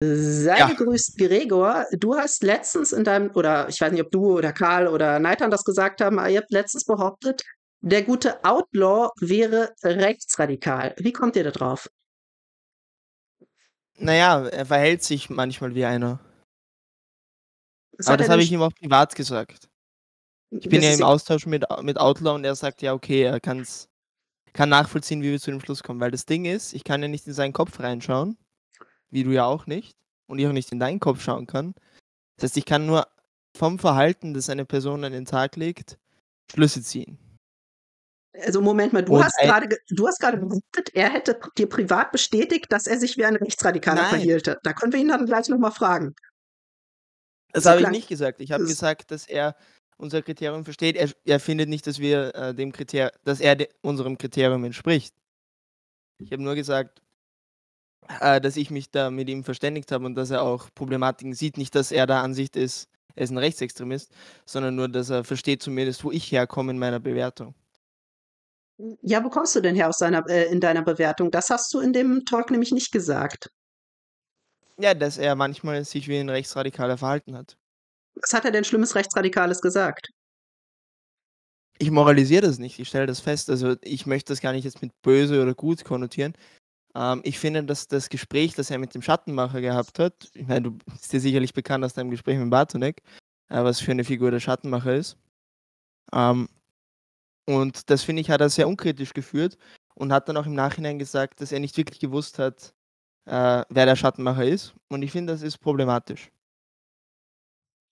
Sei ja. gegrüßt, Gregor. Du hast letztens in deinem, oder ich weiß nicht, ob du oder Karl oder Neithan das gesagt haben, aber ihr habt letztens behauptet, der gute Outlaw wäre rechtsradikal. Wie kommt ihr da drauf? Naja, er verhält sich manchmal wie einer. Was aber das habe ich ihm auch privat gesagt. Ich bin ja im Austausch mit, mit Outlaw und er sagt ja, okay, er kann's, kann nachvollziehen, wie wir zu dem Schluss kommen. Weil das Ding ist, ich kann ja nicht in seinen Kopf reinschauen wie du ja auch nicht, und ich auch nicht in deinen Kopf schauen kann. Das heißt, ich kann nur vom Verhalten, das eine Person an den Tag legt, Schlüsse ziehen. Also Moment mal, du hast gerade du hast gerade behauptet, er hätte dir privat bestätigt, dass er sich wie ein Rechtsradikaler Nein. verhielte. Da können wir ihn dann gleich nochmal fragen. Das habe ich nicht gesagt. Ich habe gesagt, dass er unser Kriterium versteht. Er, er findet nicht, dass wir äh, dem Kriterium, dass er unserem Kriterium entspricht. Ich habe nur gesagt, äh, dass ich mich da mit ihm verständigt habe und dass er auch Problematiken sieht. Nicht, dass er der Ansicht ist, er ist ein Rechtsextremist, sondern nur, dass er versteht zumindest, wo ich herkomme in meiner Bewertung. Ja, wo kommst du denn her aus deiner, äh, in deiner Bewertung? Das hast du in dem Talk nämlich nicht gesagt. Ja, dass er manchmal sich wie ein Rechtsradikaler verhalten hat. Was hat er denn Schlimmes Rechtsradikales gesagt? Ich moralisiere das nicht, ich stelle das fest. Also ich möchte das gar nicht jetzt mit böse oder gut konnotieren. Ähm, ich finde, dass das Gespräch, das er mit dem Schattenmacher gehabt hat, ich meine, du bist dir sicherlich bekannt aus deinem Gespräch mit Bartonek, äh, was für eine Figur der Schattenmacher ist. Ähm, und das finde ich, hat er sehr unkritisch geführt und hat dann auch im Nachhinein gesagt, dass er nicht wirklich gewusst hat, äh, wer der Schattenmacher ist. Und ich finde, das ist problematisch.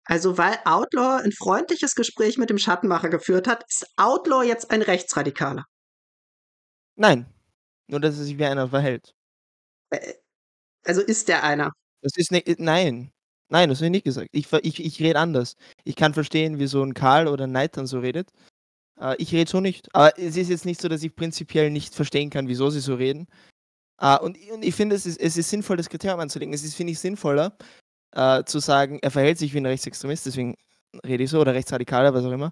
Also, weil Outlaw ein freundliches Gespräch mit dem Schattenmacher geführt hat, ist Outlaw jetzt ein Rechtsradikaler? Nein, nur, dass er sich wie einer verhält. Also ist der einer? Das ist nicht, nein. Nein, das habe ich nicht gesagt. Ich, ich, ich rede anders. Ich kann verstehen, wie so ein Karl oder ein Neitern so redet. Äh, ich rede so nicht. Aber es ist jetzt nicht so, dass ich prinzipiell nicht verstehen kann, wieso sie so reden. Äh, und, und, ich finde, es ist, es ist sinnvoll, das Kriterium anzulegen. Es ist, finde ich, sinnvoller, äh, zu sagen, er verhält sich wie ein Rechtsextremist, deswegen rede ich so, oder Rechtsradikaler, was auch immer.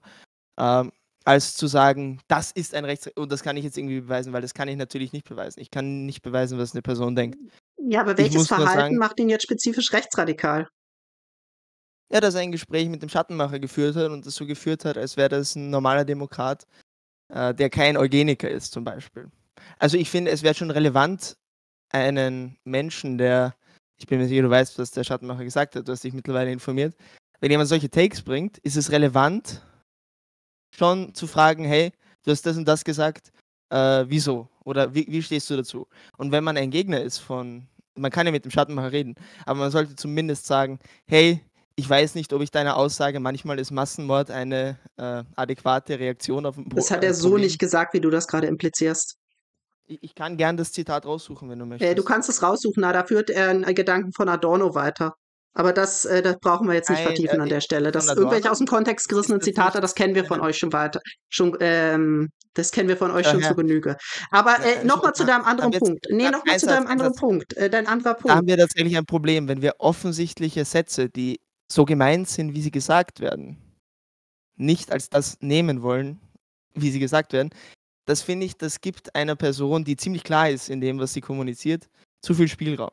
Ähm, als zu sagen, das ist ein Rechts und das kann ich jetzt irgendwie beweisen, weil das kann ich natürlich nicht beweisen. Ich kann nicht beweisen, was eine Person denkt. Ja, aber welches Verhalten sagen, macht ihn jetzt spezifisch rechtsradikal? Ja, dass er ein Gespräch mit dem Schattenmacher geführt hat und das so geführt hat, als wäre das ein normaler Demokrat, äh, der kein Eugeniker ist, zum Beispiel. Also ich finde, es wäre schon relevant, einen Menschen, der, ich bin mir sicher, du weißt, was der Schattenmacher gesagt hat, du hast dich mittlerweile informiert, wenn jemand solche Takes bringt, ist es relevant, schon zu fragen, hey, du hast das und das gesagt, äh, wieso? Oder wie, wie stehst du dazu? Und wenn man ein Gegner ist von, man kann ja mit dem Schattenmacher reden, aber man sollte zumindest sagen, hey, ich weiß nicht, ob ich deine Aussage, manchmal ist Massenmord eine äh, adäquate Reaktion auf ein Problem. Das hat er so nicht gesagt, wie du das gerade implizierst. Ich, ich kann gern das Zitat raussuchen, wenn du möchtest. Äh, du kannst es raussuchen, na, da führt er einen Gedanken von Adorno weiter. Aber das, äh, das brauchen wir jetzt nicht Nein, vertiefen äh, an der Stelle. Das irgendwelche aus dem Kontext gerissenen Zitate, das kennen wir von euch schon weiter. Schon, ähm, das kennen wir von euch schon zu Genüge. Aber äh, nochmal zu deinem anderen Punkt. Nee, nochmal zu deinem anderen Punkt. Äh, dein anderer Punkt. Da haben wir tatsächlich ein Problem, wenn wir offensichtliche Sätze, die so gemeint sind, wie sie gesagt werden, nicht als das nehmen wollen, wie sie gesagt werden. Das finde ich, das gibt einer Person, die ziemlich klar ist in dem, was sie kommuniziert, zu viel Spielraum.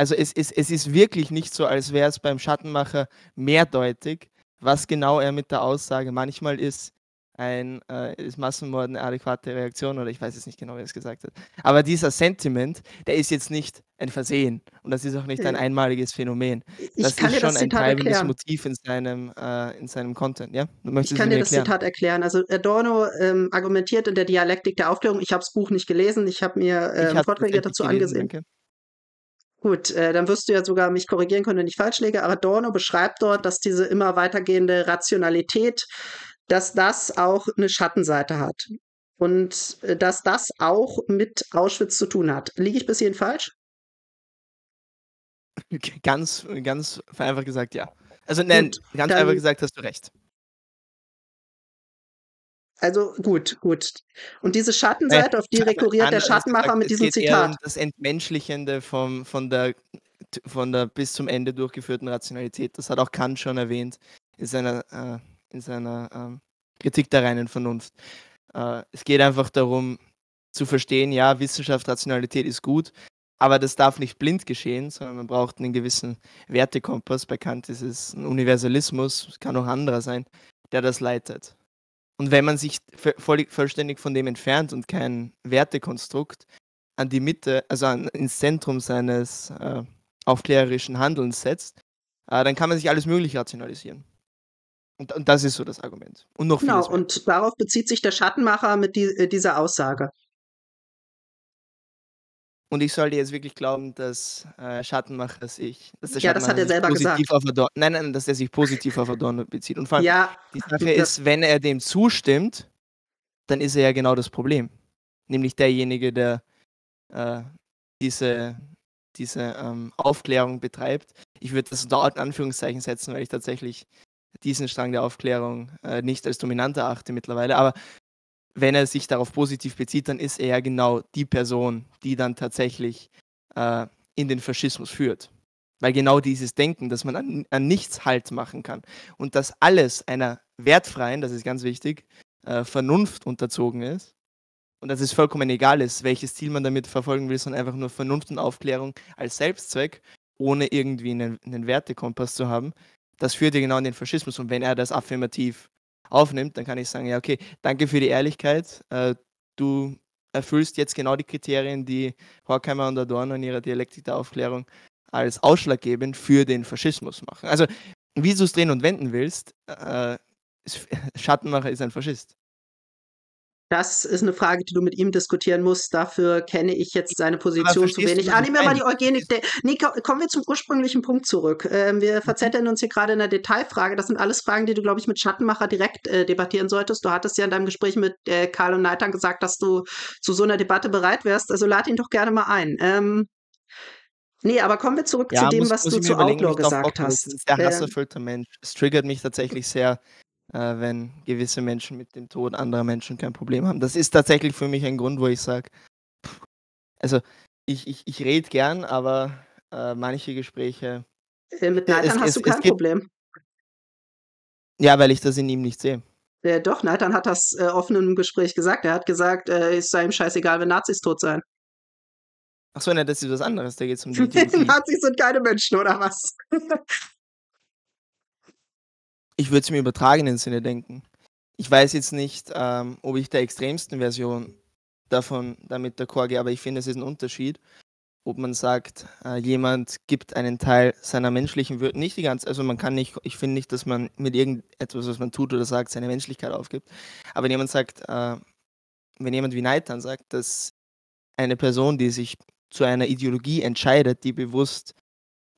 Also es, es, es ist wirklich nicht so, als wäre es beim Schattenmacher mehrdeutig, was genau er mit der Aussage manchmal ist, ein äh, ist Massenmord eine adäquate Reaktion oder ich weiß jetzt nicht genau, wer es gesagt hat. Aber dieser Sentiment, der ist jetzt nicht ein Versehen und das ist auch nicht ein einmaliges Phänomen. Das ist schon das ein treibendes Motiv in seinem, äh, in seinem Content. Ja? ich kann dir das Zitat erklären. Also Adorno ähm, argumentiert in der Dialektik der Aufklärung, ich habe das Buch nicht gelesen, ich habe mir ähm, Vorträge dazu gelesen, angesehen. Danke. Gut, äh, dann wirst du ja sogar mich korrigieren können, wenn ich falsch lege. Aber Adorno beschreibt dort, dass diese immer weitergehende Rationalität, dass das auch eine Schattenseite hat. Und äh, dass das auch mit Auschwitz zu tun hat. Liege ich bis hierhin falsch? Ganz, ganz vereinfacht gesagt, ja. Also nein, Gut, ganz einfach gesagt hast du recht. Also gut, gut. Und diese Schattenseite, auf die rekurriert der Schattenmacher mit diesem Zitat. Um das Entmenschlichende vom, von, der, von der bis zum Ende durchgeführten Rationalität. Das hat auch Kant schon erwähnt in seiner, äh, in seiner ähm, Kritik der reinen Vernunft. Äh, es geht einfach darum zu verstehen, ja, Wissenschaft, Rationalität ist gut, Aber das darf nicht blind geschehen, sondern man braucht einen gewissen Wertekompass. Bekannt ist es ein Universalismus, es kann auch anderer sein, der das leitet. Und wenn man sich voll, vollständig von dem entfernt und kein Wertekonstrukt an die Mitte, also an, ins Zentrum seines äh, aufklärerischen Handelns setzt, äh, dann kann man sich alles Mögliche rationalisieren. Und, und, das ist so das Argument. Und noch Genau, und darauf bezieht sich der Schattenmacher mit die, äh, dieser Aussage. Und ich sollte jetzt wirklich glauben, dass äh, Schattenmacher sich. Dass der ja, das hat er selber gesagt. nein, nein, dass er sich positiv auf Adorno bezieht. Und vor allem, ja, die Sache ist, wenn er dem zustimmt, dann ist er ja genau das Problem. Nämlich derjenige, der äh, diese, diese ähm, Aufklärung betreibt. Ich würde das unter Anführungszeichen setzen, weil ich tatsächlich diesen Strang der Aufklärung äh, nicht als dominant erachte mittlerweile. Aber wenn er sich darauf positiv bezieht, dann ist er ja genau die Person, die dann tatsächlich äh, in den Faschismus führt. Weil genau dieses Denken, dass man an, an, nichts Halt machen kann und dass alles einer wertfreien, das ist ganz wichtig, äh, Vernunft unterzogen ist und dass es vollkommen egal ist, welches Ziel man damit verfolgen will, sondern einfach nur Vernunft und Aufklärung als Selbstzweck, ohne irgendwie einen, einen Wertekompass zu haben, das führt ja genau in den Faschismus. Und wenn er das affirmativ aufnimmt, dann kann ich sagen, ja, okay, danke für die Ehrlichkeit. Äh, du erfüllst jetzt genau die Kriterien, die Horkheimer und Adorno in ihrer Dialektik der Aufklärung als ausschlaggebend für den Faschismus machen. Also, wie du es drehen und wenden willst, äh, Schattenmacher ist ein Faschist. Das ist eine Frage, die du mit ihm diskutieren musst. Dafür kenne ich jetzt seine Position zu wenig. Ah, nehmen wir mal die Eugenik. Nee, kommen wir zum ursprünglichen Punkt zurück. Ähm, wir mhm. verzetteln uns hier gerade in der Detailfrage. Das sind alles Fragen, die du, glaube ich, mit Schattenmacher direkt äh, debattieren solltest. Du hattest ja in deinem Gespräch mit äh, Karl und Neitern gesagt, dass du zu so einer Debatte bereit wärst. Also lad ihn doch gerne mal ein. Ähm, Nee, aber kommen wir zurück ja, zu dem, muss, was muss du zu Outlaw gesagt hast. Das ist ein sehr ähm, hasserfüllter Mensch. Es triggert mich tatsächlich sehr, äh, wenn gewisse Menschen mit dem Tod anderer Menschen kein Problem haben. Das ist tatsächlich für mich ein Grund, wo ich sage, also ich, ich, ich rede gern, aber äh, manche Gespräche. Äh, mit Nathan es, hast es, du kein Problem. Ja, weil ich das in ihm nicht sehe. Äh, doch, Nathan hat das äh, offen im Gespräch gesagt. Er hat gesagt, äh, es sei ihm scheißegal, wenn Nazis tot seien. Achso, ne, das ist was anderes. Da geht es um die. Nazis sind keine Menschen, oder was? Ich würde es im übertragenen Sinne denken. Ich weiß jetzt nicht, ähm, ob ich der extremsten Version davon damit d'accord gehe, aber ich finde, es ist ein Unterschied, ob man sagt, äh, jemand gibt einen Teil seiner menschlichen Würde, nicht die ganze, also man kann nicht, ich finde nicht, dass man mit irgendetwas, was man tut oder sagt, seine Menschlichkeit aufgibt. Aber wenn jemand sagt, äh, wenn jemand wie Neitan sagt, dass eine Person, die sich zu einer Ideologie entscheidet, die bewusst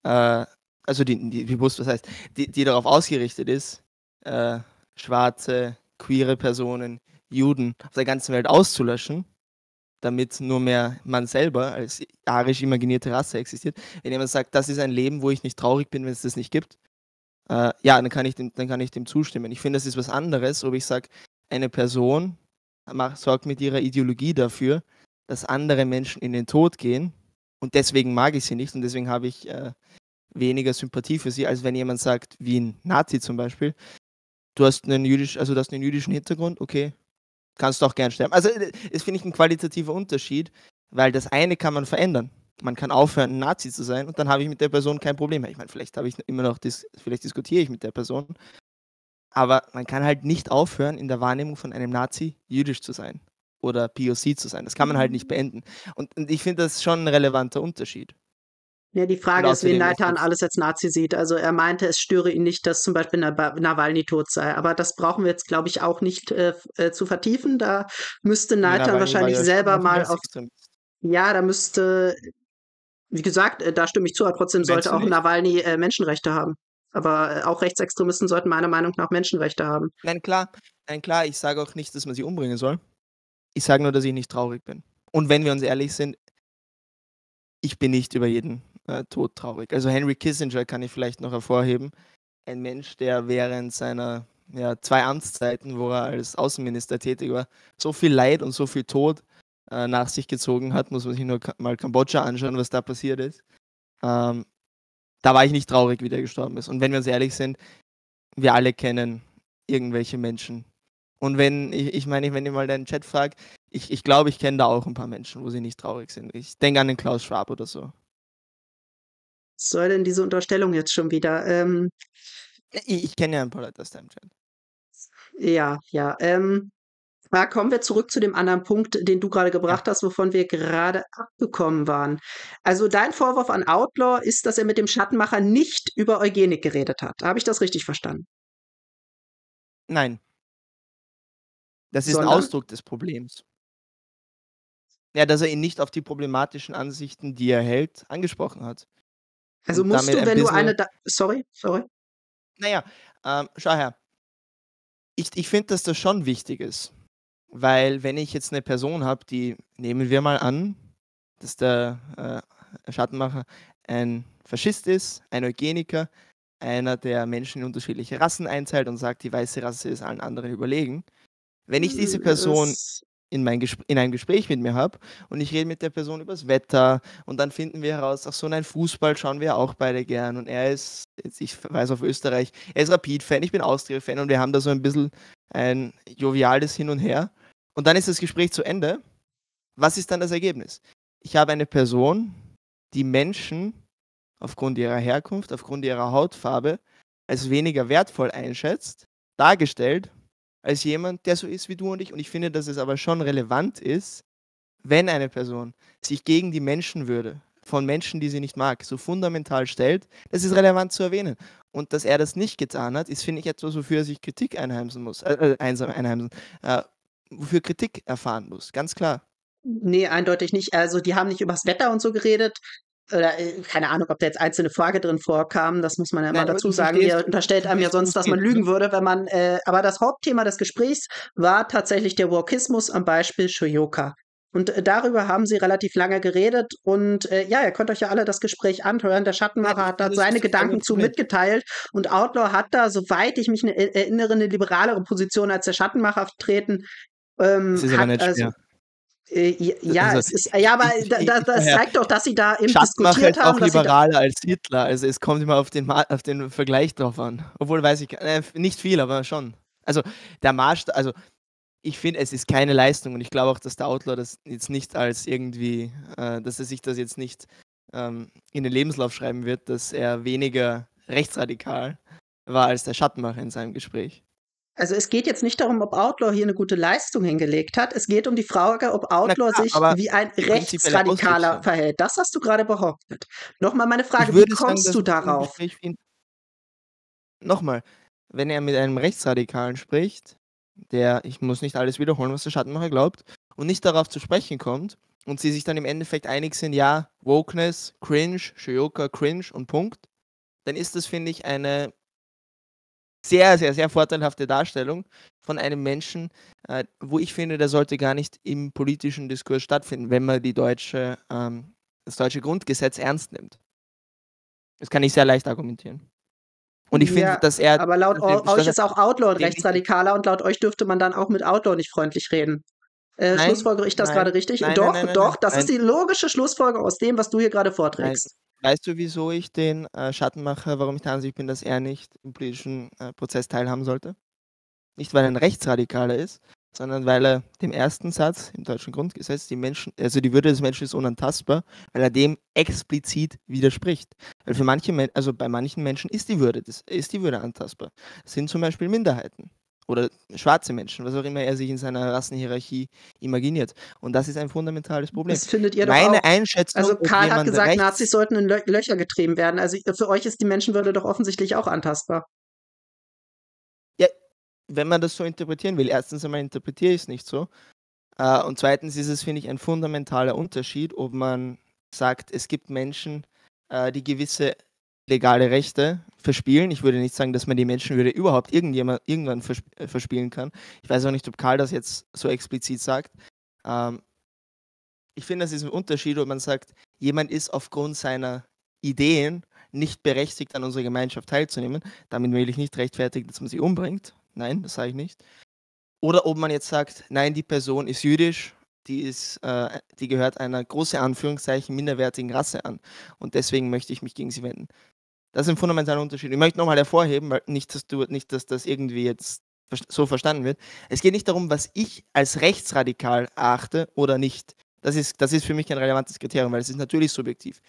äh, also die, die bewusst, was heißt, die, die darauf ausgerichtet ist, äh, schwarze, queere Personen, Juden auf der ganzen Welt auszulöschen, damit nur mehr man selber als arisch imaginierte Rasse existiert. Wenn jemand sagt, das ist ein Leben, wo ich nicht traurig bin, wenn es das nicht gibt, äh, ja, dann kann, ich dem, dann kann ich dem zustimmen. Ich finde, das ist was anderes, ob ich sage, eine Person macht, sorgt mit ihrer Ideologie dafür, dass andere Menschen in den Tod gehen und deswegen mag ich sie nicht und deswegen habe ich äh, weniger Sympathie für sie, als wenn jemand sagt, wie ein Nazi zum Beispiel, du hast einen jüdisch, also du hast einen jüdischen Hintergrund, okay, kannst du auch gern sterben. Also äh, finde ich ein qualitativer Unterschied, weil das eine kann man verändern. Man kann aufhören, ein Nazi zu sein und dann habe ich mit der Person kein Problem mehr. Ich meine, vielleicht habe ich immer noch, dis vielleicht diskutiere ich mit der Person, aber man kann halt nicht aufhören, in der Wahrnehmung von einem Nazi jüdisch zu sein oder POC zu sein. Das kann man halt nicht beenden. Und, und ich finde das schon ein relevanter Unterschied. Ja, die Frage ist, wie Neitan alles als Nazi sieht. Also er meinte, es störe ihn nicht, dass zum Beispiel Nawalny tot sei. Aber das brauchen wir jetzt, glaube ich, auch nicht äh, äh, zu vertiefen. Da müsste Neitan wahrscheinlich ja selber mal auf. Ja, da müsste, wie gesagt, äh, da stimme ich zu, aber trotzdem sollte auch Nawalny äh, Menschenrechte haben. Aber äh, auch Rechtsextremisten sollten meiner Meinung nach Menschenrechte haben. Nein, klar, nein, klar, ich sage auch nicht, dass man sie umbringen soll. Ich sage nur, dass ich nicht traurig bin. Und wenn wir uns ehrlich sind, ich bin nicht über jeden äh, todtraurig. Also Henry Kissinger kann ich vielleicht noch hervorheben. Ein Mensch, der während seiner ja, zwei Amtszeiten, wo er als Außenminister tätig war, so viel Leid und so viel Tod äh, nach sich gezogen hat, muss man sich nur mal Kambodscha anschauen, was da passiert ist. Ähm, da war ich nicht traurig, wie der gestorben ist. Und wenn wir uns ehrlich sind, wir alle kennen irgendwelche Menschen. Und wenn, ich, ich meine, wenn ich mal deinen Chat frage, ich, ich glaube, ich kenne da auch ein paar Menschen, wo sie nicht traurig sind. Ich denke an den Klaus Schwab oder so. Soll denn diese Unterstellung jetzt schon wieder? Ähm, ich, ich kenne ja ein paar Leute aus deinem Chat. Ja, ja. Ähm, da kommen wir zurück zu dem anderen Punkt, den du gerade gebracht hast, wovon wir gerade abgekommen waren. Also dein Vorwurf an Outlaw ist, dass er mit dem Schattenmacher nicht über Eugenik geredet hat. Habe ich das richtig verstanden? Nein. Das ist Sondern? ein Ausdruck des Problems. Ja, dass er ihn nicht auf die problematischen Ansichten, die er hält, angesprochen hat. Also musst du, wenn du eine. Da sorry, sorry. Naja, ähm, schau her. Ich, ich finde, dass das schon wichtig ist. Weil, wenn ich jetzt eine Person habe, die, nehmen wir mal an, dass der äh, Schattenmacher ein Faschist ist, ein Eugeniker, einer, der Menschen in unterschiedliche Rassen einteilt und sagt, die weiße Rasse ist allen anderen überlegen. Wenn ich diese hm, Person in, mein in einem Gespräch mit mir habe und ich rede mit der Person über das Wetter und dann finden wir heraus, ach so, ein Fußball schauen wir auch beide gern und er ist, ich weiß auf Österreich, er ist Rapid-Fan, ich bin Austria-Fan und wir haben da so ein bisschen ein joviales Hin und Her und dann ist das Gespräch zu Ende. Was ist dann das Ergebnis? Ich habe eine Person, die Menschen aufgrund ihrer Herkunft, aufgrund ihrer Hautfarbe als weniger wertvoll einschätzt, dargestellt als jemand, der so ist wie du und ich. Und ich finde, dass es aber schon relevant ist, wenn eine Person sich gegen die Menschenwürde von Menschen, die sie nicht mag, so fundamental stellt, das ist relevant zu erwähnen. Und dass er das nicht getan hat, ist, finde ich, etwas, wofür er sich Kritik einheimsen muss, äh, äh einheimsen, äh, wofür Kritik erfahren muss, ganz klar. Nee, eindeutig nicht. Also die haben nicht übers Wetter und so geredet oder äh, keine Ahnung, ob da jetzt einzelne Frage drin vorkam, das muss man ja immer dazu sagen. Ihr unterstellt einem ja sonst, dass man lügen würde, wenn man, äh, aber das Hauptthema des Gesprächs war tatsächlich der Wokismus am Beispiel Shoyoka. Und äh, darüber haben sie relativ lange geredet. Und äh, ja, ihr könnt euch ja alle das Gespräch anhören. Der Schattenmacher ja, hat da seine Gedanken zu mitgeteilt. Und Outlaw hat da, soweit ich mich ne, erinnere, eine liberalere Position als der Schattenmacher vertreten. Ähm, das ist aber nicht also, äh, ja, also, es ist, ja, aber da, das zeigt doch, dass sie da eben diskutiert haben. auch liberaler als Hitler. Also es kommt immer auf den, auf den Vergleich drauf an. Obwohl weiß ich äh, nicht viel, aber schon. Also der Marsch, also ich finde, es ist keine Leistung und ich glaube auch, dass der Outlaw das jetzt nicht als irgendwie, äh, dass er sich das jetzt nicht ähm, in den Lebenslauf schreiben wird, dass er weniger rechtsradikal war als der Schattenmacher in seinem Gespräch. Also es geht jetzt nicht darum, ob Outlaw hier eine gute Leistung hingelegt hat. Es geht um die Frage, ob Outlaw klar, sich wie ein Rechtsradikaler verhält. Das hast du gerade behauptet. Nochmal meine Frage, wie kommst sagen, du darauf? Nochmal, wenn er mit einem Rechtsradikalen spricht, der, ich muss nicht alles wiederholen, was der Schattenmacher glaubt, und nicht darauf zu sprechen kommt, und sie sich dann im Endeffekt einig sind, ja, Wokeness, Cringe, Shioka, Cringe und Punkt, dann ist das, finde ich, eine sehr, sehr, sehr vorteilhafte Darstellung von einem Menschen, äh, wo ich finde, der sollte gar nicht im politischen Diskurs stattfinden, wenn man die deutsche, ähm, das deutsche Grundgesetz ernst nimmt. Das kann ich sehr leicht argumentieren. Und ich finde, ja, dass er. Aber laut euch ist auch Outlaw ein Rechtsradikaler und laut euch dürfte man dann auch mit Outlaw nicht freundlich reden. Äh, nein, Schlussfolgere ich das gerade richtig? Nein, doch, nein, doch, das ist die logische Schlussfolgerung aus dem, was du hier gerade vorträgst. Weißt du, wieso ich den äh, Schattenmacher, warum ich der Ansicht bin, dass er nicht im politischen äh, Prozess teilhaben sollte? Nicht, weil er ein Rechtsradikaler ist, sondern weil er dem ersten Satz im deutschen Grundgesetz, die Menschen, also die Würde des Menschen ist unantastbar, weil er dem explizit widerspricht. Weil für manche, also bei manchen Menschen ist die Würde, ist die Würde antastbar. Das sind zum Beispiel Minderheiten oder schwarze Menschen, was auch immer er sich in seiner Rassenhierarchie imaginiert. Und das ist ein fundamentales Problem. Das findet ihr doch Meine auch. Einschätzung. Also Karl hat gesagt, Nazis sollten in Lö Löcher getrieben werden. Also für euch ist die Menschenwürde doch offensichtlich auch antastbar. Ja, wenn man das so interpretieren will. Erstens einmal interpretiere ich es nicht so. Uh, und zweitens ist es, finde ich, ein fundamentaler Unterschied, ob man sagt, es gibt Menschen, uh, die gewisse legale Rechte verspielen. Ich würde nicht sagen, dass man die Menschenwürde überhaupt irgendjemand, irgendwann vers äh, verspielen kann. Ich weiß auch nicht, ob Karl das jetzt so explizit sagt. Ähm, ich finde, das ist ein Unterschied, ob man sagt, jemand ist aufgrund seiner Ideen nicht berechtigt, an unserer Gemeinschaft teilzunehmen. Damit will ich nicht rechtfertigen, dass man sie umbringt. Nein, das sage ich nicht. Oder ob man jetzt sagt, nein, die Person ist jüdisch, die, ist, äh, die gehört einer große Anführungszeichen minderwertigen Rasse an. Und deswegen möchte ich mich gegen sie wenden. Das ist ein fundamentaler Unterschied. Ich möchte nochmal hervorheben, weil nicht, dass du nicht, dass das irgendwie jetzt so verstanden wird. Es geht nicht darum, was ich als rechtsradikal erachte oder nicht. Das ist, das ist für mich kein relevantes Kriterium, weil es ist natürlich subjektiv.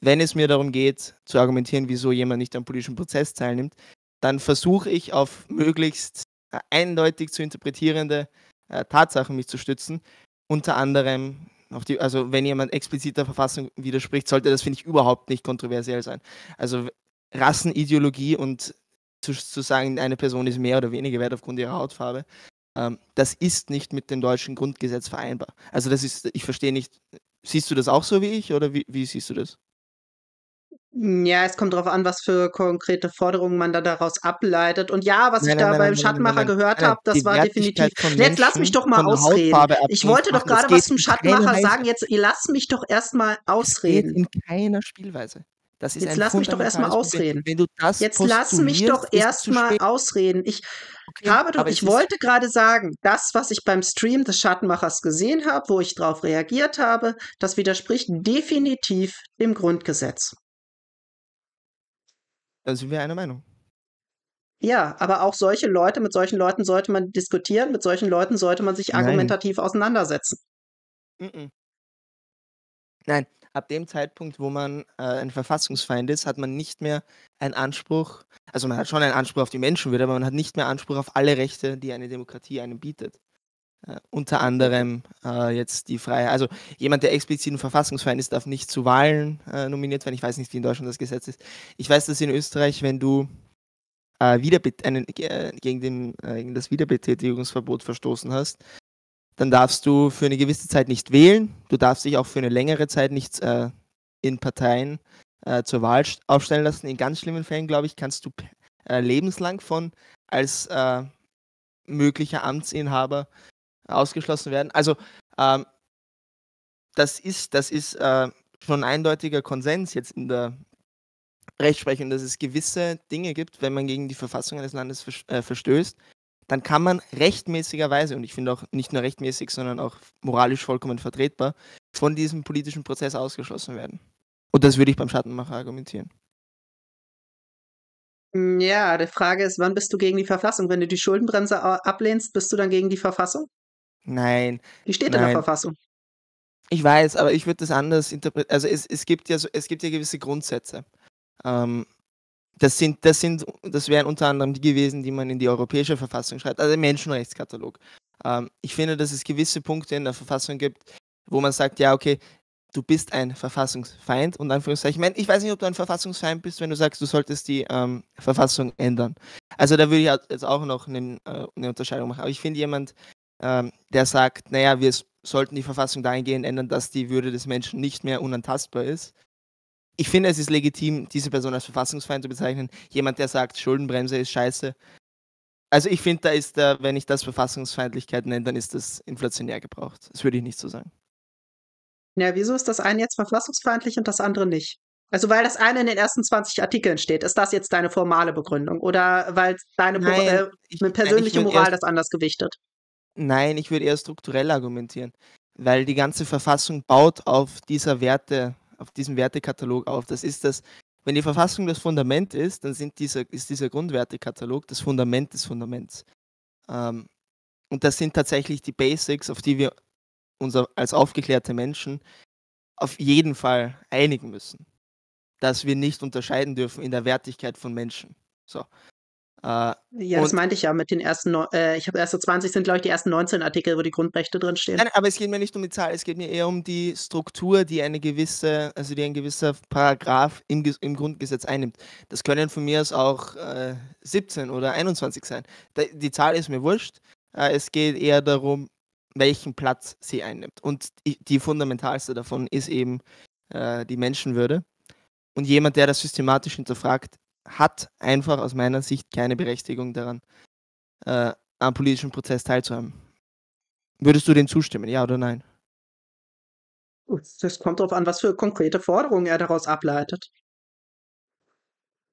Wenn es mir darum geht, zu argumentieren, wieso jemand nicht am politischen Prozess teilnimmt, dann versuche ich auf möglichst äh, eindeutig zu interpretierende äh, Tatsachen mich zu stützen. Unter anderem, die, also wenn jemand explizit der Verfassung widerspricht, sollte das, finde ich, überhaupt nicht kontroversiell sein. Also Rassenideologie und zu, zu sagen, eine Person ist mehr oder weniger wert aufgrund ihrer Hautfarbe, ähm, das ist nicht mit dem deutschen Grundgesetz vereinbar. Also das ist, ich verstehe nicht, siehst du das auch so wie ich oder wie, wie siehst du das? Ja, es kommt darauf an, was für konkrete Forderungen man da daraus ableitet. Und ja, was nein, ich da nein, beim nein, Schattenmacher gehört habe, das war definitiv. Jetzt lass mich doch mal ausreden. Ich wollte doch gerade was zum Schattenmacher sagen. Jetzt lass mich doch erstmal ausreden. in keiner Spielweise. Das ist Jetzt lass mich doch erstmal ausreden. Wenn du das Jetzt lass mich doch erstmal ausreden. Ich okay, habe doch, ich wollte gerade sagen, das, was ich beim Stream des Schattenmachers gesehen habe, wo ich darauf reagiert habe, das widerspricht definitiv dem Grundgesetz. Da sind wir einer Meinung. Ja, aber auch solche Leute, mit solchen Leuten sollte man diskutieren, mit solchen Leuten sollte man sich Nein. argumentativ auseinandersetzen. Mm Nein, ab dem Zeitpunkt, wo man äh, ein Verfassungsfeind ist, hat man nicht mehr einen Anspruch, also man hat schon einen Anspruch auf die Menschenwürde, aber man hat nicht mehr Anspruch auf alle Rechte, die eine Demokratie einem bietet. Äh, unter anderem äh, jetzt die Freiheit. Also jemand, der explizit ein Verfassungsfeind ist, darf nicht zu Wahlen äh, nominiert werden. Ich weiß nicht, wie in Deutschland das Gesetz ist. Ich weiß, dass in Österreich, wenn du äh, einen, äh, gegen, den, äh, gegen das Wiederbetätigungsverbot verstoßen hast, dann darfst du für eine gewisse Zeit nicht wählen. Du darfst dich auch für eine längere Zeit nicht in Parteien zur Wahl aufstellen lassen. In ganz schlimmen Fällen, glaube ich, kannst du lebenslang von als möglicher Amtsinhaber ausgeschlossen werden. Also ähm, das ist, das ist äh, schon ein eindeutiger Konsens jetzt in der Rechtsprechung, dass es gewisse Dinge gibt, wenn man gegen die Verfassung eines Landes vers äh, verstößt, dann kann man rechtmäßigerweise, und ich finde auch nicht nur rechtmäßig, sondern auch moralisch vollkommen vertretbar, von diesem politischen Prozess ausgeschlossen werden. Und das würde ich beim Schattenmacher argumentieren. Ja, die Frage ist, wann bist du gegen die Verfassung? Wenn du die Schuldenbremse ablehnst, bist du dann gegen die Verfassung? Nein. Die steht nein. in der Verfassung. Ich weiß, aber ich würde das anders interpretieren. Also es, es, gibt ja so, es gibt ja gewisse Grundsätze. Ähm, das sind, das sind, das wären unter anderem die gewesen, die man in die europäische Verfassung schreibt, also der Menschenrechtskatalog. Ähm, ich finde, dass es gewisse Punkte in der Verfassung gibt, wo man sagt, ja, okay, du bist ein Verfassungsfeind und Anführungszeichen. Ich, mein, ich weiß nicht, ob du ein Verfassungsfeind bist, wenn du sagst, du solltest die ähm, Verfassung ändern. Also da würde ich jetzt auch noch eine, äh, eine Unterscheidung machen. Aber ich finde jemand, ähm, der sagt, naja, wir sollten die Verfassung dahingehend ändern, dass die Würde des Menschen nicht mehr unantastbar ist. Ich finde, es ist legitim, diese Person als Verfassungsfeind zu bezeichnen. Jemand, der sagt, Schuldenbremse ist scheiße. Also ich finde, da ist der, wenn ich das Verfassungsfeindlichkeit nenne, dann ist das inflationär gebraucht. Das würde ich nicht so sagen. Ja, wieso ist das eine jetzt verfassungsfeindlich und das andere nicht? Also weil das eine in den ersten 20 Artikeln steht, ist das jetzt deine formale Begründung? Oder weil deine Nein, äh, ich, persönliche Moral das anders gewichtet? Nein, ich würde eher strukturell argumentieren, weil die ganze Verfassung baut auf dieser Werte, auf diesem Wertekatalog auf. Das ist das, wenn die Verfassung das Fundament ist, dann sind dieser, ist dieser Grundwertekatalog das Fundament des Fundaments. Ähm, und das sind tatsächlich die Basics, auf die wir uns als aufgeklärte Menschen auf jeden Fall einigen müssen. Dass wir nicht unterscheiden dürfen in der Wertigkeit von Menschen. So. Äh, ja, das meinte ich ja mit den ersten, äh, ich habe erste 20 sind, glaube ich, die ersten 19 Artikel, wo die Grundrechte drinstehen. Nein, aber es geht mir nicht um die Zahl, es geht mir eher um die Struktur, die eine gewisse, also die ein gewisser Paragraph im, im Grundgesetz einnimmt. Das können von mir aus auch äh, 17 oder 21 sein. die Zahl ist mir wurscht. Äh, es geht eher darum, welchen Platz sie einnimmt. Und die, die fundamentalste davon ist eben äh, die Menschenwürde. Und jemand, der das systematisch hinterfragt, hat einfach aus meiner Sicht keine Berechtigung daran, äh, am politischen Prozess teilzuhaben. Würdest du dem zustimmen, ja oder nein? Das kommt darauf an, was für konkrete Forderungen er daraus ableitet.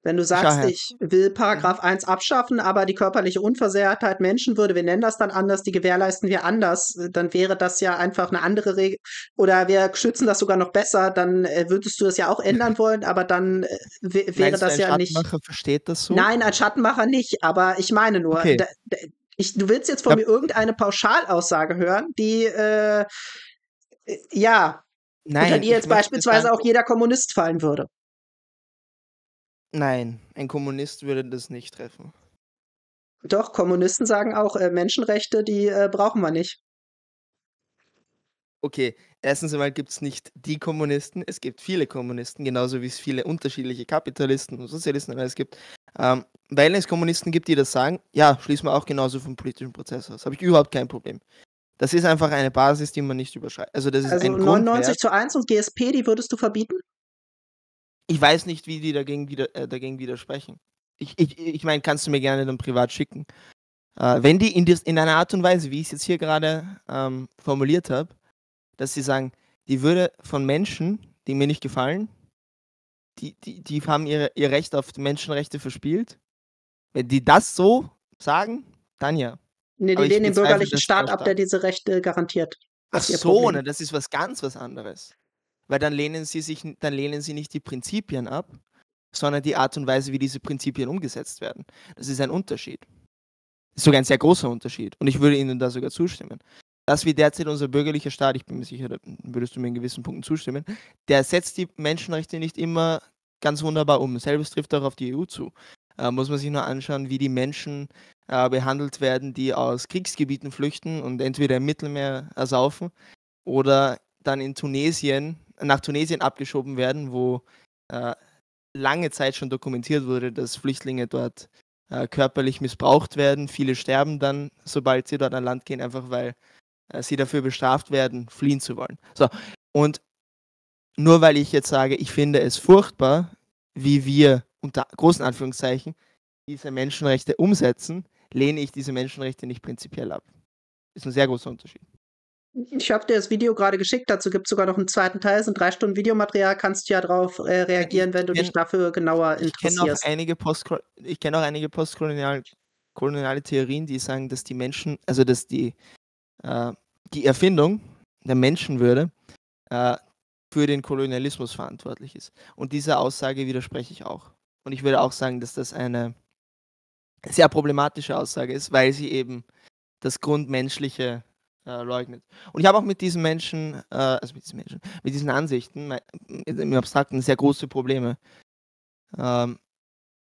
Wenn du sagst, ich will Paragraph 1 mhm. abschaffen, aber die körperliche Unversehrtheit Menschenwürde, wir nennen das dann anders, die gewährleisten wir anders, dann wäre das ja einfach eine andere Regel. Oder wir schützen das sogar noch besser, dann äh, würdest du das ja auch ändern wollen, aber dann äh, wäre Meinst das ja nicht. Ein Schattenmacher versteht das so? Nein, ein Schattenmacher nicht, aber ich meine nur, okay. da, da, ich, du willst jetzt von ja. mir irgendeine Pauschalaussage hören, die äh, ja, Nein, unter die jetzt beispielsweise auch jeder Kommunist fallen würde. Nein, ein Kommunist würde das nicht treffen. Doch, Kommunisten sagen auch, äh, Menschenrechte, die äh, brauchen wir nicht. Okay, erstens einmal gibt es nicht die Kommunisten, es gibt viele Kommunisten, genauso wie es viele unterschiedliche Kapitalisten und Sozialisten alles gibt. Ähm, weil es Kommunisten gibt, die das sagen, ja, schließen wir auch genauso vom politischen Prozess aus. Habe ich überhaupt kein Problem. Das ist einfach eine Basis, die man nicht überschreitet. Also, das ist also ein 99 Grundwert. zu 1 und GSP, die würdest du verbieten? Ich weiß nicht, wie die dagegen, wieder, äh, dagegen widersprechen. Ich, ich, ich meine, kannst du mir gerne dann privat schicken. Äh, wenn die in, in einer Art und Weise, wie ich es jetzt hier gerade ähm, formuliert habe, dass sie sagen, die Würde von Menschen, die mir nicht gefallen, die, die, die haben ihre, ihr Recht auf Menschenrechte verspielt. Wenn die das so sagen, dann ja. Nee, die lehnen den bürgerlichen Staat ab, der diese Rechte garantiert. Ach so, ne, das ist was ganz was anderes. Weil dann lehnen sie sich, dann lehnen sie nicht die Prinzipien ab, sondern die Art und Weise, wie diese Prinzipien umgesetzt werden. Das ist ein Unterschied. Das ist sogar ein sehr großer Unterschied. Und ich würde Ihnen da sogar zustimmen. Das, wie derzeit unser bürgerlicher Staat, ich bin mir sicher, da würdest du mir in gewissen Punkten zustimmen, der setzt die Menschenrechte nicht immer ganz wunderbar um. Selbes trifft auch auf die EU zu. Äh, muss man sich nur anschauen, wie die Menschen äh, behandelt werden, die aus Kriegsgebieten flüchten und entweder im Mittelmeer ersaufen oder dann in Tunesien nach Tunesien abgeschoben werden, wo äh, lange Zeit schon dokumentiert wurde, dass Flüchtlinge dort äh, körperlich missbraucht werden. Viele sterben dann, sobald sie dort an Land gehen, einfach weil äh, sie dafür bestraft werden, fliehen zu wollen. So, und nur weil ich jetzt sage, ich finde es furchtbar, wie wir unter großen Anführungszeichen diese Menschenrechte umsetzen, lehne ich diese Menschenrechte nicht prinzipiell ab. Ist ein sehr großer Unterschied. Ich habe dir das Video gerade geschickt, dazu gibt es sogar noch einen zweiten Teil, es sind drei Stunden Videomaterial, kannst du ja darauf äh, reagieren, wenn du kenn, dich dafür genauer interessierst. Ich kenne auch einige, postkoloniale Theorien, die sagen, dass die Menschen, also dass die, äh, die Erfindung der Menschenwürde äh, für den Kolonialismus verantwortlich ist. Und dieser Aussage widerspreche ich auch. Und ich würde auch sagen, dass das eine sehr problematische Aussage ist, weil sie eben das Grundmenschliche äh, leugnet. Und ich habe auch mit diesen Menschen, äh, also mit diesen Menschen, mit diesen Ansichten im Abstrakten sehr große Probleme. Ähm,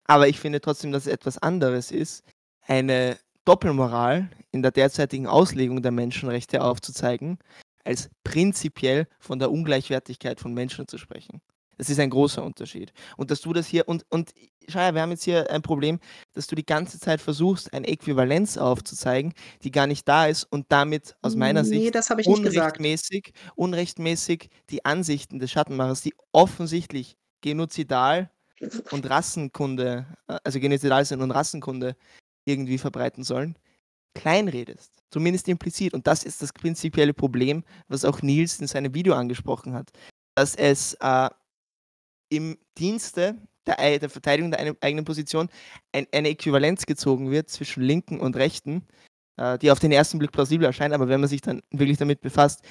aber ich finde trotzdem, dass es etwas anderes ist, eine Doppelmoral in der derzeitigen Auslegung der Menschenrechte aufzuzeigen, als prinzipiell von der Ungleichwertigkeit von Menschen zu sprechen. Das ist ein großer Unterschied. Und dass du das hier, und, und schau wir haben jetzt hier ein Problem, dass du die ganze Zeit versuchst, eine Äquivalenz aufzuzeigen, die gar nicht da ist und damit aus meiner nee, Sicht unrechtmäßig, unrechtmäßig die Ansichten des Schattenmachers, die offensichtlich genozidal und Rassenkunde, äh, also genozidal sind und Rassenkunde irgendwie verbreiten sollen, kleinredest. Zumindest implizit. Und das ist das prinzipielle Problem, was auch Nils in seinem Video angesprochen hat. Dass es äh, im Dienste der, der Verteidigung der eigenen Position ein, eine Äquivalenz gezogen wird zwischen Linken und Rechten, äh, die auf den ersten Blick plausibel erscheint, aber wenn man sich dann wirklich damit befasst,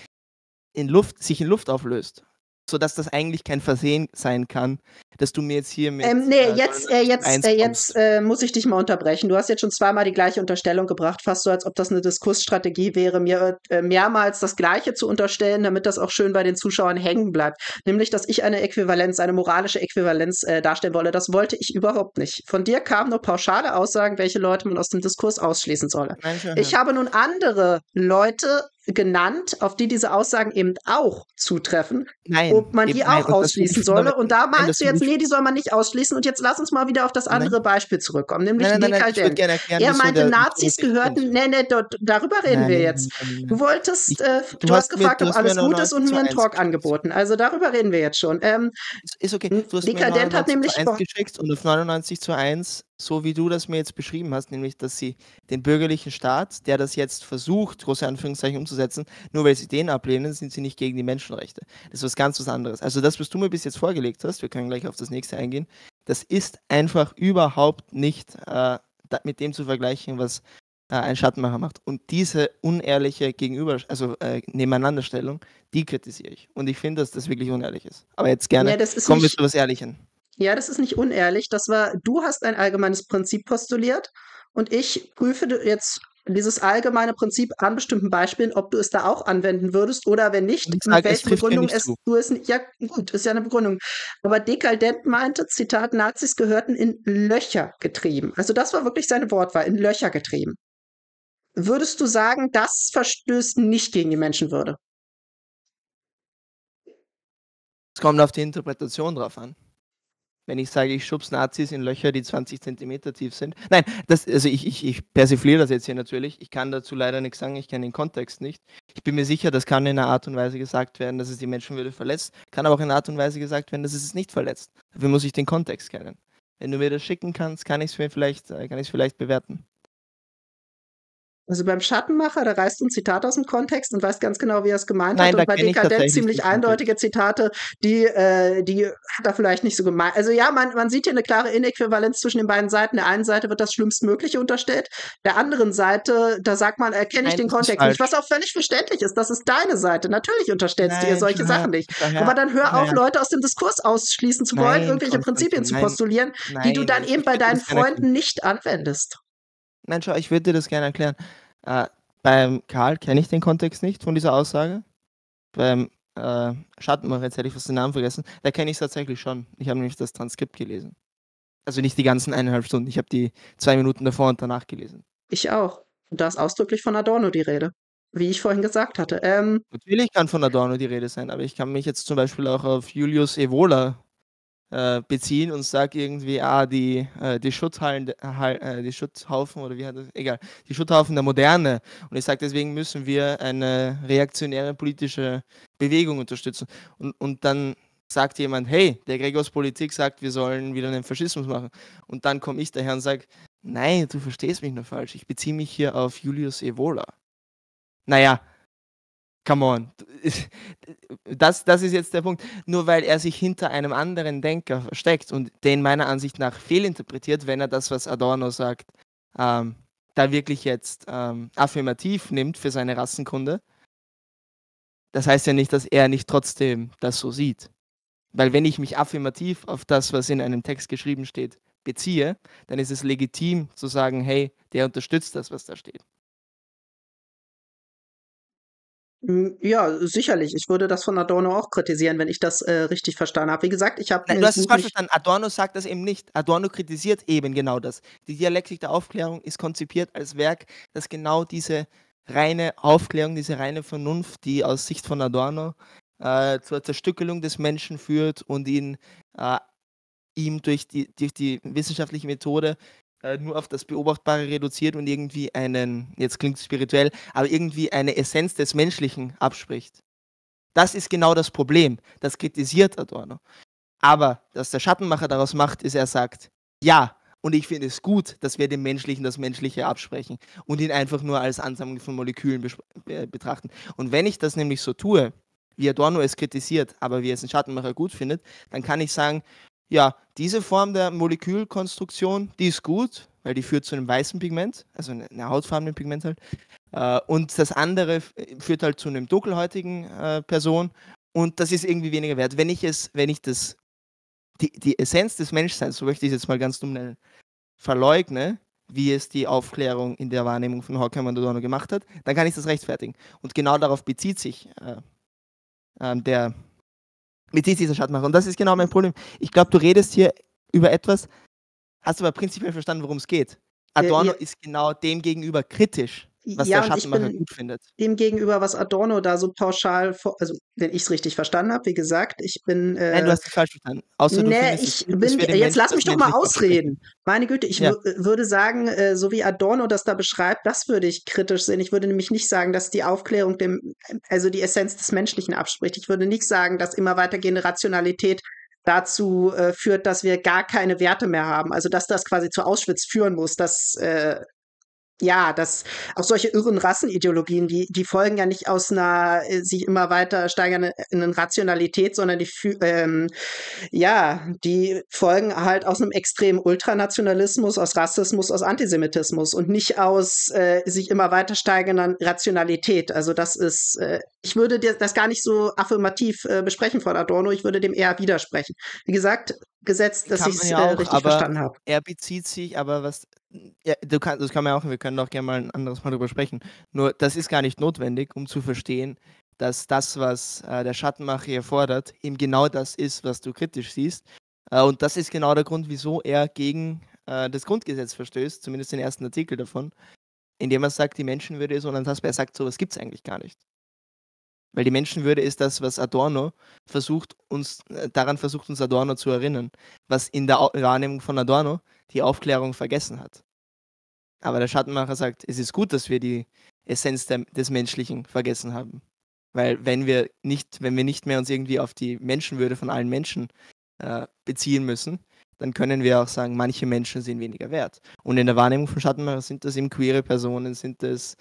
in Luft, sich in Luft auflöst sodass das eigentlich kein Versehen sein kann, dass du mir jetzt hier mit. Ähm, nee, äh, jetzt, äh, jetzt, äh, jetzt äh, muss ich dich mal unterbrechen. Du hast jetzt schon zweimal die gleiche Unterstellung gebracht, fast so, als ob das eine Diskursstrategie wäre, mir äh, mehrmals das Gleiche zu unterstellen, damit das auch schön bei den Zuschauern hängen bleibt. Nämlich, dass ich eine Äquivalenz, eine moralische Äquivalenz äh, darstellen wolle. Das wollte ich überhaupt nicht. Von dir kamen nur pauschale Aussagen, welche Leute man aus dem Diskurs ausschließen solle. Ich habe nun andere Leute genannt, auf die diese Aussagen eben auch zutreffen, nein, ob man die auch nein, ausschließen solle. Und da meinst du jetzt, nee, die soll man nicht ausschließen. Und jetzt lass uns mal wieder auf das andere nein. Beispiel zurückkommen, nämlich nein, nein, Dekadent. Erklären, er meinte, Nazis gehörten, nee, nee, darüber reden wir jetzt. Du wolltest, ich, äh, du, du, hast gefragt, ob alles gut ist und mir einen Talk angeboten. Also darüber reden wir jetzt schon. Ähm, ist okay. Du hast Dekadent hat nämlich geschickt und auf 99 zu 1 so wie du das mir jetzt beschrieben hast, nämlich dass sie den bürgerlichen Staat, der das jetzt versucht, große Anführungszeichen umzusetzen, nur weil sie den ablehnen, sind sie nicht gegen die Menschenrechte. Das ist was ganz was anderes. Also das, was du mir bis jetzt vorgelegt hast, wir können gleich auf das nächste eingehen, Das ist einfach überhaupt nicht äh, mit dem zu vergleichen, was äh, ein Schattenmacher macht. Und diese unehrliche Gegenüber, also äh, Nebeneinanderstellung, die kritisiere ich. Und ich finde, dass das wirklich unehrlich ist. Aber jetzt gerne ja, kommen wir zu was Ehrlichen. Ja, das ist nicht unehrlich. Das war, du hast ein allgemeines Prinzip postuliert und ich prüfe jetzt dieses allgemeine Prinzip an bestimmten Beispielen, ob du es da auch anwenden würdest oder wenn nicht, mit welcher Begründung es du es nicht. Ja, gut, ist ja eine Begründung. Aber Dekadent meinte, Zitat, Nazis gehörten in Löcher getrieben. Also das war wirklich seine Wortwahl, in Löcher getrieben. Würdest du sagen, das verstößt nicht gegen die Menschenwürde? Es kommt auf die Interpretation drauf an wenn ich sage, ich schubs Nazis in Löcher, die 20 Zentimeter tief sind. Nein, das, also ich, ich, ich persifliere das jetzt hier natürlich. Ich kann dazu leider nichts sagen, ich kenne den Kontext nicht. Ich bin mir sicher, das kann in einer Art und Weise gesagt werden, dass es die Menschenwürde verletzt, kann aber auch in einer Art und Weise gesagt werden, dass es es nicht verletzt. Dafür muss ich den Kontext kennen. Wenn du mir das schicken kannst, kann ich es vielleicht, äh, kann ich es vielleicht bewerten. Also beim Schattenmacher, da reißt ein Zitat aus dem Kontext und weiß ganz genau, wie er es gemeint Nein, hat. Und bei Dekadent ziemlich eindeutige Zitate, die, äh, die hat er vielleicht nicht so gemeint. Also ja, man, man sieht hier eine klare Inäquivalenz zwischen den beiden Seiten. Der einen Seite wird das Schlimmstmögliche unterstellt, der anderen Seite, da sagt man, erkenne ich Nein, den Kontext nicht, was auch völlig verständlich ist. Das ist deine Seite. Natürlich unterstellst du ihr solche Sachen nicht. Daher, Aber dann hör auf, Leute aus dem Diskurs ausschließen zu wollen, irgendwelche Prinzipien zu postulieren, die du dann eben bei deinen Freunden nicht anwendest. Nein, schau, ich würde dir das gerne erklären. Äh, beim Karl kenne ich den Kontext nicht von dieser Aussage. Beim äh, Schattenmacher, jetzt hätte ich fast den Namen vergessen, da kenne ich es tatsächlich schon. Ich habe nämlich das Transkript gelesen. Also nicht die ganzen eineinhalb Stunden, ich habe die zwei Minuten davor und danach gelesen. Ich auch. Und da ist ausdrücklich von Adorno die Rede. Wie ich vorhin gesagt hatte. Ähm, Natürlich kann von Adorno die Rede sein, aber ich kann mich jetzt zum Beispiel auch auf Julius Evola äh, beziehen und sage irgendwie, ah, die, äh, die Schutthallen, äh, die Schutthaufen oder wie hat das, egal, die Schutthaufen der Moderne. Und ich sage, deswegen müssen wir eine reaktionäre politische Bewegung unterstützen. Und, und dann sagt jemand, hey, der Gregors Politik sagt, wir sollen wieder einen Faschismus machen. Und dann komme ich daher und sage, nein, du verstehst mich nur falsch. Ich beziehe mich hier auf Julius Evola. Naja, Come on. Das, das ist jetzt der Punkt. Nur weil er sich hinter einem anderen Denker versteckt und den meiner Ansicht nach fehlinterpretiert, wenn er das, was Adorno sagt, ähm, da wirklich jetzt ähm, affirmativ nimmt für seine Rassenkunde, das heißt ja nicht, dass er nicht trotzdem das so sieht. Weil wenn ich mich affirmativ auf das, was in einem Text geschrieben steht, beziehe, dann ist es legitim zu sagen, hey, der unterstützt das, was da steht. Ja, sicherlich. Ich würde das von Adorno auch kritisieren, wenn ich das äh, richtig verstanden habe. Wie gesagt, ich habe. Du hast es falsch verstanden. Adorno sagt das eben nicht. Adorno kritisiert eben genau das. Die Dialektik der Aufklärung ist konzipiert als Werk, das genau diese reine Aufklärung, diese reine Vernunft, die aus Sicht von Adorno äh, zur Zerstückelung des Menschen führt und ihn äh, ihm durch die, durch die wissenschaftliche Methode äh, nur auf das Beobachtbare reduziert und irgendwie einen, jetzt klingt es spirituell, aber irgendwie eine Essenz des Menschlichen abspricht. Das ist genau das Problem. Das kritisiert Adorno. Aber was der Schattenmacher daraus macht, ist, er sagt, ja, und ich finde es gut, dass wir dem Menschlichen das Menschliche absprechen und ihn einfach nur als Ansammlung von Molekülen betrachten. Und wenn ich das nämlich so tue, wie Adorno es kritisiert, aber wie es ein Schattenmacher gut findet, dann kann ich sagen, ja, diese Form der Molekülkonstruktion, die ist gut, weil die führt zu einem weißen Pigment, also einer hautfarbenen Pigment halt. Äh, und das andere führt halt zu einem dunkelhäutigen äh, Person und das ist irgendwie weniger wert. Wenn ich es, wenn ich das, die, die Essenz des Menschseins, so möchte ich es jetzt mal ganz dumm nennen, verleugne, wie es die Aufklärung in der Wahrnehmung von Horkheimer und Adorno gemacht hat, dann kann ich das rechtfertigen. Und genau darauf bezieht sich äh, äh der mit dieser Schattmacher. Und das ist genau mein Problem. Ich glaube, du redest hier über etwas, hast aber prinzipiell verstanden, worum es geht. Adorno ja, ja. ist genau dem gegenüber kritisch, was ja, der Schattenmacher gut findet. Dem gegenüber, was Adorno da so pauschal, also wenn ich es richtig verstanden habe, wie gesagt, ich bin. Äh, Nein, du hast es falsch verstanden. Außer nee, ich gut, bin. Jetzt lass mich doch mal ausreden. Meine Güte, ich ja. würde sagen, äh, so wie Adorno das da beschreibt, das würde ich kritisch sehen. Ich würde nämlich nicht sagen, dass die Aufklärung dem, also die Essenz des Menschlichen abspricht. Ich würde nicht sagen, dass immer weitergehende Rationalität dazu äh, führt, dass wir gar keine Werte mehr haben. Also dass das quasi zu Auschwitz führen muss. Das äh, ja, das auch solche irren Rassenideologien, die die folgen ja nicht aus einer äh, sich immer weiter steigernden Rationalität, sondern die ähm, ja, die folgen halt aus einem extremen Ultranationalismus, aus Rassismus, aus Antisemitismus und nicht aus äh, sich immer weiter steigernden Rationalität. Also das ist, äh, ich würde das gar nicht so affirmativ äh, besprechen von Adorno, ich würde dem eher widersprechen. Wie gesagt, gesetzt, dass ich es ja äh, richtig verstanden habe. Er bezieht sich, aber was ja, du kannst, das kann man auch, wir können auch gerne mal ein anderes Mal drüber sprechen. Nur das ist gar nicht notwendig, um zu verstehen, dass das, was äh, der Schattenmacher hier fordert, eben genau das ist, was du kritisch siehst. Äh, und das ist genau der Grund, wieso er gegen äh, das Grundgesetz verstößt, zumindest den ersten Artikel davon, indem er sagt, die Menschenwürde ist unantastbar. Er sagt, sowas gibt es eigentlich gar nicht. Weil die Menschenwürde ist das, was Adorno versucht, uns, äh, daran versucht uns Adorno zu erinnern, was in der Wahrnehmung von Adorno die Aufklärung vergessen hat. Aber der Schattenmacher sagt, es ist gut, dass wir die Essenz des Menschlichen vergessen haben. Weil wenn wir nicht, wenn wir nicht mehr uns irgendwie auf die Menschenwürde von allen Menschen äh, beziehen müssen, dann können wir auch sagen, manche Menschen sind weniger wert. Und in der Wahrnehmung von Schattenmacher sind das eben queere Personen, sind das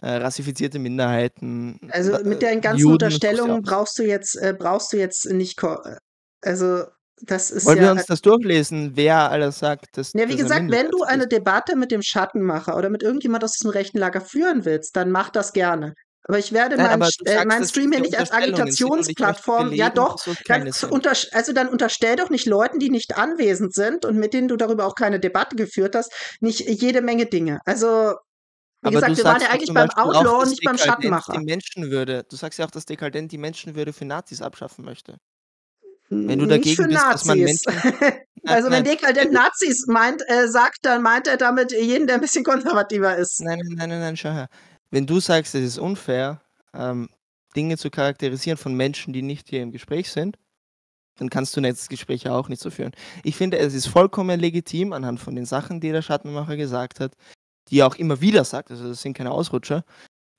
äh, rassifizierte Minderheiten. Also mit der ganzen Juden Unterstellung brauchst du jetzt, äh, brauchst du jetzt nicht, also das ist Wollen ja, wir uns das durchlesen, wer alles sagt, dass. Ja, wie gesagt, wenn du eine Debatte mit dem Schattenmacher oder mit irgendjemand aus dem rechten Lager führen willst, dann mach das gerne. Aber ich werde Nein, meinen äh, mein Stream hier nicht als Agitationsplattform. Ja, doch. Dann also dann unterstell doch nicht Leuten, die nicht anwesend sind und mit denen du darüber auch keine Debatte geführt hast, nicht jede Menge Dinge. Also wie aber gesagt, wir waren ja eigentlich beim Outlaw und nicht beim Schattenmacher. Die Menschenwürde. Du sagst ja auch, dass Dekadent die Menschenwürde für Nazis abschaffen möchte. Wenn du dagegen bist, dass man Menschen. also wenn Dekadent Nazis meint, äh, sagt, dann meint er damit jeden, der ein bisschen konservativer ist. Nein, nein, nein, nein, schau her. Wenn du sagst, es ist unfair, ähm, Dinge zu charakterisieren von Menschen, die nicht hier im Gespräch sind, dann kannst du das Gespräch auch nicht so führen. Ich finde, es ist vollkommen legitim, anhand von den Sachen, die der Schattenmacher gesagt hat, die er auch immer wieder sagt, also das sind keine Ausrutscher,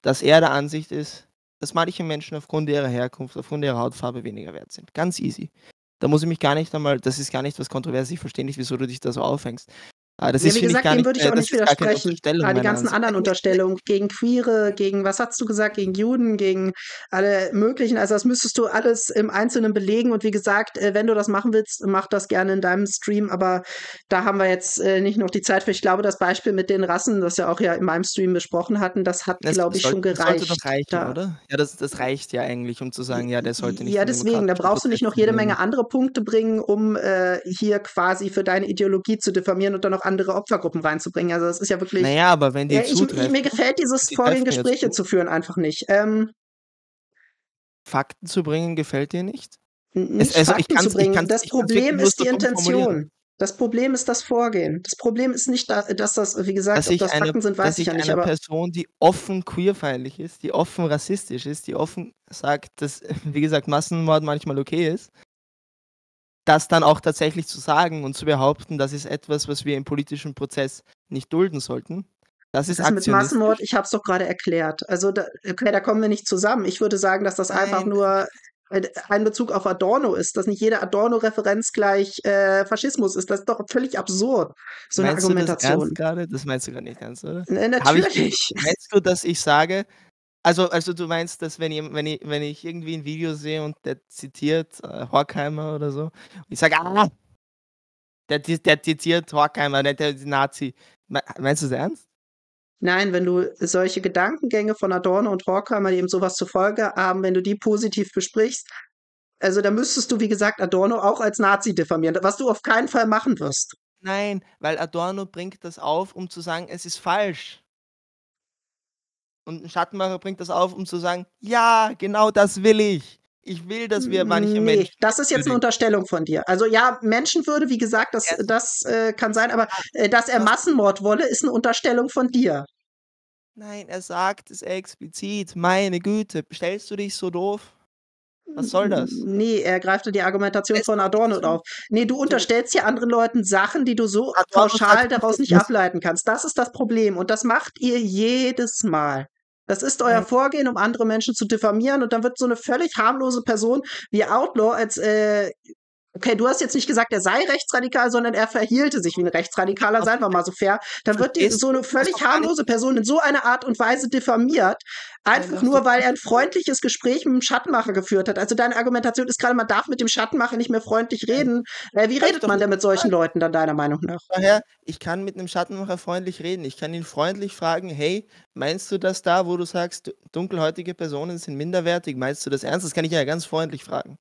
dass er der Ansicht ist, dass manche Menschen aufgrund ihrer Herkunft, aufgrund ihrer Hautfarbe weniger wert sind. Ganz easy. Da muss ich mich gar nicht einmal, das ist gar nicht was kontrovers, ich verstehe nicht, wieso du dich da so aufhängst. Ah, das ja, ist, wie gesagt, dem würde ich äh, auch nicht widersprechen. Ah, die ganzen anderen Unterstellungen gegen Queere, gegen, was hast du gesagt, gegen Juden, gegen alle möglichen. Also das müsstest du alles im Einzelnen belegen. Und wie gesagt, äh, wenn du das machen willst, mach das gerne in deinem Stream. Aber da haben wir jetzt äh, nicht noch die Zeit für. Ich glaube, das Beispiel mit den Rassen, das wir auch ja in meinem Stream besprochen hatten, das hat, glaube ich, soll, schon gereicht. Das sollte reichen, da. oder? Ja, das, das reicht ja eigentlich, um zu sagen, ja, der sollte nicht. Ja, deswegen, da brauchst du nicht noch jede Menge andere Punkte bringen, um äh, hier quasi für deine Ideologie zu diffamieren und dann noch andere Opfergruppen reinzubringen. Also das ist ja wirklich. Naja, aber wenn die. Ja, ich, ich, mir gefällt dieses Vorgehen, Gespräche zu führen, einfach nicht. Ähm, Fakten zu bringen gefällt dir nicht? Nicht es, also Fakten zu bringen. das Problem ist die Intention. Das Problem ist das Vorgehen. Das Problem ist nicht, dass das, wie gesagt, dass ob das eine, Fakten sind, weiß ich ja nicht. Eine Person, die offen queerfeindlich ist, die offen rassistisch ist, die offen sagt, dass, wie gesagt, Massenmord manchmal okay ist, das dann auch tatsächlich zu sagen und zu behaupten, das ist etwas, was wir im politischen Prozess nicht dulden sollten. Das ist das mit Massenmord, ich habe es doch gerade erklärt. Also da, okay, da kommen wir nicht zusammen. Ich würde sagen, dass das Nein. einfach nur ein Bezug auf Adorno ist, dass nicht jede Adorno-Referenz gleich äh, Faschismus ist. Das ist doch völlig absurd, so meinst eine Argumentation. Du das, gerade? das meinst du gar nicht ernst, oder? Äh, natürlich. Ich, meinst du, dass ich sage, also, also du meinst, dass wenn ich, wenn ich, wenn ich irgendwie ein Video sehe und der zitiert äh, Horkheimer oder so, und ich sage, ah, der, der zitiert Horkheimer, der, der Nazi. Meinst du das ernst? Nein, wenn du solche Gedankengänge von Adorno und Horkheimer, die eben sowas zur Folge haben, wenn du die positiv besprichst, also da müsstest du, wie gesagt, Adorno auch als Nazi diffamieren, was du auf keinen Fall machen wirst. Nein, weil Adorno bringt das auf, um zu sagen, es ist falsch. Und ein Schattenmacher bringt das auf, um zu sagen, ja, genau das will ich. Ich will, dass wir manche nee, Menschen. Das ist jetzt eine Unterstellung von dir. Also ja, Menschenwürde, wie gesagt, das, das äh, kann sein, aber äh, dass er Massenmord wolle, ist eine Unterstellung von dir. Nein, er sagt es explizit. Meine Güte, stellst du dich so doof? Was soll das? Nee, er greift die Argumentation von Adorno auf. Nee, du unterstellst hier anderen Leuten Sachen, die du so Adorno pauschal daraus nicht ableiten kannst. Das ist das Problem. Und das macht ihr jedes Mal. Das ist euer Vorgehen, um andere Menschen zu diffamieren. Und dann wird so eine völlig harmlose Person wie Outlaw als äh, okay, du hast jetzt nicht gesagt, er sei rechtsradikal, sondern er verhielte sich wie ein Rechtsradikaler, seien wir mal so fair, dann wird die, so eine völlig harmlose Person in so einer Art und Weise diffamiert, einfach nur, weil er ein freundliches Gespräch mit dem Schattenmacher geführt hat. Also deine Argumentation ist gerade, man darf mit dem Schattenmacher nicht mehr freundlich reden. Äh, wie redet man denn mit solchen Leuten dann deiner Meinung nach? Daher, ich kann mit einem Schattenmacher freundlich reden. Ich kann ihn freundlich fragen, hey, meinst du das da, wo du sagst, dunkelhäutige Personen sind minderwertig? Meinst du das ernst? Das kann ich ja ganz freundlich fragen.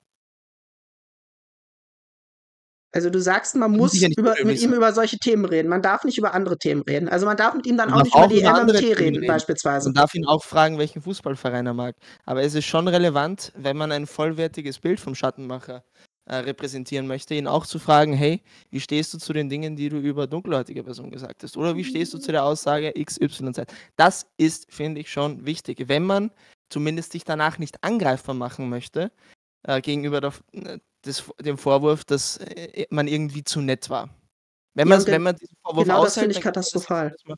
Also du sagst, man muss ja über, mit ihm über solche Themen reden. Man darf nicht über andere Themen reden. Also man darf mit ihm dann auch nicht über die MMT reden, reden, beispielsweise. Man darf ihn auch fragen, welchen Fußballverein er mag. Aber es ist schon relevant, wenn man ein vollwertiges Bild vom Schattenmacher äh, repräsentieren möchte, ihn auch zu fragen, hey, wie stehst du zu den Dingen, die du über dunkelhäutige Personen gesagt hast? Oder wie stehst du zu der Aussage XYZ? Das ist, finde ich, schon wichtig. Wenn man zumindest sich danach nicht angreifbar machen möchte, äh, gegenüber der, äh, des, dem Vorwurf, dass äh, man irgendwie zu nett war. Wenn, ja, wenn man diesen Vorwurf genau das finde ich katastrophal. Das,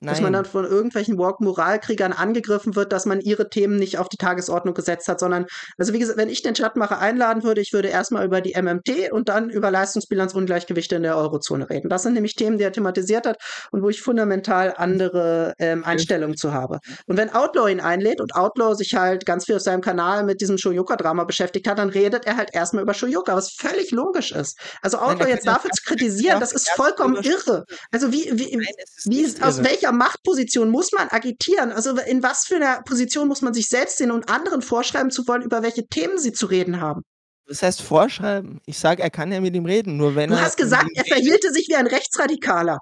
Nein. Dass man dann von irgendwelchen Walk-Moralkriegern angegriffen wird, dass man ihre Themen nicht auf die Tagesordnung gesetzt hat, sondern, also wie gesagt, wenn ich den Stadtmacher einladen würde, ich würde erstmal über die MMT und dann über Leistungsbilanzungleichgewichte in der Eurozone reden. Das sind nämlich Themen, die er thematisiert hat und wo ich fundamental andere ähm, Einstellungen zu habe. Und wenn Outlaw ihn einlädt und Outlaw sich halt ganz viel auf seinem Kanal mit diesem Shoyoka-Drama beschäftigt hat, dann redet er halt erstmal über Shoyoka, was völlig logisch ist. Also Outlaw Nein, jetzt dafür zu kritisieren, das ist vollkommen irre. Also wie, wie, Nein, wie aus welcher welcher Machtposition muss man agitieren? Also in was für einer Position muss man sich selbst sehen und anderen vorschreiben zu wollen, über welche Themen sie zu reden haben? Das heißt vorschreiben. Ich sage, er kann ja mit ihm reden, nur wenn du er. Du hast gesagt, er verhielte sich wie ein Rechtsradikaler.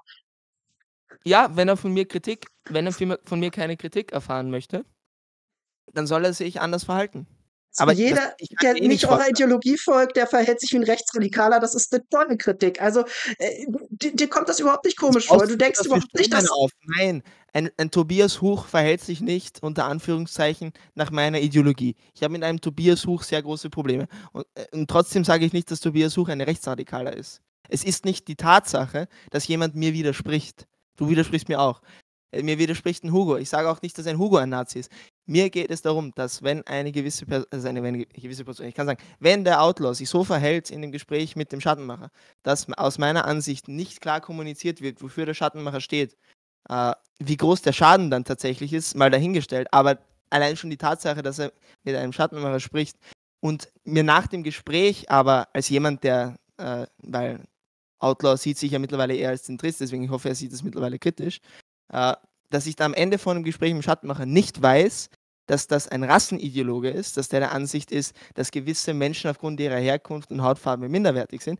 Ja, wenn er von mir Kritik, wenn er von mir keine Kritik erfahren möchte, dann soll er sich anders verhalten. Aber jeder, das, der eh nicht eurer Ideologie folgt, der verhält sich wie ein Rechtsradikaler. Das ist eine tolle Kritik. Also äh, dir, kommt das überhaupt nicht komisch vor. Du denkst überhaupt nicht, dass auf. Nein, ein, ein, Tobias Huch verhält sich nicht unter Anführungszeichen nach meiner Ideologie. Ich habe mit einem Tobias Huch sehr große Probleme. Und, äh, und trotzdem sage ich nicht, dass Tobias Huch ein Rechtsradikaler ist. Es ist nicht die Tatsache, dass jemand mir widerspricht. Du widersprichst mir auch. Äh, mir widerspricht ein Hugo. Ich sage auch nicht, dass ein Hugo ein Nazi ist. Mir geht es darum, dass wenn eine gewisse Person, also eine, eine, gewisse Person, ich kann sagen, wenn der Outlaw sich so verhält in dem Gespräch mit dem Schattenmacher, dass aus meiner Ansicht nicht klar kommuniziert wird, wofür der Schattenmacher steht, äh, wie groß der Schaden dann tatsächlich ist, mal dahingestellt. Aber allein schon die Tatsache, dass er mit einem Schattenmacher spricht und mir nach dem Gespräch aber als jemand, der, äh, weil Outlaw sieht sich ja mittlerweile eher als Zentrist, deswegen ich hoffe, er sieht es mittlerweile kritisch, äh, dass ich da am Ende von einem Gespräch mit dem Schattenmacher nicht weiß, dass das ein Rassenideologe ist, dass der der Ansicht ist, dass gewisse Menschen aufgrund ihrer Herkunft und Hautfarbe minderwertig sind.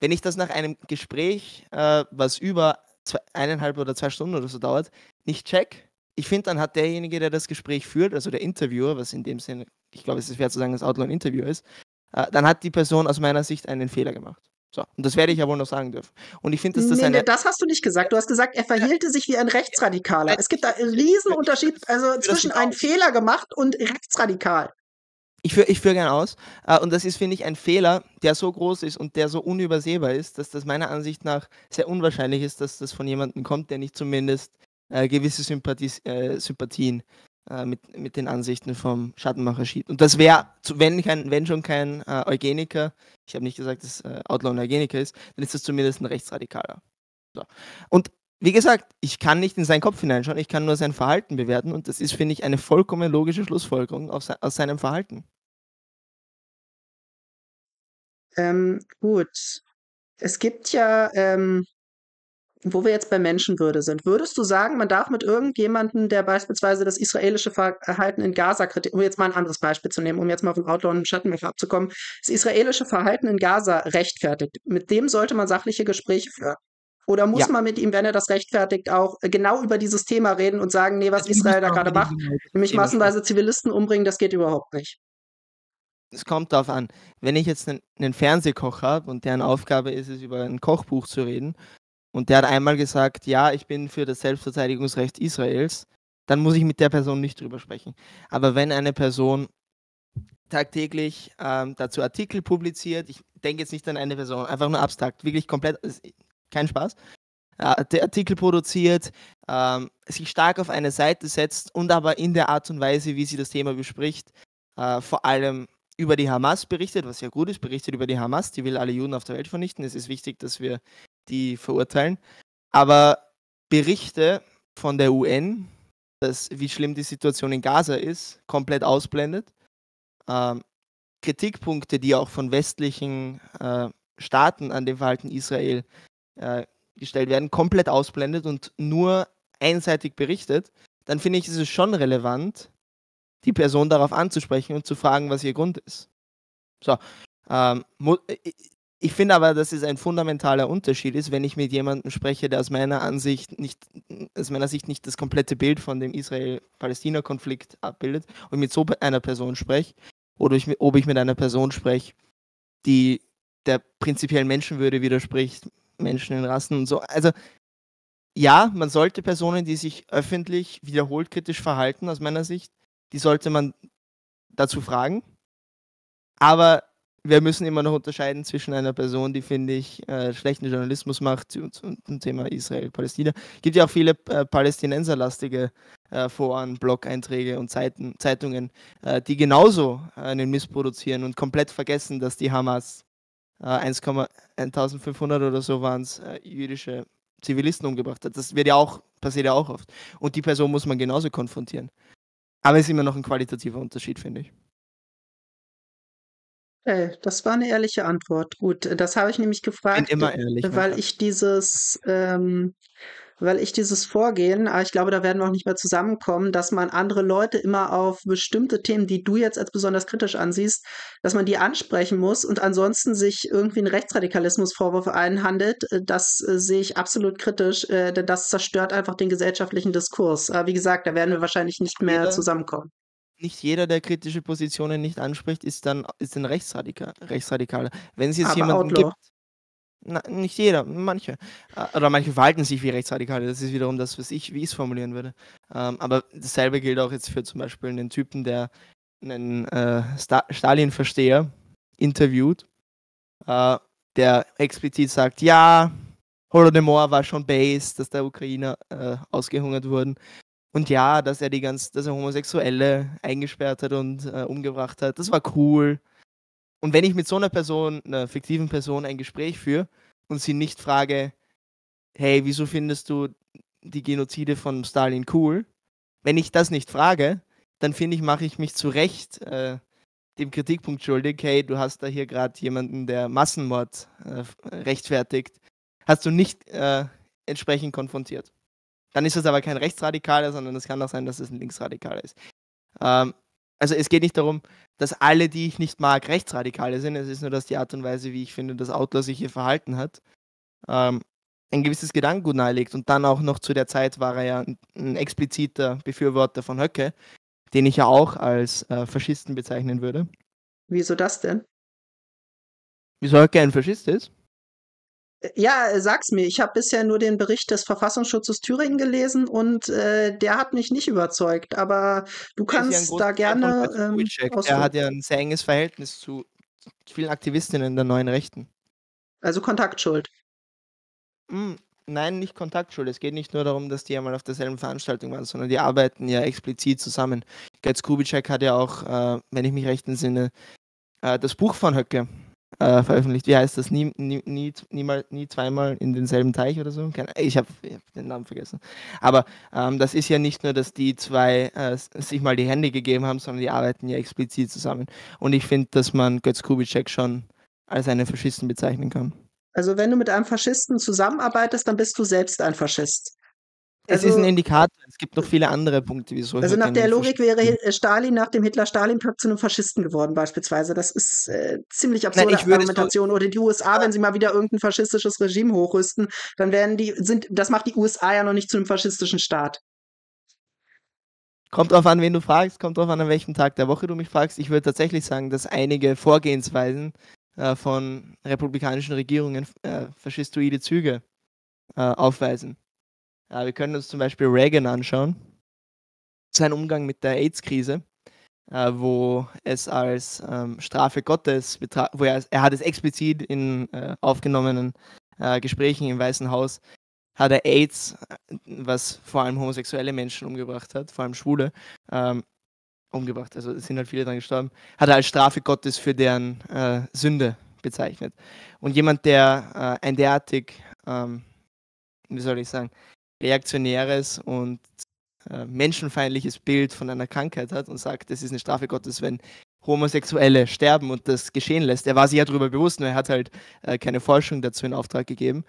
Wenn ich das nach einem Gespräch, äh, was über zwei, eineinhalb oder zwei Stunden oder so dauert, nicht check, ich finde, dann hat derjenige, der das Gespräch führt, also der Interviewer, was in dem Sinne, ich glaube, es ist schwer zu sagen, dass Outlaw ein Interviewer ist, äh, dann hat die Person aus meiner Sicht einen Fehler gemacht. So, und das werde ich ja wohl noch sagen dürfen. Und ich finde, dass das nee, eine. das hast du nicht gesagt. Du hast gesagt, er verhielte sich wie ein Rechtsradikaler. Es gibt da einen Riesenunterschied also zwischen einen Fehler gemacht und rechtsradikal. Ich führe ich führ gern aus. Äh, und das ist, finde ich, ein Fehler, der so groß ist und der so unübersehbar ist, dass das meiner Ansicht nach sehr unwahrscheinlich ist, dass das von jemandem kommt, der nicht zumindest äh, gewisse Sympathis, äh, Sympathien äh, mit, mit den Ansichten vom Schattenmacher schied. Und das wäre, wenn, wenn schon kein äh, Eugeniker, ich habe nicht gesagt, dass äh, Outlaw ein Eugeniker ist, dann ist das zumindest ein Rechtsradikaler. So. Und wie gesagt, ich kann nicht in seinen Kopf hineinschauen, ich kann nur sein Verhalten bewerten und das ist, finde ich, eine vollkommen logische Schlussfolgerung aus, aus seinem Verhalten. Ähm, gut. Es gibt ja ähm, wo wir jetzt bei Menschenwürde sind, würdest du sagen, man darf mit irgendjemandem, der beispielsweise das israelische Verhalten in Gaza kritisiert, um jetzt mal ein anderes Beispiel zu nehmen, um jetzt mal vom Outlaw und Schattenwerfer abzukommen, das israelische Verhalten in Gaza rechtfertigt, mit dem sollte man sachliche Gespräche führen? Oder muss ja. man mit ihm, wenn er das rechtfertigt, auch genau über dieses Thema reden und sagen, nee, was das Israel da gerade macht, nämlich massenweise Zivilisten umbringen, das geht überhaupt nicht? Es kommt darauf an. Wenn ich jetzt einen, einen Fernsehkoch habe und deren Aufgabe ist es, über ein Kochbuch zu reden und der hat einmal gesagt, ja, ich bin für das Selbstverteidigungsrecht Israels, dann muss ich mit der Person nicht drüber sprechen. Aber wenn eine Person tagtäglich ähm, dazu Artikel publiziert, ich denke jetzt nicht an eine Person, einfach nur abstrakt, wirklich komplett, kein Spaß, äh, der Artikel produziert, ähm, sich stark auf eine Seite setzt und aber in der Art und Weise, wie sie das Thema bespricht, äh, vor allem über die Hamas berichtet, was ja gut ist, berichtet über die Hamas, die will alle Juden auf der Welt vernichten. Es ist wichtig, dass wir die verurteilen. Aber Berichte von der UN, dass, wie schlimm die Situation in Gaza ist, komplett ausblendet. Ähm, Kritikpunkte, die auch von westlichen äh, Staaten an dem Verhalten Israel äh, gestellt werden, komplett ausblendet und nur einseitig berichtet, dann finde ich, ist es schon relevant, die Person darauf anzusprechen und zu fragen, was ihr Grund ist. So. Ähm, ich finde aber, dass es ein fundamentaler Unterschied ist, wenn ich mit jemandem spreche, der aus meiner Ansicht nicht, aus meiner Sicht nicht das komplette Bild von dem Israel-Palästina-Konflikt abbildet und mit so einer Person spreche, oder ich, ob ich mit einer Person spreche, die der prinzipiellen Menschenwürde widerspricht, Menschen in Rassen und so. Also ja, man sollte Personen, die sich öffentlich wiederholt kritisch verhalten, aus meiner Sicht, die sollte man dazu fragen. Aber wir müssen immer noch unterscheiden zwischen einer Person, die, finde ich, äh, schlechten Journalismus macht zum, zum Thema Israel-Palästina. Gibt ja auch viele äh, palästinenserlastige äh, Foren, Blog-Einträge und Zeiten, Zeitungen, äh, die genauso einen Mist produzieren und komplett vergessen, dass die Hamas 1,1500 äh, oder so waren es äh, jüdische Zivilisten umgebracht hat. Das wird ja auch, passiert ja auch oft. Und die Person muss man genauso konfrontieren. Aber es ist immer noch ein qualitativer Unterschied, finde ich. Okay, das war eine ehrliche Antwort. Gut, das habe ich nämlich gefragt, immer ehrlich, weil ich dieses, ähm, weil ich dieses Vorgehen, aber ich glaube, da werden wir auch nicht mehr zusammenkommen, dass man andere Leute immer auf bestimmte Themen, die du jetzt als besonders kritisch ansiehst, dass man die ansprechen muss und ansonsten sich irgendwie ein Rechtsradikalismusvorwurf einhandelt, äh, das äh, sehe ich absolut kritisch, äh, denn das zerstört einfach den gesellschaftlichen Diskurs. Aber wie gesagt, da werden wir wahrscheinlich nicht mehr zusammenkommen nicht jeder, der kritische Positionen nicht anspricht, ist dann ist ein Rechtsradikal, Rechtsradikaler. Wenn es jetzt Aber jemanden Outlaw. gibt, na, nicht jeder, manche. Äh, oder manche verhalten sich wie Rechtsradikale. Das ist wiederum das, was ich, wie ich es formulieren würde. Ähm, aber dasselbe gilt auch jetzt für zum Beispiel einen Typen, der einen äh, Stalin-Versteher interviewt, äh, der explizit sagt, ja, Holodomor war schon based, dass der Ukrainer äh, ausgehungert wurden. Und ja, dass er die ganz, dass er Homosexuelle eingesperrt hat und äh, umgebracht hat, das war cool. Und wenn ich mit so einer Person, einer fiktiven Person, ein Gespräch führe und sie nicht frage, hey, wieso findest du die Genozide von Stalin cool? Wenn ich das nicht frage, dann finde ich, mache ich mich zu Recht äh, dem Kritikpunkt schuldig, hey, du hast da hier gerade jemanden, der Massenmord äh, rechtfertigt, hast du nicht äh, entsprechend konfrontiert. Dann ist es aber kein Rechtsradikaler, sondern es kann auch sein, dass es ein Linksradikaler ist. Ähm, also es geht nicht darum, dass alle, die ich nicht mag, Rechtsradikale sind. Es ist nur, dass die Art und Weise, wie ich finde, dass Outlaw sich hier verhalten hat, ähm, ein gewisses Gedankengut nahelegt. Und dann auch noch zu der Zeit war er ja ein, ein expliziter Befürworter von Höcke, den ich ja auch als äh, Faschisten bezeichnen würde. Wieso das denn? Wieso Höcke ein Faschist ist? Ja, sag's mir. Ich habe bisher nur den Bericht des Verfassungsschutzes Thüringen gelesen und äh, der hat mich nicht überzeugt. Aber du kannst ja da gerne. Ähm, er hat ja ein sehr enges Verhältnis zu vielen Aktivistinnen der neuen Rechten. Also Kontaktschuld. Hm, nein, nicht Kontaktschuld. Es geht nicht nur darum, dass die einmal auf derselben Veranstaltung waren, sondern die arbeiten ja explizit zusammen. Götz Kubitschek hat ja auch, äh, wenn ich mich recht entsinne, äh, das Buch von Höcke äh, veröffentlicht. Wie heißt das? Nie, nie, nie, nie, nie zweimal in denselben Teich oder so? Ich habe hab den Namen vergessen. Aber ähm, das ist ja nicht nur, dass die zwei äh, sich mal die Hände gegeben haben, sondern die arbeiten ja explizit zusammen. Und ich finde, dass man Götz Kubitschek schon als einen Faschisten bezeichnen kann. Also wenn du mit einem Faschisten zusammenarbeitest, dann bist du selbst ein Faschist. Es ist ein also Indikator. Es gibt noch viele andere Punkte, wieso. Also nach der Logik wäre äh, Stalin nach dem Hitler-Stalin-Pakt zu einem Faschisten geworden, beispielsweise. Das ist äh, ziemlich absurde Nein, Argumentation. Oder die USA, wenn sie mal wieder irgendein faschistisches Regime hochrüsten, dann werden die, sind, das macht die USA ja noch nicht zu einem faschistischen Staat. Kommt drauf an, wen du fragst, kommt drauf an, an welchem Tag der Woche du mich fragst. Ich würde tatsächlich sagen, dass einige Vorgehensweisen äh, von republikanischen Regierungen äh, faschistoide Züge äh, aufweisen. Ja, wir können uns zum Beispiel Reagan anschauen, sein Umgang mit der AIDS-Krise, äh, wo es als ähm, Strafe Gottes, wo er, er hat es explizit in äh, aufgenommenen äh, Gesprächen im Weißen Haus, hat er AIDS, was vor allem homosexuelle Menschen umgebracht hat, vor allem Schwule, ähm, umgebracht. Also es sind halt viele dran gestorben. Hat er als Strafe Gottes für deren äh, Sünde bezeichnet. Und jemand, der äh, ein derartig, ähm, wie soll ich sagen, reaktionäres und äh, menschenfeindliches Bild von einer Krankheit hat und sagt, das ist eine Strafe Gottes, wenn Homosexuelle sterben und das geschehen lässt. Er war sich ja darüber bewusst, nur er hat halt äh, keine Forschung dazu in Auftrag gegeben.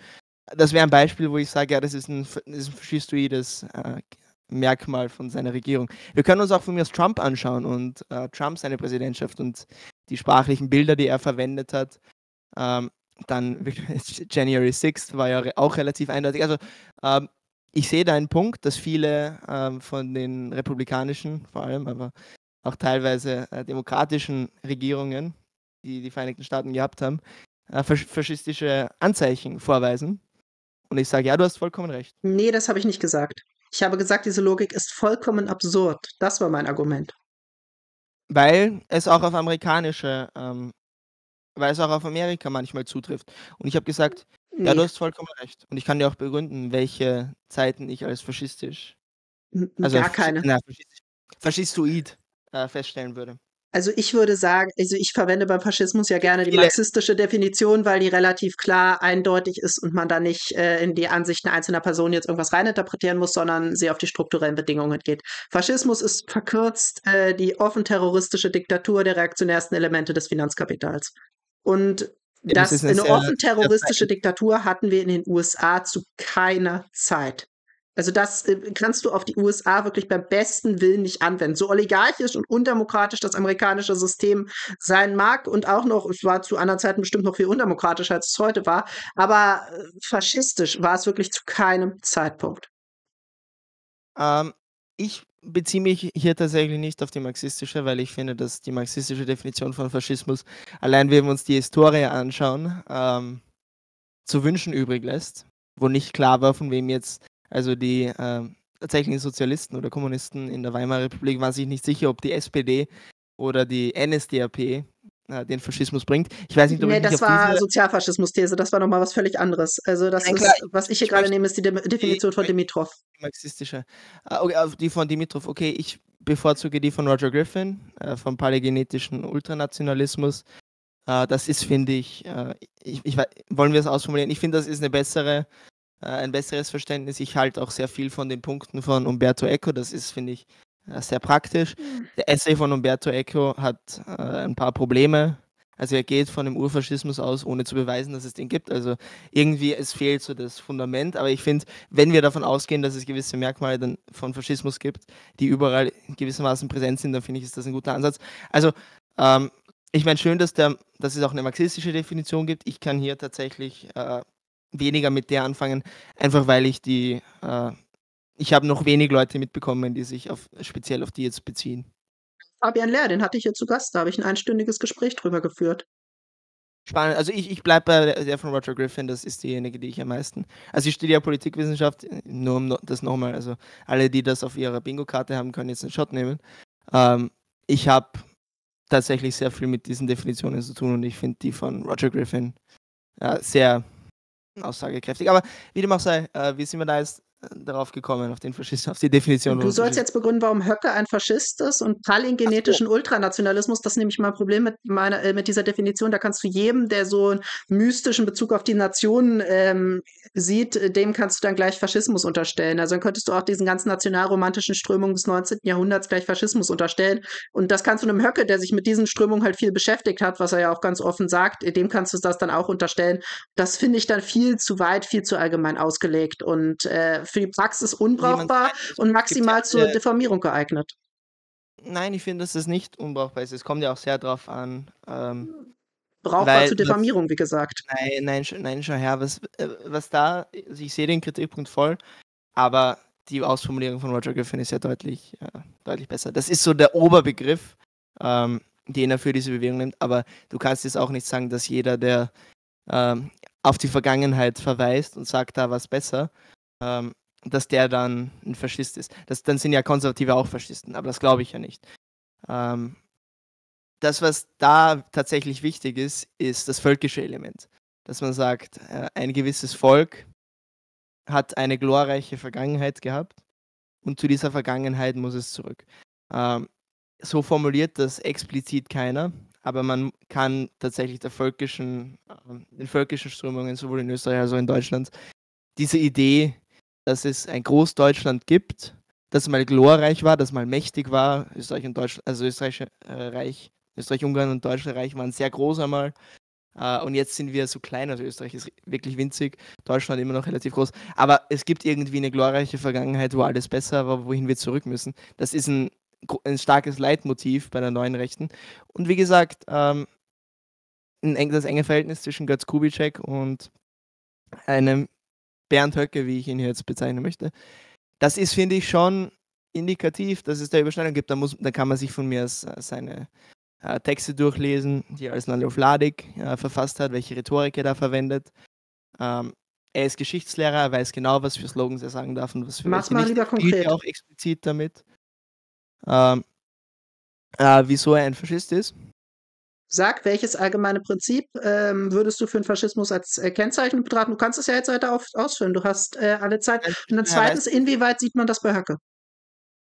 Das wäre ein Beispiel, wo ich sage, ja, das ist ein, das ist ein faschistoides äh, Merkmal von seiner Regierung. Wir können uns auch von mir aus Trump anschauen und äh, Trump seine Präsidentschaft und die sprachlichen Bilder, die er verwendet hat. Ähm, dann January 6th war ja auch relativ eindeutig. Also ähm, ich sehe da einen Punkt, dass viele ähm, von den republikanischen, vor allem, aber auch teilweise äh, demokratischen Regierungen, die die Vereinigten Staaten gehabt haben, äh, fas faschistische Anzeichen vorweisen. Und ich sage, ja, du hast vollkommen recht. Nee, das habe ich nicht gesagt. Ich habe gesagt, diese Logik ist vollkommen absurd. Das war mein Argument. Weil es auch auf amerikanische, ähm, weil es auch auf Amerika manchmal zutrifft. Und ich habe gesagt, nee. ja, du hast vollkommen recht. Und ich kann dir auch begründen, welche Zeiten ich als faschistisch, also gar keine, na, faschistoid äh, feststellen würde. Also ich würde sagen, also ich verwende beim Faschismus ja gerne die marxistische Definition, weil die relativ klar eindeutig ist und man da nicht äh, in die Ansichten einzelner Personen jetzt irgendwas reininterpretieren muss, sondern sehr auf die strukturellen Bedingungen geht. Faschismus ist verkürzt äh, die offen terroristische Diktatur der reaktionärsten Elemente des Finanzkapitals. Und das, das eine, offen terroristische Diktatur hatten wir in den USA zu keiner Zeit. Also das äh, kannst du auf die USA wirklich beim besten Willen nicht anwenden. So oligarchisch und undemokratisch das amerikanische System sein mag und auch noch, es war zu anderen Zeiten bestimmt noch viel undemokratischer, als es heute war, aber äh, faschistisch war es wirklich zu keinem Zeitpunkt. Ähm, ich beziehe mich hier tatsächlich nicht auf die marxistische, weil ich finde, dass die marxistische Definition von Faschismus, allein wenn wir uns die Historie anschauen, ähm, zu wünschen übrig lässt, wo nicht klar war, von wem jetzt also die äh, tatsächlichen Sozialisten oder Kommunisten in der Weimarer Republik waren sich nicht sicher, ob die SPD oder die NSDAP äh, den Faschismus bringt. Ich weiß nicht, ob nee, ich das war Sozialfaschismus-These, das war nochmal was völlig anderes. Also das Nein, ist, was ich hier gerade nehme, ist die De Definition die, von Dimitrov. Die marxistische. Uh, okay, die von Dimitrov, okay, ich bevorzuge die von Roger Griffin, äh, vom palägenetischen Ultranationalismus. Äh, das ist, finde ich, äh, ich, ich, wollen wir es ausformulieren? Ich finde, das ist eine bessere äh, ein besseres Verständnis. Ich halte auch sehr viel von den Punkten von Umberto Eco. Das ist, finde ich, sehr praktisch. Mhm. Der Essay von Umberto Eco hat äh, ein paar Probleme. Also er geht von dem Urfaschismus aus, ohne zu beweisen, dass es den gibt. Also irgendwie, es fehlt so das Fundament. Aber ich finde, wenn wir davon ausgehen, dass es gewisse Merkmale dann von Faschismus gibt, die überall gewissermaßen präsent sind, dann finde ich, ist das ein guter Ansatz. Also ähm, ich meine, schön, dass, der, dass es auch eine marxistische Definition gibt. Ich kann hier tatsächlich äh, weniger mit der anfangen, einfach weil ich die, äh, ich habe noch wenig Leute mitbekommen, die sich auf, speziell auf die jetzt beziehen. Fabian Lehr, den hatte ich hier zu Gast, da habe ich ein einstündiges Gespräch drüber geführt. Spannend, also ich, ich bleibe bei der von Roger Griffin, das ist diejenige, die ich am meisten. Also ich studiere Politikwissenschaft, nur um das nochmal, also alle, die das auf ihrer Bingo-Karte haben, können jetzt einen Shot nehmen. Ähm, ich habe tatsächlich sehr viel mit diesen Definitionen zu tun und ich finde die von Roger Griffin ja, sehr aussagekräftig. Aber wie dem auch sei, äh, wie sind wir da jetzt darauf gekommen, auf den Faschismus, auf die Definition. Du sollst jetzt begründen, warum Höcke ein Faschist ist und palingenetischen so. Ultranationalismus, das ist nämlich mein Problem mit meiner, äh, mit dieser Definition. Da kannst du jedem, der so einen mystischen Bezug auf die Nation ähm, sieht, dem kannst du dann gleich Faschismus unterstellen. Also dann könntest du auch diesen ganzen nationalromantischen Strömungen des 19. Jahrhunderts gleich Faschismus unterstellen. Und das kannst du einem Höcke, der sich mit diesen Strömungen halt viel beschäftigt hat, was er ja auch ganz offen sagt, dem kannst du das dann auch unterstellen. Das finde ich dann viel zu weit, viel zu allgemein ausgelegt und äh, für die Praxis unbrauchbar und maximal ja, zur Deformierung geeignet. Nein, ich finde, dass es nicht unbrauchbar ist. Es kommt ja auch sehr darauf an. Ähm, brauchbar zur Deformierung, wie gesagt. Nein, nein, nein, schau her, was, äh, was da, ich sehe den Kritikpunkt voll, aber die Ausformulierung von Roger Griffin ist ja deutlich, äh, deutlich besser. Das ist so der Oberbegriff, ähm, den er für diese Bewegung nimmt, aber du kannst jetzt auch nicht sagen, dass jeder, der ähm, auf die Vergangenheit verweist und sagt, da war es besser, ähm, dass der dann ein Faschist ist. Das, dann sind ja Konservative auch Faschisten, aber das glaube ich ja nicht. Ähm, das, was da tatsächlich wichtig ist, ist das völkische Element. Dass man sagt, äh, ein gewisses Volk hat eine glorreiche Vergangenheit gehabt und zu dieser Vergangenheit muss es zurück. Ähm, so formuliert das explizit keiner, aber man kann tatsächlich der völkischen, ähm, den völkischen Strömungen sowohl in Österreich als auch in Deutschland diese Idee, dass es ein Großdeutschland gibt, das mal glorreich war, das mal mächtig war. Österreich und Deutschland, also Österreich, äh, Reich, Österreich, Ungarn und Deutschland Reich waren sehr groß einmal. Uh, und jetzt sind wir so klein, also Österreich ist wirklich winzig, Deutschland immer noch relativ groß. Aber es gibt irgendwie eine glorreiche Vergangenheit, wo alles besser war, wohin wir zurück müssen. Das ist ein, ein starkes Leitmotiv bei der neuen Rechten. Und wie gesagt, ähm, ein, das enge Verhältnis zwischen Götz Kubitschek und einem Bernd Höcke, wie ich ihn jetzt bezeichnen möchte, das ist, finde ich, schon indikativ, dass es da Überschneidung gibt. Da, muss, da kann man sich von mir seine äh, Texte durchlesen, die er als Ladik äh, verfasst hat, welche Rhetorik er da verwendet. Ähm, er ist Geschichtslehrer, er weiß genau, was für Slogans er sagen darf und was für Mach mal lieber konkret. auch explizit damit. Ähm, äh, wieso er ein Faschist ist. Sag, welches allgemeine Prinzip ähm, würdest du für den Faschismus als äh, Kennzeichen betrachten? Du kannst es ja jetzt weiter auf, ausführen. Du hast äh, alle Zeit. Und dann zweitens, inwieweit sieht man das bei Höcke?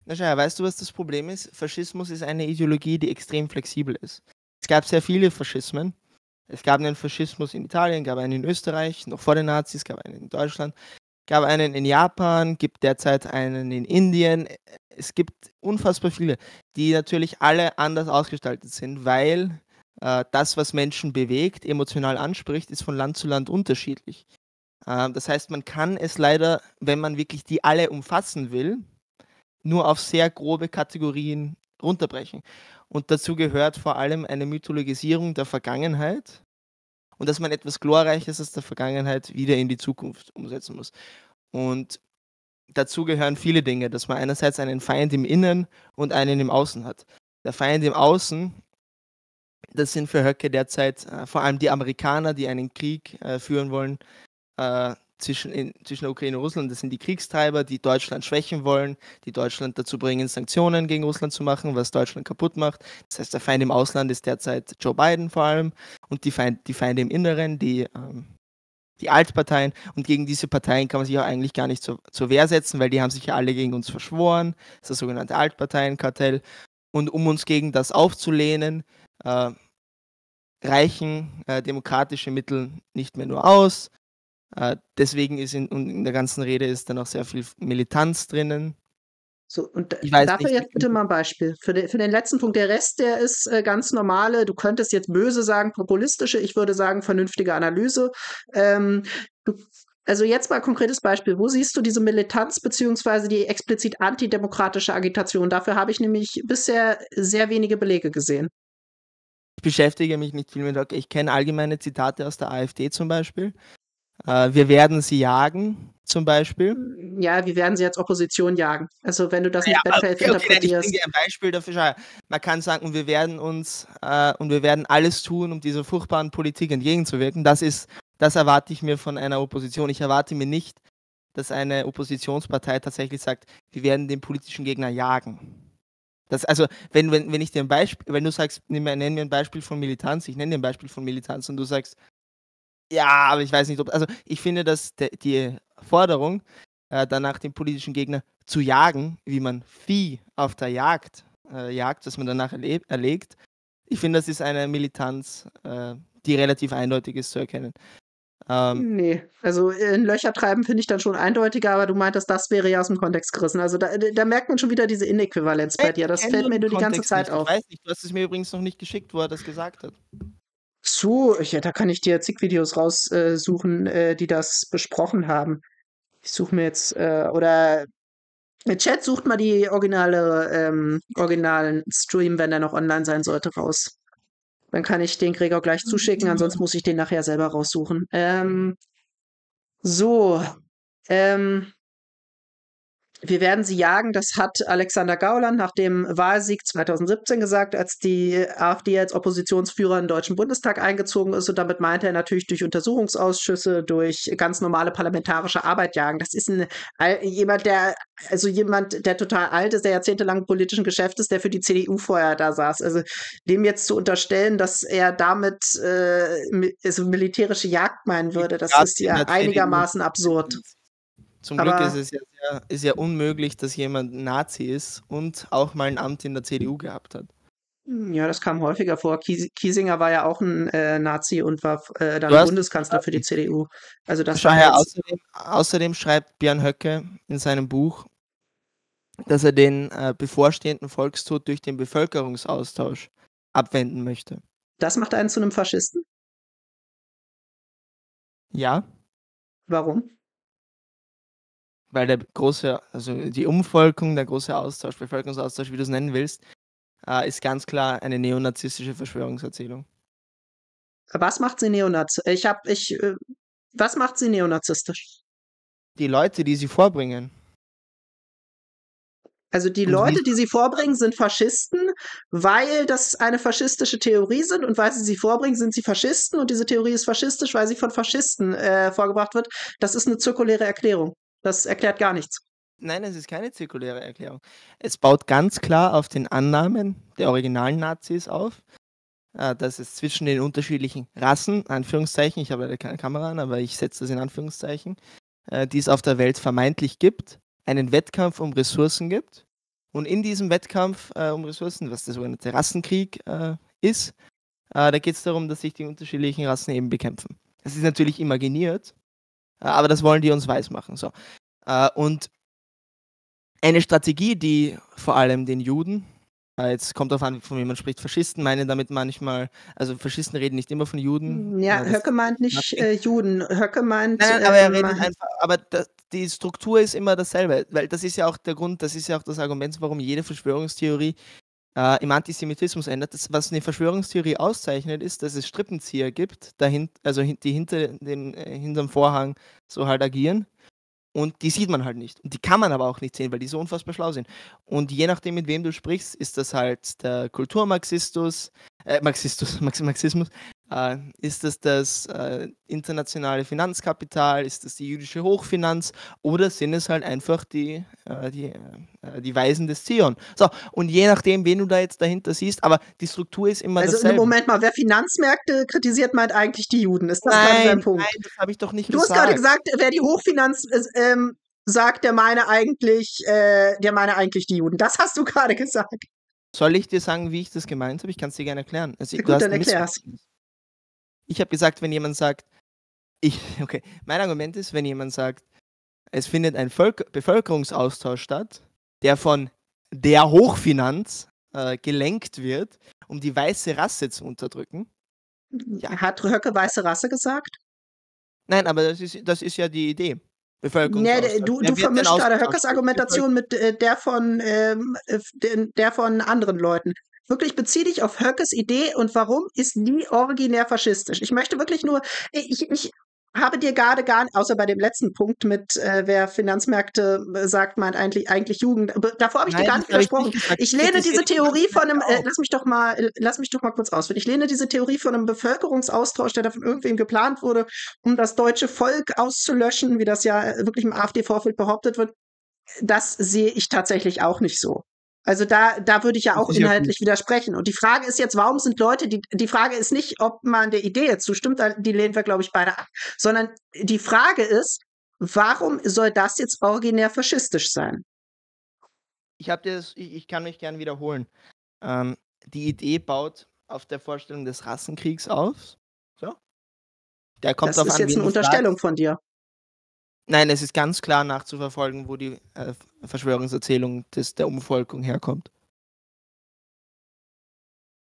Na schau, weißt du, was das Problem ist? Faschismus ist eine Ideologie, die extrem flexibel ist. Es gab sehr viele Faschismen. Es gab einen Faschismus in Italien, gab einen in Österreich, noch vor den Nazis, gab einen in Deutschland, gab einen in Japan, gibt derzeit einen in Indien. Es gibt unfassbar viele, die natürlich alle anders ausgestaltet sind, weil das, was Menschen bewegt, emotional anspricht, ist von Land zu Land unterschiedlich. Äh, das heißt, man kann es leider, wenn man wirklich die alle umfassen will, nur auf sehr grobe Kategorien runterbrechen. Und dazu gehört vor allem eine Mythologisierung der Vergangenheit und dass man etwas Glorreiches aus der Vergangenheit wieder in die Zukunft umsetzen muss. Und dazu gehören viele Dinge, dass man einerseits einen Feind im Innen und einen im Außen hat. Der Feind im Außen, das sind für Höcke derzeit äh, vor allem die Amerikaner, die einen Krieg äh, führen wollen, äh, zwischen, in, zwischen der Ukraine und Russland. Das sind die Kriegstreiber, die Deutschland schwächen wollen, die Deutschland dazu bringen, Sanktionen gegen Russland zu machen, was Deutschland kaputt macht. Das heißt, der Feind im Ausland ist derzeit Joe Biden vor allem und die, Feind, die Feinde im Inneren, die, ähm, die Altparteien. Und gegen diese Parteien kann man sich auch eigentlich gar nicht zur, zur Wehr setzen, weil die haben sich ja alle gegen uns verschworen. Das ist das sogenannte Altparteienkartell. Und um uns gegen das aufzulehnen, äh, reichen äh, demokratische Mittel nicht mehr nur aus, äh, deswegen ist in, in, der ganzen Rede ist dann auch sehr viel Militanz drinnen. So, und dafür nicht, jetzt bitte mal ein Beispiel. Für den, für den letzten Punkt, der Rest, der ist äh, ganz normale, du könntest jetzt böse sagen, populistische, ich würde sagen, vernünftige Analyse. Ähm, du, also jetzt mal ein konkretes Beispiel. Wo siehst du diese Militanz beziehungsweise die explizit antidemokratische Agitation? Dafür habe ich nämlich bisher sehr wenige Belege gesehen. Ich beschäftige mich nicht viel mit, ich kenne allgemeine Zitate aus der AfD zum Beispiel. Äh, wir werden sie jagen, zum Beispiel. Ja, wir werden sie als Opposition jagen. Also wenn du das ja, mit Bedfeld okay, interpretierst. Okay, ich ein Beispiel dafür. Man kann sagen, wir werden uns äh, und wir werden alles tun, um dieser furchtbaren Politik entgegenzuwirken. Das ist, das erwarte ich mir von einer Opposition. Ich erwarte mir nicht, dass eine Oppositionspartei tatsächlich sagt, wir werden den politischen Gegner jagen. Das, also, wenn, wenn, wenn ich dir ein Beispiel, wenn du sagst, mir, nenn mir ein Beispiel von Militanz, ich nenne dir ein Beispiel von Militanz und du sagst, ja, aber ich weiß nicht, ob. Also, ich finde, dass de, die Forderung, äh, danach den politischen Gegner zu jagen, wie man Vieh auf der Jagd äh, jagt, was man danach erlegt, ich finde, das ist eine Militanz, äh, die relativ eindeutig ist zu erkennen. Ähm, nee, also in Löcher treiben finde ich dann schon eindeutiger, aber du meintest, das wäre ja aus dem Kontext gerissen. Also da, da merkt man schon wieder diese Inäquivalenz bei dir. Das fällt mir nur die ganze Zeit nicht. auf. Ich weiß nicht, du hast es mir übrigens noch nicht geschickt, wo er das gesagt hat. So, ja, da kann ich dir zig Videos raussuchen, äh, die das besprochen haben. Ich suche mir jetzt, äh, oder im Chat sucht mal die originale, ähm, originalen Stream, wenn der noch online sein sollte, raus. Dann kann ich den Gregor gleich zuschicken, ansonsten muss ich den nachher selber raussuchen. Ähm, so, ähm, wir werden sie jagen, das hat Alexander Gauland nach dem Wahlsieg 2017 gesagt, als die AfD als Oppositionsführer in den Deutschen Bundestag eingezogen ist. Und damit meinte er natürlich durch Untersuchungsausschüsse, durch ganz normale parlamentarische Arbeit jagen. Das ist ein, jemand, der, also jemand, der total alt ist, der jahrzehntelang im politischen Geschäft ist, der für die CDU vorher da saß. Also dem jetzt zu unterstellen, dass er damit äh, also militärische Jagd meinen würde, das ist ja einigermaßen absurd. Zum Aber Glück ist es ja, sehr, ist ja unmöglich, dass jemand Nazi ist und auch mal ein Amt in der CDU gehabt hat. Hm, ja, das kam häufiger vor. Kiesinger war ja auch ein äh, Nazi und war äh, dann Bundeskanzler für die CDU. Also das war ja außerdem, außerdem, schreibt Björn Höcke in seinem Buch, dass er den äh, bevorstehenden Volkstod durch den Bevölkerungsaustausch abwenden möchte. Das macht einen zu einem Faschisten? Ja. Warum? Weil der große, also die Umvolkung, der große Austausch, Bevölkerungsaustausch, wie du es nennen willst, äh, ist ganz klar eine neonazistische Verschwörungserzählung. Was macht sie neonazistisch? Ich habe, ich, äh, was macht sie neonazistisch? Die Leute, die sie vorbringen. Also die Leute, die sie vorbringen, sind Faschisten, weil das eine faschistische Theorie sind und weil sie sie vorbringen, sind sie Faschisten und diese Theorie ist faschistisch, weil sie von Faschisten äh, vorgebracht wird. Das ist eine zirkuläre Erklärung. Das erklärt gar nichts. Nein, es ist keine zirkuläre Erklärung. Es baut ganz klar auf den Annahmen der originalen Nazis auf, äh, dass es zwischen den unterschiedlichen Rassen, Anführungszeichen, ich habe leider keine Kamera an, aber ich setze das in Anführungszeichen, äh, die es auf der Welt vermeintlich gibt, einen Wettkampf um Ressourcen gibt. Und in diesem Wettkampf äh, um Ressourcen, was der sogenannte Rassenkrieg ist, da geht es darum, dass sich die unterschiedlichen Rassen eben bekämpfen. Das ist natürlich imaginiert, aber das wollen die uns weismachen. So. Äh, und eine Strategie, die vor allem den Juden, äh, Jetzt kommt darauf an, von wem man spricht. Faschisten meinen damit manchmal, also Faschisten reden nicht immer von Juden. Ja, Höcke meint nicht äh, Juden. Höcke meint. Nein, nein aber er redet einfach, aber das, die Struktur ist immer dasselbe, weil das ist ja auch der Grund, das ist ja auch das Argument, warum jede Verschwörungstheorie äh, im Antisemitismus ändert. Das, was eine Verschwörungstheorie auszeichnet, ist, dass es Strippenzieher gibt, dahin, also die hinter den, äh, hinterm Vorhang so halt agieren. Und die sieht man halt nicht. Und die kann man aber auch nicht sehen, weil die so unfassbar schlau sind. Und je nachdem, mit wem du sprichst, ist das halt der Kulturmarxistus, äh, Marxistus, Marxismus, ist es das äh, internationale Finanzkapital? Ist es die jüdische Hochfinanz? Oder sind es halt einfach die, äh, die, äh, die Weisen des Zion? So, und je nachdem, wen du da jetzt dahinter siehst, aber die Struktur ist immer Also dasselbe. Moment mal, wer Finanzmärkte kritisiert, meint eigentlich die Juden. Ist das nein, dein Punkt? Nein, das habe ich doch nicht du gesagt. Du hast gerade gesagt, wer die Hochfinanz ähm, sagt, der meine eigentlich, äh, der meine eigentlich die Juden. Das hast du gerade gesagt. Soll ich dir sagen, wie ich das gemeint habe? Ich kann es dir gerne erklären. Also, Gut, dann erklär's. Ich habe gesagt, wenn jemand sagt, ich, okay, mein Argument ist, wenn jemand sagt, es findet ein Völker Bevölkerungsaustausch statt, der von der Hochfinanz äh, gelenkt wird, um die weiße Rasse zu unterdrücken. Ja. Hat Höcke weiße Rasse gesagt? Nein, aber das ist, das ist ja die Idee. Nee, du, du vermischst gerade Höckers Argumentation mit äh, der von ähm, äh, der von anderen Leuten. Wirklich bezieh dich auf Höckes Idee und warum ist die originär faschistisch? Ich möchte wirklich nur, ich, ich habe dir gerade gar nicht, außer bei dem letzten Punkt mit, äh, wer Finanzmärkte äh, sagt, meint eigentlich, eigentlich Jugend. Davor habe ich Nein, dir gar nicht widersprochen. Ich, ich, lehne diese Theorie von einem, äh, lass mich doch mal, lass mich doch mal kurz ausführen. Ich lehne diese Theorie von einem Bevölkerungsaustausch, der da von irgendwem geplant wurde, um das deutsche Volk auszulöschen, wie das ja wirklich im AfD-Vorfeld behauptet wird. Das sehe ich tatsächlich auch nicht so. Also da, da würde ich ja auch inhaltlich widersprechen. Und die Frage ist jetzt, warum sind Leute, die, die Frage ist nicht, ob man der Idee jetzt zustimmt, die lehnen wir, glaube ich, beide ab, sondern die Frage ist, warum soll das jetzt originär faschistisch sein? Ich habe das, ich, ich, kann mich gern wiederholen. Ähm, die Idee baut auf der Vorstellung des Rassenkriegs auf. So. Der kommt das ist an, jetzt eine Unterstellung von dir. Nein, es ist ganz klar nachzuverfolgen, wo die äh, Verschwörungserzählung des, der Umvolkung herkommt.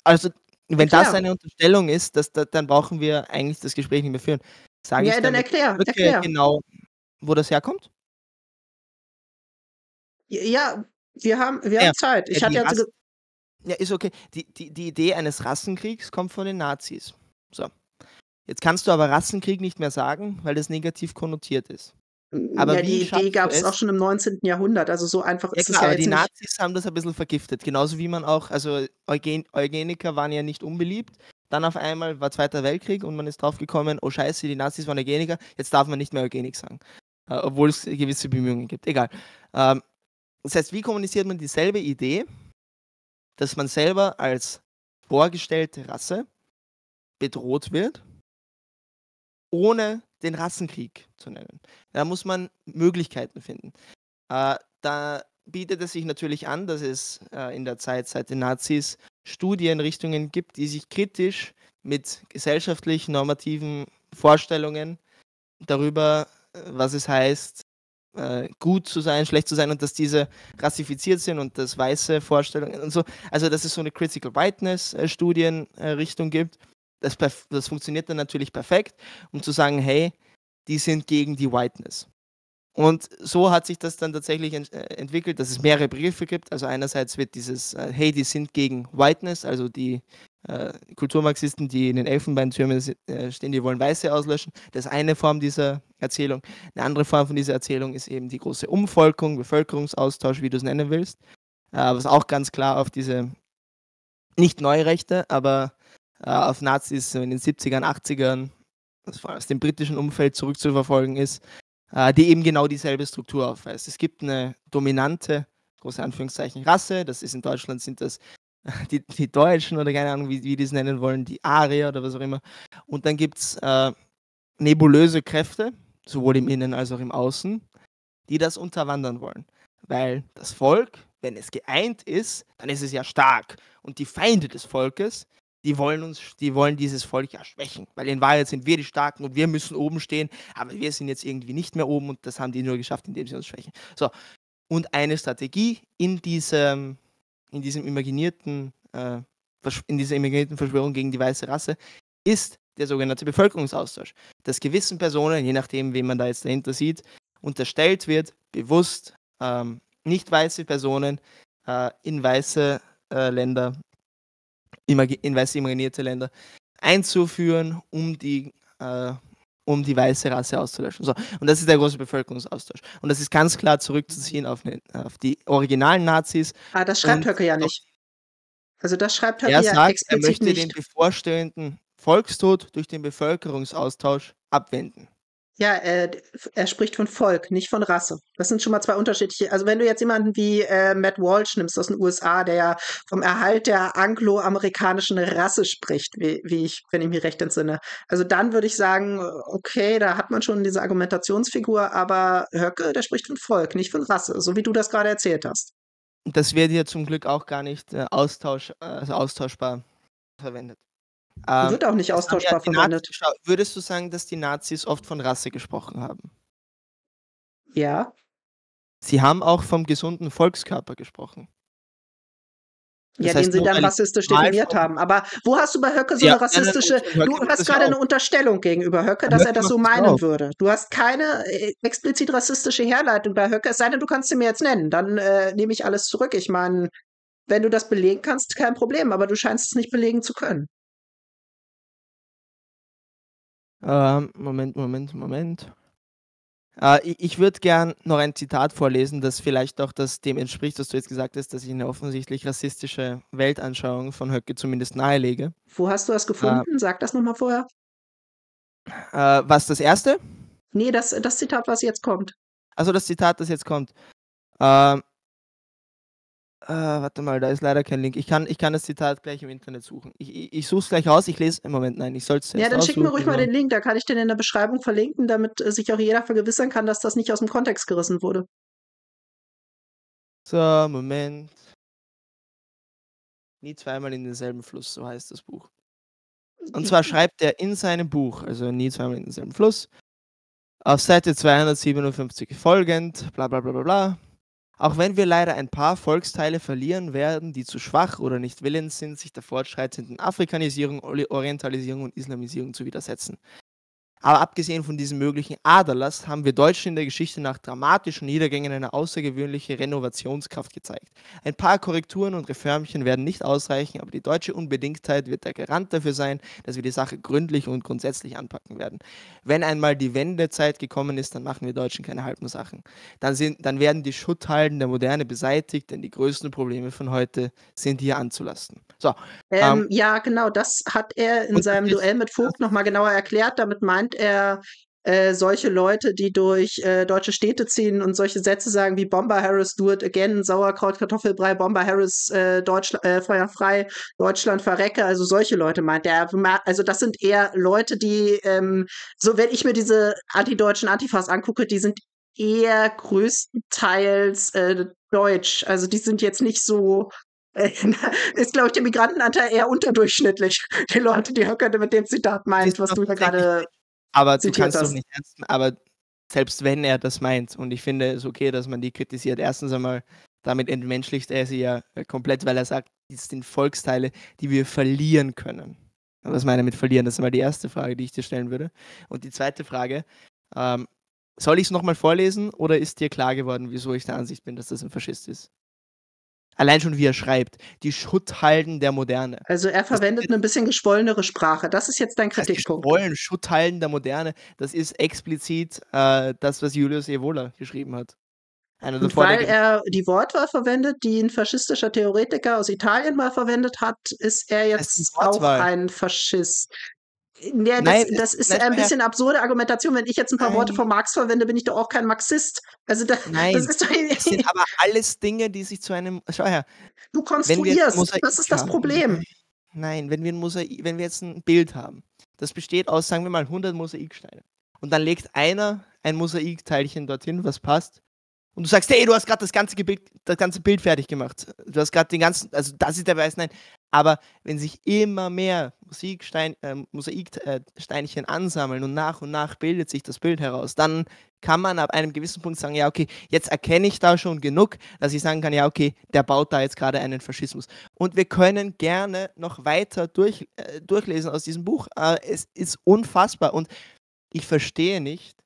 Also, wenn erklär. das eine Unterstellung ist, dass, dass, dann brauchen wir eigentlich das Gespräch nicht mehr führen. Sage ja, dann erklär, erklär. genau, wo das herkommt? Ja, wir haben, wir ja, haben Zeit. Ich ja, hatte ja, ja, ist okay. Die, die, die Idee eines Rassenkriegs kommt von den Nazis. So. Jetzt kannst du aber Rassenkrieg nicht mehr sagen, weil das negativ konnotiert ist. Aber ja, die Idee gab es auch schon im 19. Jahrhundert, also so einfach ist ja, klar, es ja aber die Nazis haben das ein bisschen vergiftet, genauso wie man auch, also Eugen Eugeniker waren ja nicht unbeliebt, dann auf einmal war Zweiter Weltkrieg und man ist drauf gekommen, oh scheiße, die Nazis waren Eugeniker, jetzt darf man nicht mehr Eugenik sagen, äh, obwohl es gewisse Bemühungen gibt, egal. Ähm, das heißt, wie kommuniziert man dieselbe Idee, dass man selber als vorgestellte Rasse bedroht wird, ohne den Rassenkrieg zu nennen. Da muss man Möglichkeiten finden. Äh, da bietet es sich natürlich an, dass es äh, in der Zeit seit den Nazis Studienrichtungen gibt, die sich kritisch mit gesellschaftlich normativen Vorstellungen darüber, äh, was es heißt, äh, gut zu sein, schlecht zu sein und dass diese rassifiziert sind und dass weiße Vorstellungen und so, also dass es so eine Critical Whiteness äh, Studienrichtung gibt. Das, das funktioniert dann natürlich perfekt, um zu sagen, hey, die sind gegen die Whiteness. Und so hat sich das dann tatsächlich ent äh, entwickelt, dass es mehrere Briefe gibt. Also einerseits wird dieses, äh, hey, die sind gegen Whiteness, also die äh, Kulturmarxisten, die in den Elfenbeintürmen äh, stehen, die wollen Weiße auslöschen. Das ist eine Form dieser Erzählung. Eine andere Form von dieser Erzählung ist eben die große Umvolkung, Bevölkerungsaustausch, wie du es nennen willst. Äh, was auch ganz klar auf diese, nicht Neurechte, aber äh, auf Nazis in den 70ern, 80ern, aus dem britischen Umfeld zurückzuverfolgen ist äh, die eben genau dieselbe Struktur aufweist. Es gibt eine dominante, große Anführungszeichen, Rasse, das ist in Deutschland sind das die, die Deutschen oder keine Ahnung, wie, wie die es nennen wollen, die Arier oder was auch immer. Und dann gibt es äh, nebulöse Kräfte, sowohl im Innen als auch im Außen, die das unterwandern wollen. Weil das Volk, wenn es geeint ist, dann ist es ja stark. Und die Feinde des Volkes, die wollen uns, die wollen dieses Volk ja schwächen, weil in Wahrheit sind wir die Starken und wir müssen oben stehen, aber wir sind jetzt irgendwie nicht mehr oben und das haben die nur geschafft, indem sie uns schwächen. So. Und eine Strategie in diesem, in diesem imaginierten, äh, in dieser imaginierten Verschwörung gegen die weiße Rasse ist der sogenannte Bevölkerungsaustausch. Dass gewissen Personen, je nachdem, wen man da jetzt dahinter sieht, unterstellt wird, bewusst ähm, nicht weiße Personen äh, in weiße äh, Länder in weiß imaginierte Länder einzuführen, um die, äh, um die weiße Rasse auszulöschen. So. Und das ist der große Bevölkerungsaustausch. Und das ist ganz klar zurückzuziehen auf, ne, auf die originalen Nazis. Ah, das schreibt Höcke ja nicht. Also das schreibt Höcke ja sagt, explizit Er möchte nicht. den bevorstehenden Volkstod durch den Bevölkerungsaustausch abwenden. Ja, äh, er spricht von Volk, nicht von Rasse. Das sind schon mal zwei unterschiedliche. Also wenn du jetzt jemanden wie äh, Matt Walsh nimmst aus den USA, der ja vom Erhalt der angloamerikanischen Rasse spricht, wie, wie ich, wenn ich mich recht entsinne, also dann würde ich sagen, okay, da hat man schon diese Argumentationsfigur, aber Höcke, der spricht von Volk, nicht von Rasse, so wie du das gerade erzählt hast. Das wird hier zum Glück auch gar nicht äh, austausch, also austauschbar verwendet. Ähm, wird auch nicht austauschbar verwendet. Nazis, würdest du sagen, dass die Nazis oft von Rasse gesprochen haben? Ja. Sie haben auch vom gesunden Volkskörper gesprochen. Das ja, den sie dann rassistisch definiert haben. Aber wo hast du bei Höcke so ja, eine rassistische. du hast gerade eine Unterstellung gegenüber Höcke, dass er das so meinen würde. Du hast keine äh, explizit rassistische Herleitung bei Höcke, es sei denn, du kannst sie mir jetzt nennen. Dann äh, nehme ich alles zurück. Ich meine, wenn du das belegen kannst, kein Problem, aber du scheinst es nicht belegen zu können. Ähm, Moment, Moment, Moment. Äh, ich ich würde gern noch ein Zitat vorlesen, das vielleicht auch das dem entspricht, was du jetzt gesagt hast, dass ich eine offensichtlich rassistische Weltanschauung von Höcke zumindest nahelege. Wo hast du das äh gefunden? Sag das nochmal vorher. Äh, was das erste? Nee, das, das Zitat, was jetzt kommt. Also das Zitat, das jetzt kommt. Ähm, äh, warte mal, da ist leider kein Link. Ich kann, ich kann das Zitat gleich im Internet suchen. Ich, ich, ich suche es gleich raus. Ich lese im Moment, nein, ich soll es Ja, dann schick mir ruhig mal den Link. Da kann ich den in der Beschreibung verlinken, damit äh, sich auch jeder vergewissern kann, dass das nicht aus dem Kontext gerissen wurde. So, Moment. Nie zweimal in denselben Fluss, so heißt das Buch. Und zwar schreibt er in seinem Buch, also nie zweimal in denselben Fluss, auf Seite 257 folgend, bla bla bla bla bla. Auch wenn wir leider ein paar Volksteile verlieren werden, die zu schwach oder nicht willens sind, sich der fortschreitenden Afrikanisierung, Orientalisierung und Islamisierung zu widersetzen. Aber abgesehen von diesem möglichen Aderlass haben wir Deutschen in der Geschichte nach dramatischen Niedergängen eine außergewöhnliche Renovationskraft gezeigt. Ein paar Korrekturen und Reformchen werden nicht ausreichen, aber die deutsche Unbedingtheit wird der Garant dafür sein, dass wir die Sache gründlich und grundsätzlich anpacken werden. Wenn einmal die Wendezeit gekommen ist, dann machen wir Deutschen keine halben Sachen. Dann, sind, dann werden die Schutthalden der Moderne beseitigt, denn die größten Probleme von heute sind hier anzulasten. So, ähm, ähm, ja, genau, das hat er in seinem Duell mit Vogt nochmal genauer erklärt. Damit meint er äh, solche Leute, die durch äh, deutsche Städte ziehen und solche Sätze sagen wie Bomber Harris, do it again, Sauerkraut, Kartoffelbrei, Bomber Harris, äh, Deutschland, äh, feuerfrei, Deutschland verrecke, also solche Leute meint er. Also das sind eher Leute, die, ähm, so wenn ich mir diese antideutschen Antifas angucke, die sind eher größtenteils äh, deutsch. Also die sind jetzt nicht so äh, ist, glaube ich, der Migrantenanteil eher unterdurchschnittlich. Die Leute, die Höcke mit dem Zitat meint, was du da gerade aber du kannst doch nicht ernst aber selbst wenn er das meint, und ich finde es okay, dass man die kritisiert, erstens einmal, damit entmenschlicht er sie ja äh, komplett, weil er sagt, das sind Volksteile, die wir verlieren können. Was meine ich mit verlieren? Das ist mal die erste Frage, die ich dir stellen würde. Und die zweite Frage, ähm, soll ich es nochmal vorlesen oder ist dir klar geworden, wieso ich der Ansicht bin, dass das ein Faschist ist? Allein schon wie er schreibt, die Schutthalden der Moderne. Also er verwendet eine ein bisschen geschwollenere Sprache. Das ist jetzt dein Kritikpunkt. Das Geschwollen, Schutthalden der Moderne, das ist explizit äh, das, was Julius Evola geschrieben hat. Und weil er die Wortwahl verwendet, die ein faschistischer Theoretiker aus Italien mal verwendet hat, ist er jetzt auch ein Faschist. Ja, das, Nein, das ist ein bisschen absurde Argumentation. Wenn ich jetzt ein paar Nein. Worte von Marx verwende, bin ich doch auch kein Marxist. Also da, Nein, das, ist doch, das sind aber alles Dinge, die sich zu einem. Schau her. Du konstruierst. Das ist das Problem. Nein, wenn wir, ein Mosaik, wenn wir jetzt ein Bild haben, das besteht aus, sagen wir mal, 100 Mosaiksteinen. Und dann legt einer ein Mosaikteilchen dorthin, was passt. Und du sagst, hey, du hast gerade das ganze Bild, das ganze Bild fertig gemacht. Du hast gerade den ganzen, also das ist der Beweis, nein. Aber wenn sich immer mehr Musikstein, äh, Mosaiksteinchen ansammeln und nach und nach bildet sich das Bild heraus, dann kann man ab einem gewissen Punkt sagen, ja, okay, jetzt erkenne ich da schon genug, dass ich sagen kann, ja, okay, der baut da jetzt gerade einen Faschismus. Und wir können gerne noch weiter durch, äh, durchlesen aus diesem Buch. Äh, es ist unfassbar und ich verstehe nicht,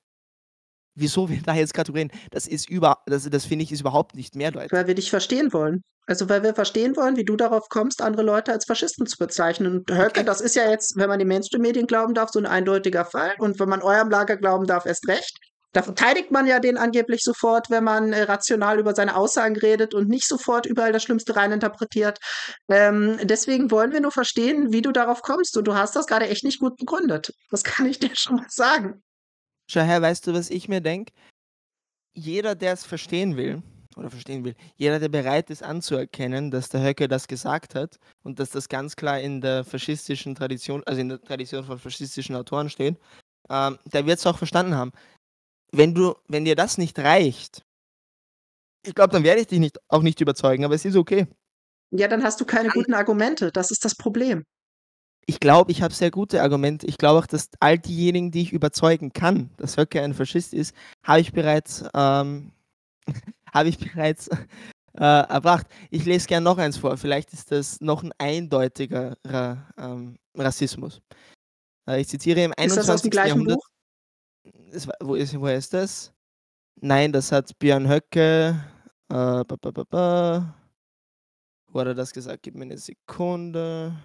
wieso wir da jetzt gerade reden, das ist über, das, das finde ich ist überhaupt nicht mehr Leute. Weil wir dich verstehen wollen. Also weil wir verstehen wollen, wie du darauf kommst, andere Leute als Faschisten zu bezeichnen. Und Höcke, okay. das ist ja jetzt, wenn man den Mainstream-Medien glauben darf, so ein eindeutiger Fall. Und wenn man eurem Lager glauben darf, erst recht. Da verteidigt man ja den angeblich sofort, wenn man äh, rational über seine Aussagen redet und nicht sofort überall das Schlimmste reininterpretiert. Ähm, deswegen wollen wir nur verstehen, wie du darauf kommst. Und du hast das gerade echt nicht gut begründet. Das kann ich dir schon mal sagen. Schau her, weißt du, was ich mir denke? Jeder, der es verstehen will, oder verstehen will, jeder, der bereit ist anzuerkennen, dass der Höcke das gesagt hat und dass das ganz klar in der faschistischen Tradition, also in der Tradition von faschistischen Autoren steht, ähm, der wird es auch verstanden haben. Wenn du, wenn dir das nicht reicht, ich glaube, dann werde ich dich nicht, auch nicht überzeugen, aber es ist okay. Ja, dann hast du keine guten Argumente. Das ist das Problem ich glaube, ich habe sehr gute Argumente. Ich glaube auch, dass all diejenigen, die ich überzeugen kann, dass Höcke ein Faschist ist, habe ich bereits, ähm, habe ich bereits äh, erbracht. Ich lese gerne noch eins vor. Vielleicht ist das noch ein eindeutigerer ähm, Rassismus. Äh, ich zitiere im 21. Ist das aus dem gleichen Jahrhundert. Buch? Es, wo, ist, woher ist das? Nein, das hat Björn Höcke. Äh, ba, ba, ba, Wo hat er das gesagt? Gib mir eine Sekunde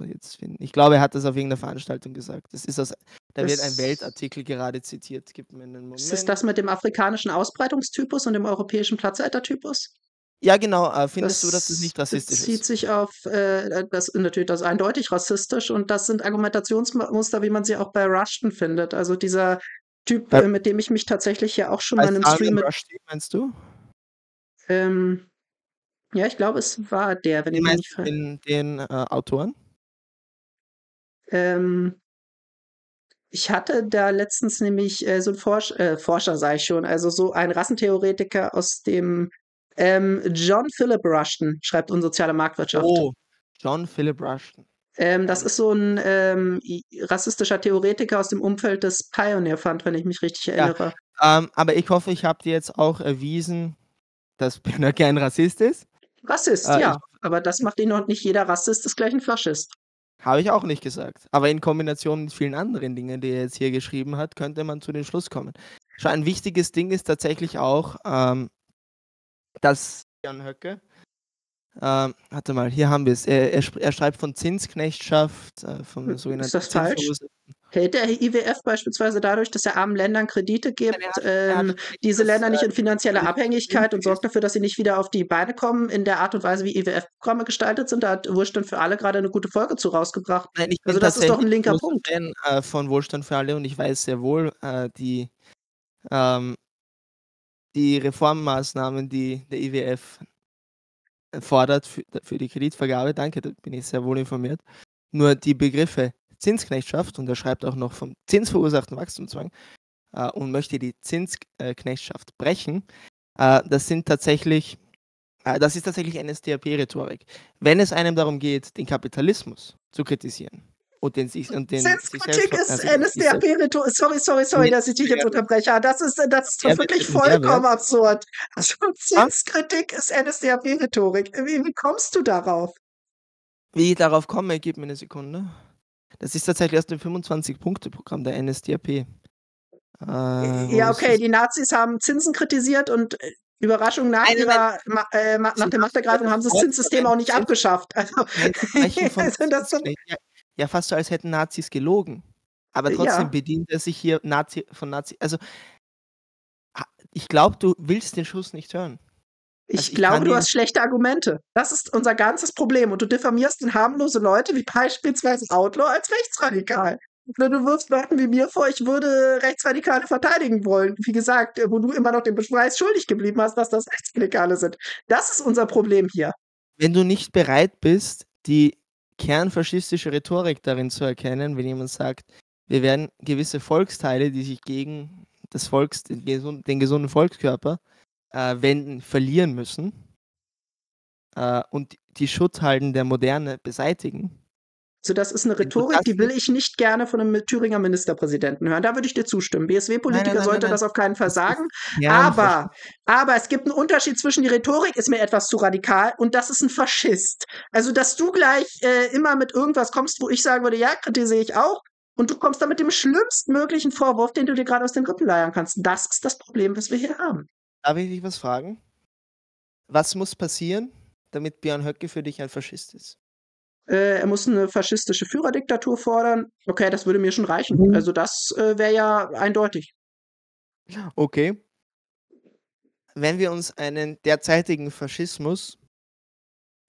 jetzt finden. Ich glaube, er hat das auf irgendeiner Veranstaltung gesagt. Das ist aus, da das wird ein Weltartikel gerade zitiert. Gib mir einen Moment. Ist das mit dem afrikanischen Ausbreitungstypus und dem europäischen Platzhaltertypus? Ja, genau. Äh, findest das du, dass das nicht rassistisch bezieht ist? sich auf, äh, das natürlich das ist eindeutig rassistisch und das sind Argumentationsmuster, wie man sie auch bei Rushton findet. Also dieser Typ, äh, mit dem ich mich tatsächlich ja auch schon mal in einem Stream. Rushdie, meinst du? Ähm, ja, ich glaube, es war der, wenn ich mich nicht den, den äh, Autoren? Ähm, ich hatte da letztens nämlich äh, so einen Forsch äh, Forscher, sage ich schon, also so ein Rassentheoretiker aus dem ähm, John Philip Rushton, schreibt Unsoziale Marktwirtschaft. Oh, John Philip Rushton. Ähm, das ist so ein ähm, rassistischer Theoretiker aus dem Umfeld des Pioneer Fund, wenn ich mich richtig erinnere. Ja, ähm, aber ich hoffe, ich habe dir jetzt auch erwiesen, dass Pioneer kein Rassist ist. Rassist, äh, ja. Aber das macht ihn noch nicht jeder Rassist ist gleich ein Faschist. Habe ich auch nicht gesagt. Aber in Kombination mit vielen anderen Dingen, die er jetzt hier geschrieben hat, könnte man zu dem Schluss kommen. Schon ein wichtiges Ding ist tatsächlich auch, ähm, dass Jan Höcke, ähm, warte mal, hier haben wir es. Er, er, er, schreibt von Zinsknechtschaft, äh, von hm, sogenannten Ist das falsch? Hält der IWF beispielsweise dadurch, dass er armen Ländern Kredite gibt, ähm, diese Länder nicht in äh, finanzielle Abhängigkeit und sorgt dafür, dass sie nicht wieder auf die Beine kommen in der Art und Weise, wie IWF-Programme gestaltet sind. Da hat Wohlstand für alle gerade eine gute Folge zu rausgebracht. Nein, also das ist doch ein linker Punkt. Fan, äh, von Wohlstand für alle und ich weiß sehr wohl, äh, die, ähm, die Reformmaßnahmen, die der IWF fordert für, für die Kreditvergabe, danke, da bin ich sehr wohl informiert. Nur die Begriffe Zinsknechtschaft und er schreibt auch noch vom zinsverursachten Wachstumszwang äh, und möchte die Zinsknechtschaft brechen. Äh, das sind tatsächlich, äh, das ist tatsächlich NSDAP-Rhetorik. Wenn es einem darum geht, den Kapitalismus zu kritisieren, und den sich und den Zinskritik ist also, NSDAP-Rhetorik. Sorry, sorry, sorry, dass ich dich jetzt unterbreche. Das ist, das ist wirklich vollkommen absurd. Also Zinskritik ist NSDAP-Rhetorik. Wie, wie kommst du darauf? Wie ich darauf komme, gib mir eine Sekunde. Das ist tatsächlich aus dem 25-Punkte-Programm der NSDAP. Äh, ja, okay, die Nazis haben Zinsen kritisiert und äh, Überraschung, nach, ihrer, äh, nach der Machtergreifung haben sie das Zinssystem auch nicht abgeschafft. Also, also ja, ja, fast so, als hätten Nazis gelogen. Aber trotzdem ja. bedient er sich hier Nazi von Nazi. Also, ich glaube, du willst den Schuss nicht hören. Ich, also ich glaube, du hast schlechte Argumente. Das ist unser ganzes Problem. Und du diffamierst in harmlose Leute, wie beispielsweise Outlaw, als rechtsradikal. Oder du wirfst Leuten wie mir vor, ich würde Rechtsradikale verteidigen wollen. Wie gesagt, wo du immer noch den Beweis schuldig geblieben hast, dass das Rechtsradikale sind. Das ist unser Problem hier. Wenn du nicht bereit bist, die kernfaschistische Rhetorik darin zu erkennen, wenn jemand sagt, wir werden gewisse Volksteile, die sich gegen das Volks, den, den gesunden Volkskörper äh, wenden, verlieren müssen äh, und die Schutthalden der Moderne beseitigen. So, das ist eine Rhetorik, die will ich nicht gerne von einem Thüringer Ministerpräsidenten hören. Da würde ich dir zustimmen. BSW-Politiker sollte das auf keinen Fall sagen. aber, aber es gibt einen Unterschied zwischen die Rhetorik ist mir etwas zu radikal und das ist ein Faschist. Also, dass du gleich äh, immer mit irgendwas kommst, wo ich sagen würde, ja, kritisiere ich auch. Und du kommst dann mit dem schlimmsten möglichen Vorwurf, den du dir gerade aus den Rippen leiern kannst. Das ist das Problem, was wir hier haben. Darf ich dich was fragen? Was muss passieren, damit Björn Höcke für dich ein Faschist ist? Äh, er muss eine faschistische Führerdiktatur fordern. Okay, das würde mir schon reichen. Mhm. Also das äh, wäre ja eindeutig. Okay. Wenn wir uns einen derzeitigen Faschismus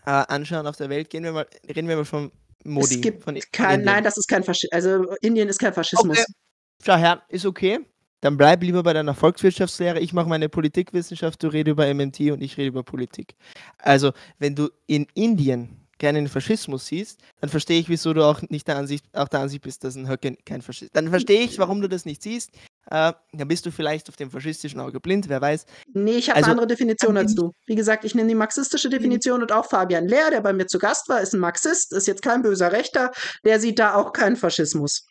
äh, anschauen auf der Welt, gehen wir mal, reden wir mal von Modi. Es gibt von, kein, nein, das ist kein Faschismus. Also Indien ist kein Faschismus. Okay. Schau her, ist okay. Dann bleib lieber bei deiner Volkswirtschaftslehre. Ich mache meine Politikwissenschaft, du redest über MMT und ich rede über Politik. Also, wenn du in Indien gerne den Faschismus siehst, dann verstehe ich, wieso du auch nicht der Ansicht, auch der Ansicht bist, dass ein Höcke kein Faschist ist. Dann verstehe ich, warum du das nicht siehst. Äh, dann bist du vielleicht auf dem faschistischen Auge blind, wer weiß. Nee, ich habe also, eine andere Definition als du. Wie gesagt, ich nehme die marxistische Definition und auch Fabian Lehr, der bei mir zu Gast war, ist ein Marxist, ist jetzt kein böser Rechter, der sieht da auch keinen Faschismus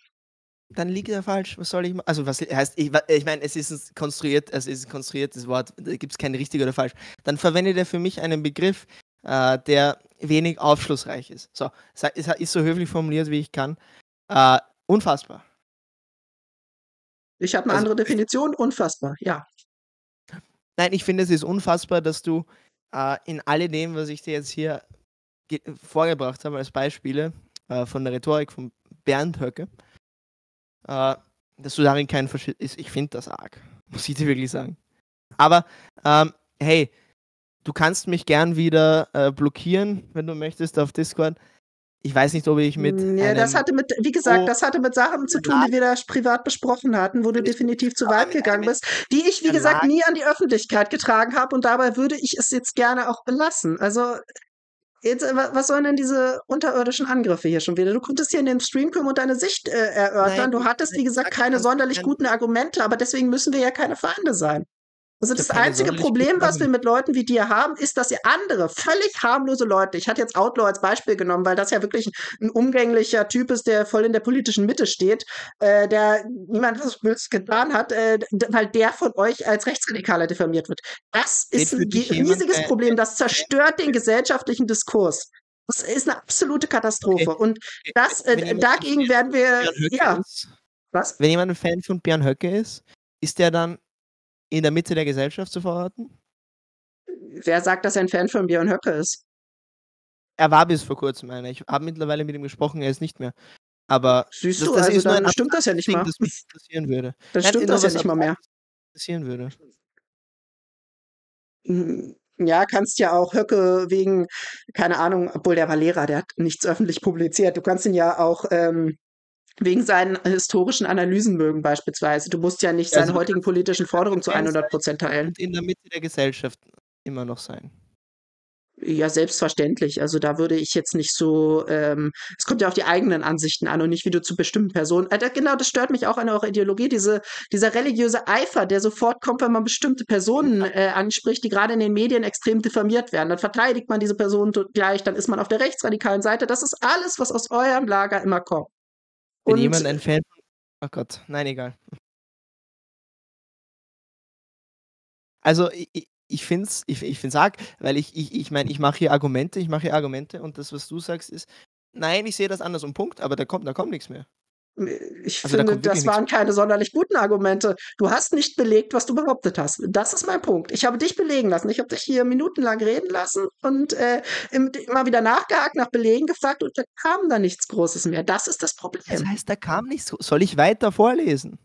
dann liegt er falsch. Was soll ich machen? Also, was heißt, ich, ich meine, es ist ein konstruiert, es ist ein konstruiertes Wort, da gibt es kein richtig oder falsch. Dann verwendet er für mich einen Begriff, äh, der wenig aufschlussreich ist. So, ist, ist so höflich formuliert, wie ich kann. Äh, unfassbar. Ich habe eine also, andere Definition, unfassbar, ja. Nein, ich finde, es ist unfassbar, dass du äh, in alledem, was ich dir jetzt hier vorgebracht habe als Beispiele äh, von der Rhetorik von Bernd Höcke, äh, dass du darin kein Verschied ist. Ich finde das arg, muss ich dir wirklich sagen. Aber ähm, hey, du kannst mich gern wieder äh, blockieren, wenn du möchtest, auf Discord. Ich weiß nicht, ob ich mit. Ja, das hatte mit, wie gesagt, oh, das hatte mit Sachen zu tun, die wir da privat besprochen hatten, wo du definitiv zu weit gegangen bist, die ich, wie gesagt, nie an die Öffentlichkeit getragen habe und dabei würde ich es jetzt gerne auch belassen. Also, Jetzt, äh, was sollen denn diese unterirdischen Angriffe hier schon wieder? Du konntest hier in den Stream kommen und deine Sicht äh, erörtern. Nein, du hattest, wie gesagt, keine sonderlich guten Argumente, aber deswegen müssen wir ja keine Feinde sein. Also das einzige Problem, was wir mit Leuten wie dir haben, ist, dass ihr andere, völlig harmlose Leute, ich hatte jetzt Outlaw als Beispiel genommen, weil das ja wirklich ein umgänglicher Typ ist, der voll in der politischen Mitte steht, äh, der niemand was getan hat, äh, weil der von euch als Rechtsradikaler diffamiert wird. Das ist ein riesiges jemand, Problem, das zerstört den gesellschaftlichen Diskurs. Das ist eine absolute Katastrophe. Okay. Und das, äh, dagegen werden wir, ja. Was? Wenn jemand ein Fan von Björn Höcke ist, ist der dann in der Mitte der Gesellschaft zu verorten? Wer sagt, dass er ein Fan von Björn Höcke ist? Er war bis vor kurzem einer. Ich habe mittlerweile mit ihm gesprochen, er ist nicht mehr. Aber Siehst das, du, das also ist dann stimmt das ja nicht Ding, mal. Das mich interessieren würde. Dann stimmt das ja nicht mal mehr. Interessieren würde. Hm, ja, kannst ja auch Höcke wegen, keine Ahnung, obwohl der war Lehrer, der hat nichts öffentlich publiziert. Du kannst ihn ja auch ähm, wegen seinen historischen Analysen mögen beispielsweise. Du musst ja nicht seine also, heutigen politischen Forderungen zu 100 Prozent teilen. In der Mitte der Gesellschaft immer noch sein. Ja, selbstverständlich. Also da würde ich jetzt nicht so, ähm, es kommt ja auf die eigenen Ansichten an und nicht, wie du zu bestimmten Personen. Äh, genau, das stört mich auch an eurer Ideologie, diese, dieser religiöse Eifer, der sofort kommt, wenn man bestimmte Personen äh, anspricht, die gerade in den Medien extrem diffamiert werden. Dann verteidigt man diese Personen gleich, dann ist man auf der rechtsradikalen Seite. Das ist alles, was aus eurem Lager immer kommt. Wenn und, jemand ein Fan von. Oh Gott, nein, egal. Also, ich, ich finde es ich, ich find's arg, weil ich, ich, ich meine, ich mache hier Argumente, ich mache hier Argumente und das, was du sagst, ist, nein, ich sehe das anders um Punkt, aber da kommt, da kommt nichts mehr. Ich also finde, da das waren keine sonderlich guten Argumente. Du hast nicht belegt, was du behauptet hast. Das ist mein Punkt. Ich habe dich belegen lassen. Ich habe dich hier minutenlang reden lassen und äh, immer wieder nachgehakt, nach Belegen gefragt und da kam da nichts Großes mehr. Das ist das Problem. Das heißt, da kam nichts. Soll ich weiter vorlesen?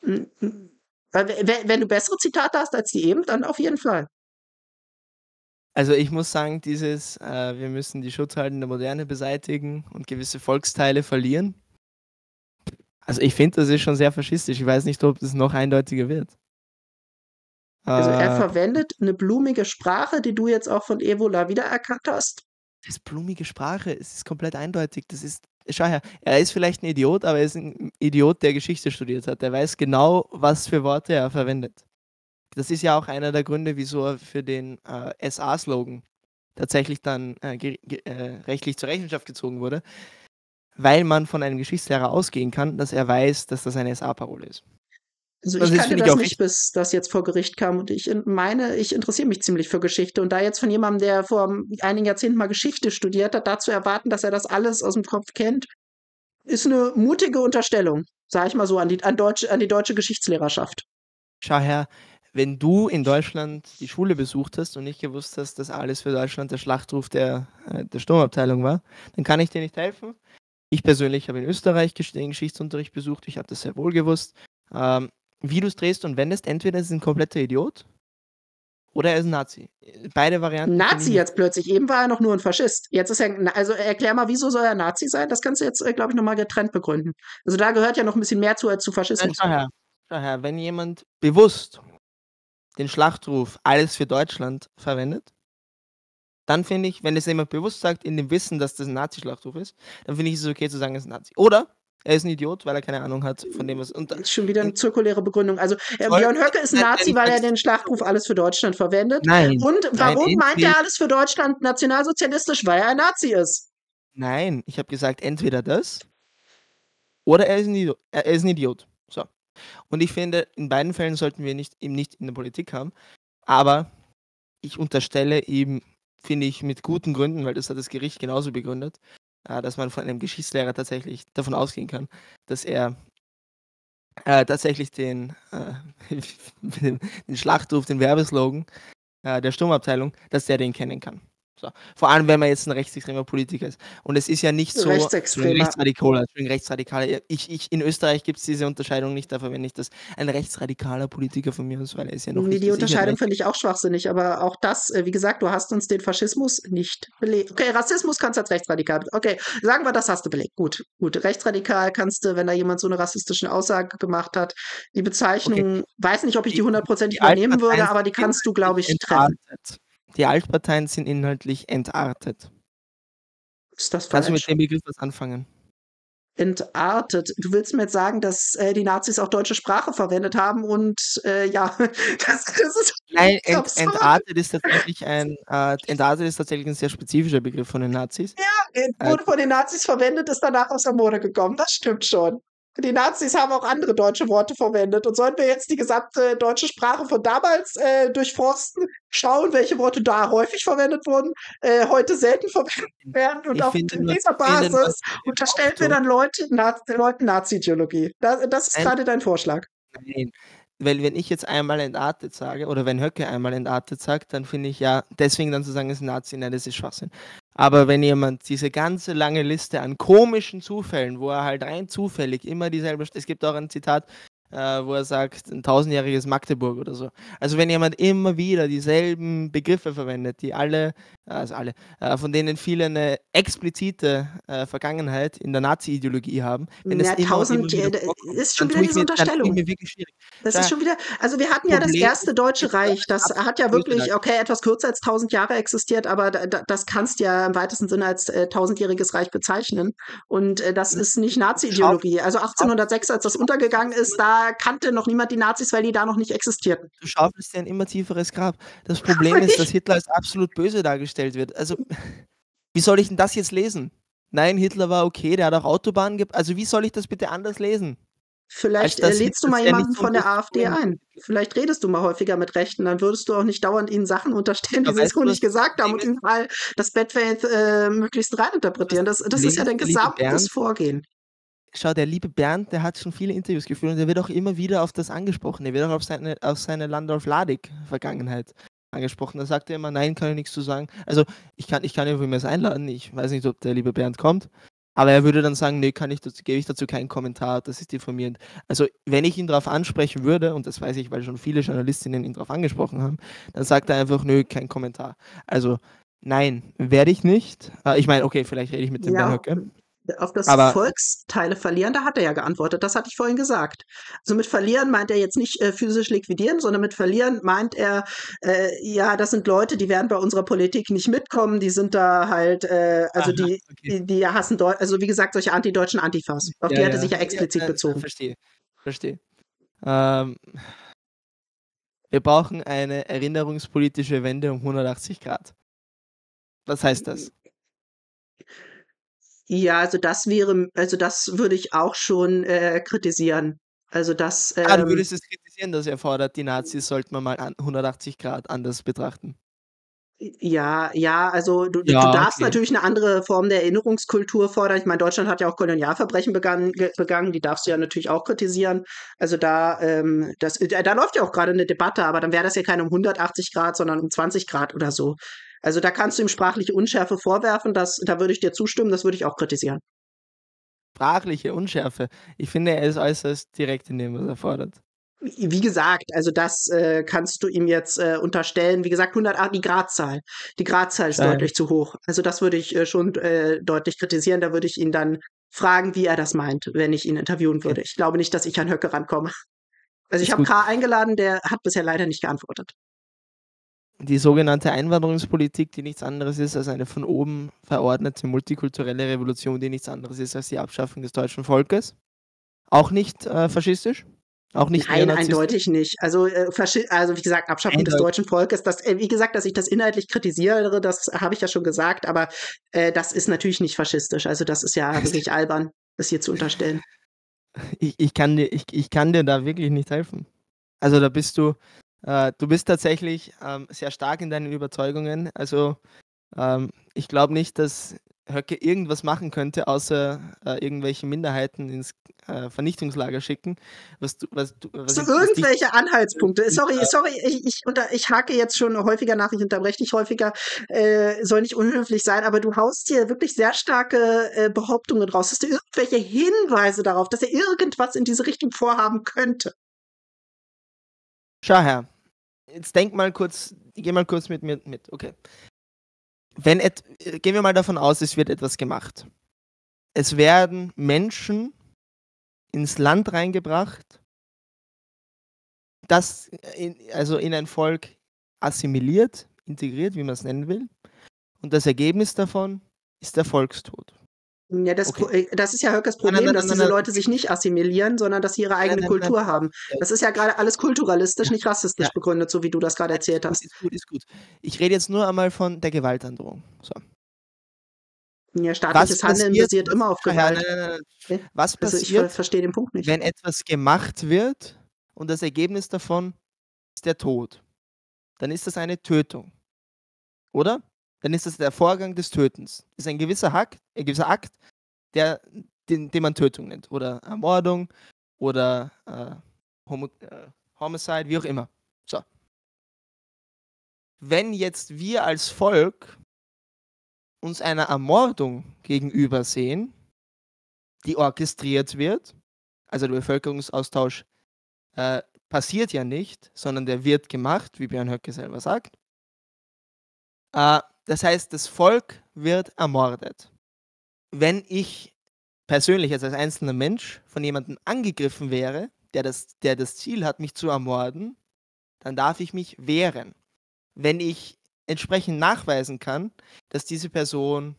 Wenn du bessere Zitate hast als die eben, dann auf jeden Fall. Also ich muss sagen, dieses, äh, wir müssen die schutzhaltende Moderne beseitigen und gewisse Volksteile verlieren, also ich finde, das ist schon sehr faschistisch. Ich weiß nicht, ob das noch eindeutiger wird. Also er äh, verwendet eine blumige Sprache, die du jetzt auch von Evola wiedererkannt hast. Das ist blumige Sprache, es ist komplett eindeutig. Das ist, schau her, er ist vielleicht ein Idiot, aber er ist ein Idiot, der Geschichte studiert hat. Er weiß genau, was für Worte er verwendet. Das ist ja auch einer der Gründe, wieso er für den äh, SA-Slogan tatsächlich dann äh, äh, rechtlich zur Rechenschaft gezogen wurde weil man von einem Geschichtslehrer ausgehen kann, dass er weiß, dass das eine SA-Parole ist. Also ich kannte das nicht, bis das jetzt vor Gericht kam und ich meine, ich interessiere mich ziemlich für Geschichte und da jetzt von jemandem, der vor einigen Jahrzehnten mal Geschichte studiert hat, dazu erwarten, dass er das alles aus dem Kopf kennt, ist eine mutige Unterstellung, sage ich mal so, an die, an, Deutsch, an die deutsche Geschichtslehrerschaft. Schau her, wenn du in Deutschland die Schule besucht hast und nicht gewusst hast, dass alles für Deutschland der Schlachtruf der, äh, der Sturmabteilung war, dann kann ich dir nicht helfen. Ich persönlich habe in Österreich den Geschichtsunterricht besucht, ich habe das sehr wohl gewusst. Ähm, wie du es drehst und wendest, entweder ist es ein kompletter Idiot oder er ist ein Nazi. Beide Varianten. Nazi jetzt plötzlich. Eben war er noch nur ein Faschist. Jetzt ist er, also erklär mal, wieso soll er Nazi sein? Das kannst du jetzt, äh, glaube ich, nochmal getrennt begründen. Also da gehört ja noch ein bisschen mehr zu als zu Faschismus. Schau her, schau her. wenn jemand bewusst den Schlachtruf alles für Deutschland verwendet, dann finde ich, wenn es jemand bewusst sagt, in dem Wissen, dass das ein Nazi-Schlachtruf ist, dann finde ich es okay zu sagen, es ist ein Nazi. Oder er ist ein Idiot, weil er keine Ahnung hat von dem, was. Und, das ist schon wieder eine zirkuläre Begründung. Also, äh, Björn Höcke ist ein Nazi, weil er den Schlachtruf alles für Deutschland verwendet. Nein. Und warum nein, meint er alles für Deutschland nationalsozialistisch? Weil er ein Nazi ist. Nein, ich habe gesagt, entweder das oder er ist ein Idiot. Er ist ein Idiot. So. Und ich finde, in beiden Fällen sollten wir nicht, ihm nicht in der Politik haben. Aber ich unterstelle ihm finde ich, mit guten Gründen, weil das hat das Gericht genauso begründet, äh, dass man von einem Geschichtslehrer tatsächlich davon ausgehen kann, dass er äh, tatsächlich den, äh, den Schlachtruf, den Werbeslogan äh, der Sturmabteilung, dass der den kennen kann. So. Vor allem, wenn man jetzt ein rechtsextremer Politiker ist. Und es ist ja nicht so rechtsradikaler. rechtsradikaler. Ich, ich, in Österreich gibt es diese Unterscheidung nicht, da verwende ich das. Ein rechtsradikaler Politiker von mir aus, weil er ist ja noch nee, nicht. Die Unterscheidung finde ich auch schwachsinnig, aber auch das, äh, wie gesagt, du hast uns den Faschismus nicht belegt. Okay, Rassismus kannst du als rechtsradikal. Okay, sagen wir, das hast du belegt. Gut, gut. Rechtsradikal kannst du, wenn da jemand so eine rassistische Aussage gemacht hat, die Bezeichnung, okay. weiß nicht, ob ich die hundertprozentig übernehmen würde, aber die kannst du, glaube ich, trennen. Die Altparteien sind inhaltlich entartet. Ist das falsch? Kannst du mit dem Begriff was anfangen? Entartet. Du willst mir jetzt sagen, dass äh, die Nazis auch deutsche Sprache verwendet haben und äh, ja, das, das ist. Nein, ent, entartet ist tatsächlich ein äh, entartet ist tatsächlich ein sehr spezifischer Begriff von den Nazis. Ja, wurde von den Nazis verwendet, ist danach aus der Mode gekommen. Das stimmt schon. Die Nazis haben auch andere deutsche Worte verwendet. Und sollten wir jetzt die gesamte deutsche Sprache von damals äh, durchforsten, schauen, welche Worte da häufig verwendet wurden, äh, heute selten verwendet werden. Und ich auf dieser Basis unterstellen wir dann Leute, Na Leuten Nazi-Ideologie. Das, das ist gerade dein Vorschlag. Nein. Weil wenn ich jetzt einmal entartet sage, oder wenn Höcke einmal entartet sagt, dann finde ich ja, deswegen dann zu sagen, es ist Nazi, nein, das ist Schwachsinn. Aber wenn jemand diese ganze lange Liste an komischen Zufällen, wo er halt rein zufällig immer dieselbe, es gibt auch ein Zitat, äh, wo er sagt, ein tausendjähriges Magdeburg oder so. Also wenn jemand immer wieder dieselben Begriffe verwendet, die alle, also alle, äh, von denen viele eine explizite äh, Vergangenheit in der Nazi-Ideologie haben, wenn ja, tausend, immer wieder vorkommt, ist schon wieder diese mir, Unterstellung. Das da, ist schon wieder, also wir hatten ja das erste Deutsche Reich, das hat ja wirklich, okay, etwas kürzer als tausend Jahre existiert, aber da, das kannst du ja im weitesten Sinne als äh, tausendjähriges Reich bezeichnen. Und äh, das ist nicht Nazi-Ideologie. Also 1806, als das untergegangen ist, da kannte noch niemand die Nazis, weil die da noch nicht existierten. Du schaufelst dir ein immer tieferes Grab. Das Problem ist, dass Hitler als absolut böse dargestellt wird. Also, wie soll ich denn das jetzt lesen? Nein, Hitler war okay, der hat auch Autobahnen gebaut. Also, wie soll ich das bitte anders lesen? Vielleicht äh, lädst du mal jemanden von der AfD ein. Vielleicht redest du mal häufiger mit Rechten, dann würdest du auch nicht dauernd ihnen Sachen unterstellen, die sie so nicht gesagt haben und überall das Bedfaith äh, möglichst reininterpretieren. Das, das ist ja dein gesamtes Vorgehen schau, der liebe Bernd, der hat schon viele Interviews geführt und der wird auch immer wieder auf das angesprochen. Er wird auch auf seine, auf seine Landorf-Ladig-Vergangenheit angesprochen. Da sagt er immer, nein, kann ich nichts zu sagen. Also ich kann, ich kann ihn übrigens einladen. Ich weiß nicht, ob der liebe Bernd kommt. Aber er würde dann sagen, nee, kann ich dazu, gebe ich dazu keinen Kommentar, das ist diffamierend. Also wenn ich ihn darauf ansprechen würde, und das weiß ich, weil schon viele Journalistinnen ihn darauf angesprochen haben, dann sagt er einfach, nö, kein Kommentar. Also nein, werde ich nicht. Äh, ich meine, okay, vielleicht rede ich mit dem ja. Höcke. Auf das Aber Volksteile verlieren, da hat er ja geantwortet. Das hatte ich vorhin gesagt. Also mit verlieren meint er jetzt nicht äh, physisch liquidieren, sondern mit verlieren meint er, äh, ja, das sind Leute, die werden bei unserer Politik nicht mitkommen, die sind da halt, äh, also Aha, die, okay. die, die hassen Deutsch, also wie gesagt, solche antideutschen Antifas. Auf ja, die hat er sich ja explizit ja, bezogen. Verstehe, verstehe. Ähm, wir brauchen eine erinnerungspolitische Wende um 180 Grad. Was heißt das? Ja, also das wäre, also das würde ich auch schon äh, kritisieren. Also das. Ähm, ah, du ähm würdest es kritisieren, dass er fordert, die Nazis sollten wir mal an 180 Grad anders betrachten. Ja, ja, also du, ja, du darfst okay. natürlich eine andere Form der Erinnerungskultur fordern. Ich meine, Deutschland hat ja auch Kolonialverbrechen begangen, begangen die darfst du ja natürlich auch kritisieren. Also da, ähm, das, da läuft ja auch gerade eine Debatte, aber dann wäre das ja keine um 180 Grad, sondern um 20 Grad oder so. Also da kannst du ihm sprachliche Unschärfe vorwerfen, das, da würde ich dir zustimmen, das würde ich auch kritisieren. Sprachliche Unschärfe. Ich finde, er ist äußerst direkt in dem, was er fordert. Wie gesagt, also das äh, kannst du ihm jetzt äh, unterstellen. Wie gesagt, 108 die Gradzahl. Die Gradzahl ist Nein. deutlich zu hoch. Also das würde ich äh, schon äh, deutlich kritisieren. Da würde ich ihn dann fragen, wie er das meint, wenn ich ihn interviewen würde. Ich glaube nicht, dass ich an Höcke rankomme. Also ich habe K eingeladen, der hat bisher leider nicht geantwortet die sogenannte Einwanderungspolitik, die nichts anderes ist als eine von oben verordnete multikulturelle Revolution, die nichts anderes ist als die Abschaffung des deutschen Volkes. Auch nicht äh, faschistisch? Auch nicht Nein, eindeutig nicht. Also, äh, also wie gesagt, Abschaffung eindeutig. des deutschen Volkes, das, äh, wie gesagt, dass ich das inhaltlich kritisiere, das habe ich ja schon gesagt, aber äh, das ist natürlich nicht faschistisch. Also das ist ja wirklich albern, das hier zu unterstellen. Ich, ich, kann dir, ich, ich kann dir da wirklich nicht helfen. Also da bist du, äh, du bist tatsächlich ähm, sehr stark in deinen Überzeugungen. Also ähm, ich glaube nicht, dass Höcke irgendwas machen könnte, außer äh, irgendwelche Minderheiten ins äh, Vernichtungslager schicken. Was du, was du, was so ich, irgendwelche Anhaltspunkte. Sorry, sorry, ich, ich, unter, ich hake jetzt schon häufiger nach, ich unterbreche dich häufiger, äh, soll nicht unhöflich sein, aber du haust hier wirklich sehr starke äh, Behauptungen raus. Hast du irgendwelche Hinweise darauf, dass er irgendwas in diese Richtung vorhaben könnte? Schau her, jetzt denk mal kurz, geh mal kurz mit mir mit, okay. Wenn et, gehen wir mal davon aus, es wird etwas gemacht. Es werden Menschen ins Land reingebracht, das in, also in ein Volk assimiliert, integriert, wie man es nennen will. Und das Ergebnis davon ist der Volkstod. Ja, das, okay. Äh, das ist ja Höckers Problem, nein, nein, nein, dass diese Leute sich nicht assimilieren, sondern dass sie ihre eigene Kultur haben. Das ist ja gerade alles kulturalistisch, nicht rassistisch ja. begründet, so wie du das gerade erzählt hast. Ist gut, ist gut. Ich rede jetzt nur einmal von der Gewaltandrohung. So. Ja, staatliches Handeln basiert immer auf Gewalt. Okay? Was passiert, also ich verstehe den Punkt nicht. wenn etwas gemacht wird und das Ergebnis davon ist der Tod? Dann ist das eine Tötung. Oder? Dann ist das der Vorgang des Tötens. Das ist ein gewisser, Hack, ein gewisser Akt, der, den, den man Tötung nennt. Oder Ermordung oder äh, Homo, äh, Homicide, wie auch immer. So. Wenn jetzt wir als Volk uns einer Ermordung gegenüber sehen, die orchestriert wird, also der Bevölkerungsaustausch äh, passiert ja nicht, sondern der wird gemacht, wie Björn Höcke selber sagt. Äh, das heißt, das Volk wird ermordet. Wenn ich persönlich als einzelner Mensch von jemandem angegriffen wäre, der das, der das Ziel hat, mich zu ermorden, dann darf ich mich wehren. Wenn ich entsprechend nachweisen kann, dass diese Person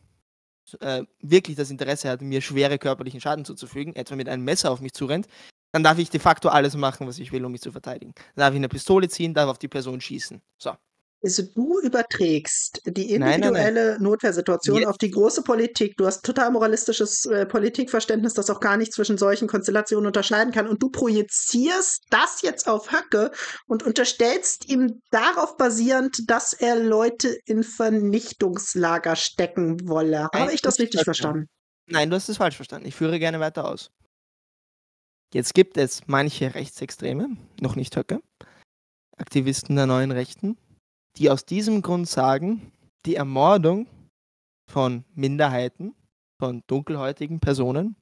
äh, wirklich das Interesse hat, mir schwere körperlichen Schaden zuzufügen, etwa mit einem Messer auf mich zurennt, dann darf ich de facto alles machen, was ich will, um mich zu verteidigen. Dann darf ich eine Pistole ziehen, darf auf die Person schießen. So. Also du überträgst die individuelle nein, nein, nein. Notwehrsituation auf die große Politik. Du hast total moralistisches äh, Politikverständnis, das auch gar nicht zwischen solchen Konstellationen unterscheiden kann. Und du projizierst das jetzt auf Höcke und unterstellst ihm darauf basierend, dass er Leute in Vernichtungslager stecken wolle. Habe ich das richtig verstanden? Nein, du hast es falsch verstanden. Ich führe gerne weiter aus. Jetzt gibt es manche Rechtsextreme, noch nicht Höcke, Aktivisten der neuen Rechten, die aus diesem Grund sagen, die Ermordung von Minderheiten, von dunkelhäutigen Personen,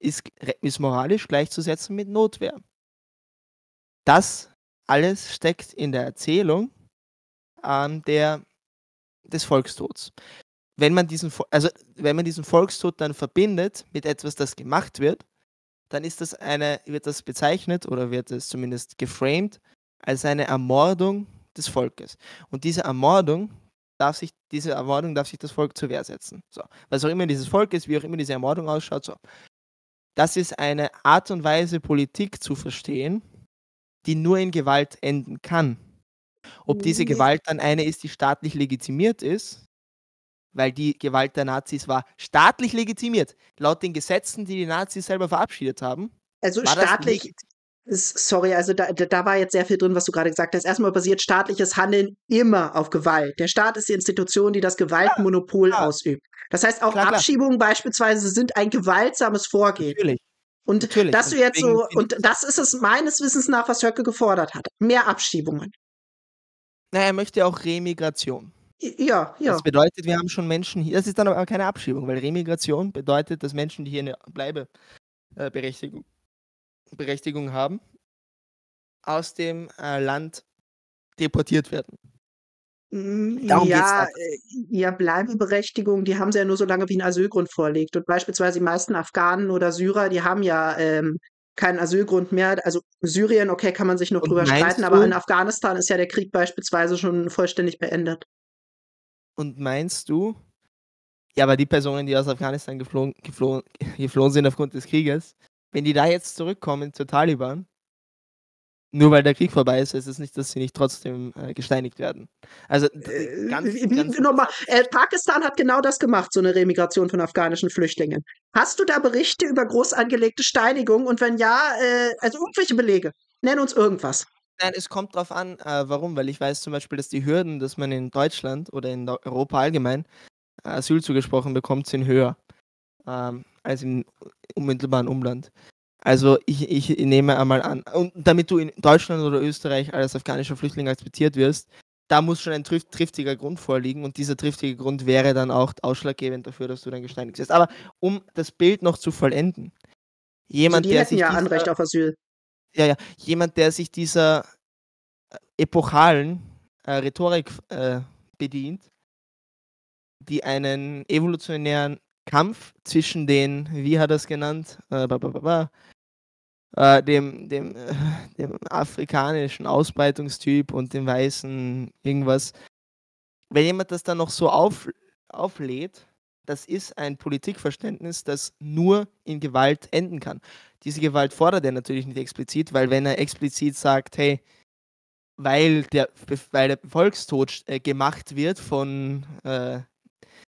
ist, ist moralisch gleichzusetzen mit Notwehr. Das alles steckt in der Erzählung ähm, der, des Volkstods. Wenn man, diesen, also, wenn man diesen Volkstod dann verbindet mit etwas, das gemacht wird, dann ist das eine, wird das bezeichnet oder wird es zumindest geframed als eine Ermordung des Volkes. Und diese Ermordung darf sich, diese Ermordung darf sich das Volk zur Wehr setzen. So. Was auch immer dieses Volk ist, wie auch immer diese Ermordung ausschaut, so. Das ist eine Art und Weise, Politik zu verstehen, die nur in Gewalt enden kann. Ob diese Gewalt dann eine ist, die staatlich legitimiert ist, weil die Gewalt der Nazis war staatlich legitimiert, laut den Gesetzen, die die Nazis selber verabschiedet haben. Also staatlich, Sorry, also da, da war jetzt sehr viel drin, was du gerade gesagt hast. Erstmal basiert staatliches Handeln immer auf Gewalt. Der Staat ist die Institution, die das Gewaltmonopol ja, ausübt. Das heißt, auch klar, Abschiebungen klar. beispielsweise sind ein gewaltsames Vorgehen. Natürlich. Und Natürlich. dass du jetzt so, und das ist es meines Wissens nach, was Höcke gefordert hat. Mehr Abschiebungen. Na, er möchte auch Remigration. Ja, ja. Das bedeutet, wir haben schon Menschen hier. Das ist dann aber keine Abschiebung, weil Remigration bedeutet, dass Menschen, die hier eine Bleibeberechtigung Berechtigung haben, aus dem äh, Land deportiert werden. Mm, Darum ja, äh, ja, Bleibeberechtigung, die haben sie ja nur so lange, wie ein Asylgrund vorliegt. Und beispielsweise die meisten Afghanen oder Syrer, die haben ja ähm, keinen Asylgrund mehr. Also Syrien, okay, kann man sich noch Und drüber streiten, aber in Afghanistan ist ja der Krieg beispielsweise schon vollständig beendet. Und meinst du, ja, aber die Personen, die aus Afghanistan geflohen, geflohen, geflohen sind aufgrund des Krieges, wenn die da jetzt zurückkommen zur Taliban, nur weil der Krieg vorbei ist, ist es nicht, dass sie nicht trotzdem äh, gesteinigt werden. Also äh, ganz, ganz nochmal, äh, Pakistan hat genau das gemacht, so eine Remigration von afghanischen Flüchtlingen. Hast du da Berichte über groß angelegte Steinigungen und wenn ja, äh, also irgendwelche Belege? Nenn uns irgendwas. Nein, es kommt darauf an, äh, warum, weil ich weiß zum Beispiel, dass die Hürden, dass man in Deutschland oder in Europa allgemein äh, Asyl zugesprochen bekommt, sind höher ähm, als im unmittelbaren Umland. Also ich, ich nehme einmal an, und damit du in Deutschland oder Österreich als afghanischer Flüchtling akzeptiert wirst, da muss schon ein triftiger Grund vorliegen und dieser triftige Grund wäre dann auch ausschlaggebend dafür, dass du dann gesteinigt wirst. Aber um das Bild noch zu vollenden, jemand, also der sich ja dieser, Anrecht auf Asyl. Ja, ja, jemand, der sich dieser äh, epochalen äh, Rhetorik äh, bedient, die einen evolutionären Kampf zwischen den, wie hat er es genannt, äh, äh, dem, dem, äh, dem afrikanischen Ausbreitungstyp und dem weißen irgendwas. Wenn jemand das dann noch so auf, auflädt, das ist ein Politikverständnis, das nur in Gewalt enden kann. Diese Gewalt fordert er natürlich nicht explizit, weil wenn er explizit sagt, hey, weil der, weil der Volkstod äh, gemacht wird von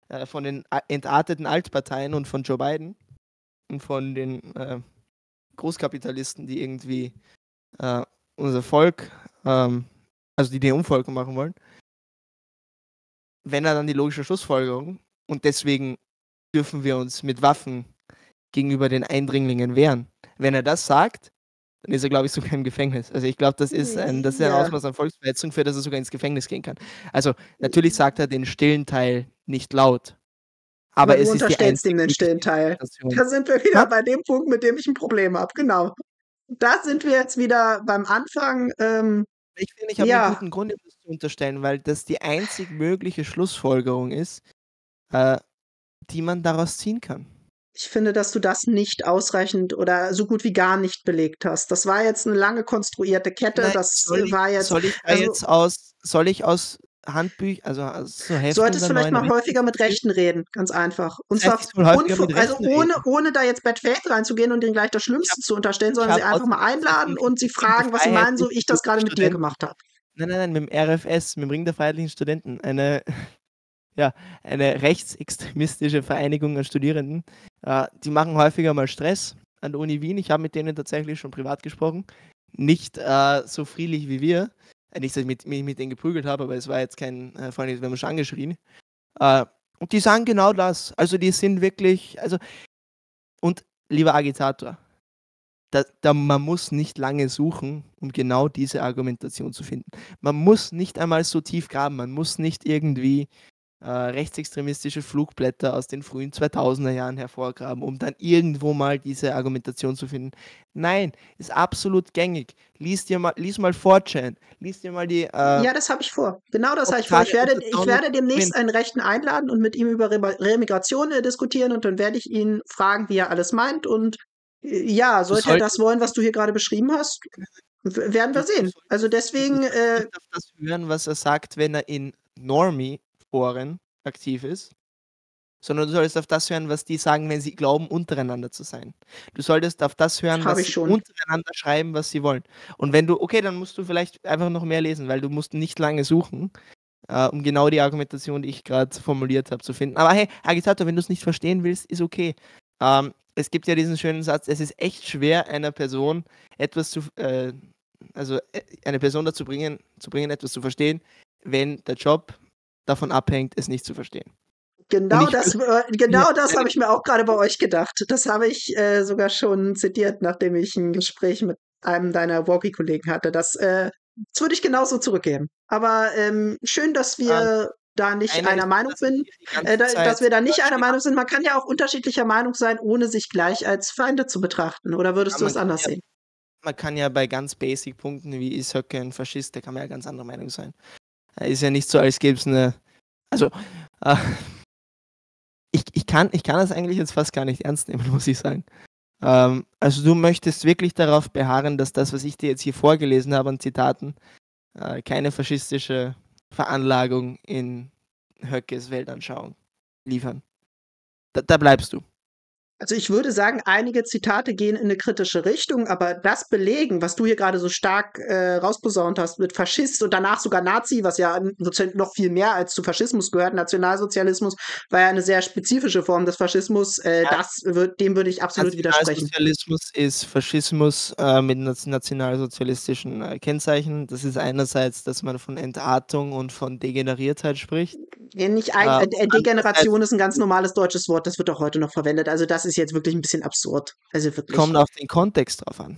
äh, von den entarteten Altparteien und von Joe Biden und von den äh, Großkapitalisten, die irgendwie äh, unser Volk, ähm, also die den Umvolk machen wollen, wenn er dann die logische Schlussfolgerung und deswegen dürfen wir uns mit Waffen gegenüber den Eindringlingen wehren. Wenn er das sagt, dann ist er, glaube ich, sogar im Gefängnis. Also ich glaube, das ist ein, das ist ein Ausmaß an Volksverhetzung, für das er sogar ins Gefängnis gehen kann. Also natürlich sagt er den stillen Teil nicht laut. Aber, du unterstellst ihm den stillen Teil. Da sind wir wieder ja? bei dem Punkt, mit dem ich ein Problem habe. Genau. Da sind wir jetzt wieder beim Anfang. Ähm, ich finde, ich habe ja. einen guten Grund, das zu unterstellen, weil das die einzig mögliche Schlussfolgerung ist, äh, die man daraus ziehen kann. Ich finde, dass du das nicht ausreichend oder so gut wie gar nicht belegt hast. Das war jetzt eine lange konstruierte Kette. Nein, das ich, war jetzt. Soll ich also, jetzt aus, soll ich aus Handbüchern, also, also so Heften Solltest vielleicht mal häufiger mit Rechten reden, ganz einfach. Und zwar also ohne, ohne da jetzt Bad Faith reinzugehen und denen gleich das Schlimmste hab, zu unterstellen, sondern sie einfach mal einladen und sie fragen, was sie meinen, so ich das gerade mit dir gemacht habe. Nein, nein, nein, mit dem RFS, mit dem Ring der Freiheitlichen Studenten, eine, ja, eine rechtsextremistische Vereinigung an Studierenden. Äh, die machen häufiger mal Stress an der Uni Wien. Ich habe mit denen tatsächlich schon privat gesprochen. Nicht äh, so friedlich wie wir. Äh, nicht, dass ich mich mit, denen geprügelt habe, aber es war jetzt kein äh, Freund, wir haben schon angeschrien. Äh, und die sagen genau das. Also die sind wirklich, also und lieber Agitator, da, da, man muss nicht lange suchen, um genau diese Argumentation zu finden. Man muss nicht einmal so tief graben, man muss nicht irgendwie äh, rechtsextremistische Flugblätter aus den frühen 2000er Jahren hervorgraben, um dann irgendwo mal diese Argumentation zu finden. Nein, ist absolut gängig. Lies dir mal, lies mal 4chan, lies dir mal die. Äh, ja, das habe ich vor. Genau das habe ich vor. Ich werde, ich werde demnächst einen Rechten einladen und mit ihm über Re Remigration äh, diskutieren und dann werde ich ihn fragen, wie er alles meint und äh, ja, sollte er das wollen, was du hier gerade beschrieben hast, werden wir sehen. Also deswegen. Äh, das hören, was er sagt, wenn er in Normie Foren aktiv ist, sondern du solltest auf das hören, was die sagen, wenn sie glauben, untereinander zu sein. Du solltest auf das hören, was sie untereinander schreiben, was sie wollen. Und wenn du, okay, dann musst du vielleicht einfach noch mehr lesen, weil du musst nicht lange suchen, äh, um genau die Argumentation, die ich gerade formuliert habe, zu finden. Aber hey, Agitator, wenn du es nicht verstehen willst, ist okay. Ähm, es gibt ja diesen schönen Satz, es ist echt schwer, einer Person etwas zu, äh, also äh, eine Person dazu bringen, zu bringen, etwas zu verstehen, wenn der Job davon abhängt, es nicht zu verstehen. Genau das, äh, genau das habe ich mir auch gerade bei euch gedacht. Das habe ich äh, sogar schon zitiert, nachdem ich ein Gespräch mit einem deiner Walkie-Kollegen hatte. Das, äh, das würde ich genauso zurückgeben. Aber ähm, schön, dass wir ah, da nicht eine, einer Meinung sind, äh, da, dass wir da nicht einer Meinung sind. Man kann ja auch unterschiedlicher Meinung sein, ohne sich gleich als Feinde zu betrachten. Oder würdest ja, du es anders ja, sehen? Man kann ja bei ganz basic Punkten wie ist Höcke ein Faschist, da kann man ja ganz andere Meinung sein. Ist ja nicht so, als gäbe es eine. Also, äh, ich, ich, kann, ich kann das eigentlich jetzt fast gar nicht ernst nehmen, muss ich sagen. Ähm, also, du möchtest wirklich darauf beharren, dass das, was ich dir jetzt hier vorgelesen habe an Zitaten, äh, keine faschistische Veranlagung in Höckes Weltanschauung liefern. Da, da bleibst du. Also ich würde sagen, einige Zitate gehen in eine kritische Richtung, aber das Belegen, was du hier gerade so stark äh, rausposaunt hast mit Faschist und danach sogar Nazi, was ja noch viel mehr als zu Faschismus gehört, Nationalsozialismus war ja eine sehr spezifische Form des Faschismus, äh, ja. das wird, dem würde ich absolut widersprechen. Nationalsozialismus ist Faschismus äh, mit nationalsozialistischen äh, Kennzeichen. Das ist einerseits, dass man von Entartung und von Degeneriertheit spricht. Ja, nicht ein, äh, Degeneration ist ein ganz normales deutsches Wort, das wird auch heute noch verwendet. Also das ist jetzt wirklich ein bisschen absurd. Also wirklich. Kommt auf den Kontext drauf an.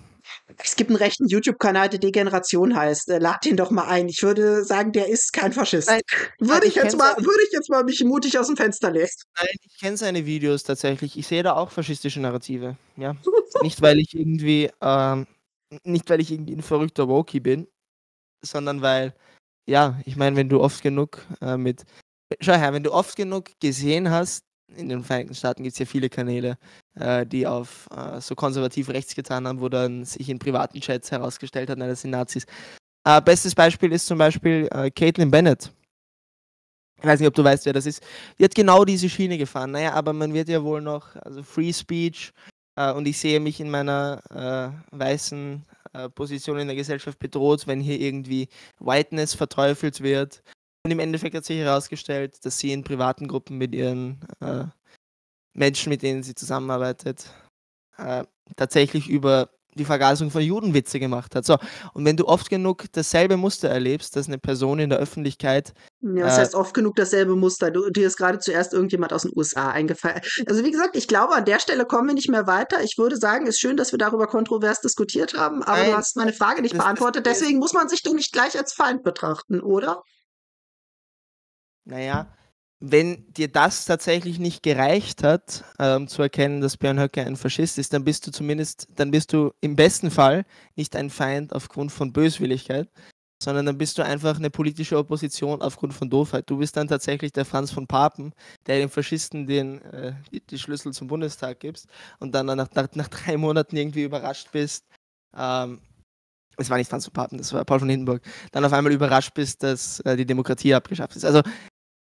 Es gibt einen rechten YouTube-Kanal, der Degeneration heißt. Äh, lad den doch mal ein. Ich würde sagen, der ist kein Faschist. Nein, würde, ich, jetzt mal, würde ich jetzt mal mich mutig aus dem Fenster lesen. Nein, ich kenne seine Videos tatsächlich. Ich sehe da auch faschistische Narrative. Ja. nicht, weil ich irgendwie, ähm, nicht, weil ich irgendwie ein verrückter Woki bin, sondern weil, ja, ich meine, wenn du oft genug äh, mit. Schau her, wenn du oft genug gesehen hast, in den Vereinigten Staaten gibt es ja viele Kanäle, äh, die auf äh, so konservativ rechts getan haben, wo dann sich in privaten Chats herausgestellt hat, nein, das sind Nazis. Äh, bestes Beispiel ist zum Beispiel äh, Caitlin Bennett. Ich weiß nicht, ob du weißt, wer das ist. Die hat genau diese Schiene gefahren. Naja, aber man wird ja wohl noch, also Free Speech, äh, und ich sehe mich in meiner äh, weißen Position in der Gesellschaft bedroht, wenn hier irgendwie Whiteness verteufelt wird und im Endeffekt hat sich herausgestellt, dass sie in privaten Gruppen mit ihren äh, Menschen, mit denen sie zusammenarbeitet, äh, tatsächlich über die Vergasung von Juden Witze gemacht hat. So, und wenn du oft genug dasselbe Muster erlebst, dass eine Person in der Öffentlichkeit. Ja, das äh, heißt oft genug dasselbe Muster. Du, dir ist gerade zuerst irgendjemand aus den USA eingefallen. Also wie gesagt, ich glaube, an der Stelle kommen wir nicht mehr weiter. Ich würde sagen, es ist schön, dass wir darüber kontrovers diskutiert haben, aber Nein, du hast meine Frage nicht beantwortet. Deswegen muss man sich doch nicht gleich als Feind betrachten, oder? Naja, wenn dir das tatsächlich nicht gereicht hat, äh, um zu erkennen, dass Björn Höcke ein Faschist ist, dann bist du zumindest, dann bist du im besten Fall nicht ein Feind aufgrund von Böswilligkeit, sondern dann bist du einfach eine politische Opposition aufgrund von Doofheit. Du bist dann tatsächlich der Franz von Papen, der den Faschisten den, äh, die Schlüssel zum Bundestag gibst und dann nach, nach, nach drei Monaten irgendwie überrascht bist. Ähm, es war nicht Franz von Papen, das war Paul von Hindenburg. Dann auf einmal überrascht bist, dass äh, die Demokratie abgeschafft ist. Also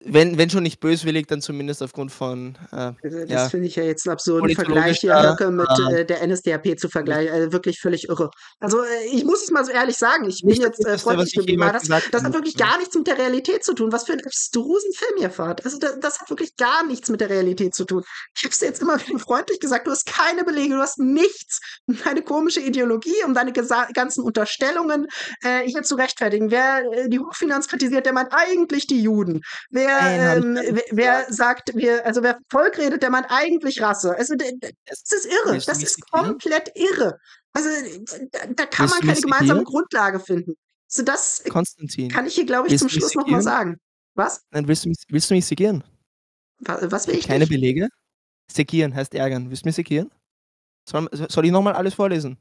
wenn, wenn schon nicht böswillig, dann zumindest aufgrund von. Äh, das ja, finde ich ja jetzt einen absurden Vergleich hier Höcke mit äh, der NSDAP zu vergleichen. Also wirklich völlig irre. Also äh, ich muss es mal so ehrlich sagen, ich bin jetzt äh, freundlich für das, das hat wirklich gar nichts mit der Realität zu tun. Was für einen abstrusen Film ihr fahrt. Also das, das, hat wirklich gar nichts mit der Realität zu tun. Ich habe es jetzt immer freundlich gesagt, du hast keine Belege, du hast nichts um deine komische Ideologie, um deine ganzen Unterstellungen äh, hier zu rechtfertigen. Wer äh, die Hochfinanz kritisiert, der meint eigentlich die Juden. Wer wer, ähm, wer, sagt, wir, also wer Volk redet, der meint eigentlich Rasse. Also das ist irre. Das ist komplett irre. Also da, da kann man keine gemeinsame Grundlage finden. Also das Konstantin. kann ich hier, glaube ich, zum Schluss nochmal sagen. Was? Nein, willst du mich, willst du mich segieren? Was, was will ich Keine nicht? Belege? Segieren heißt ärgern. Willst du mich segieren? Soll, soll ich nochmal alles vorlesen?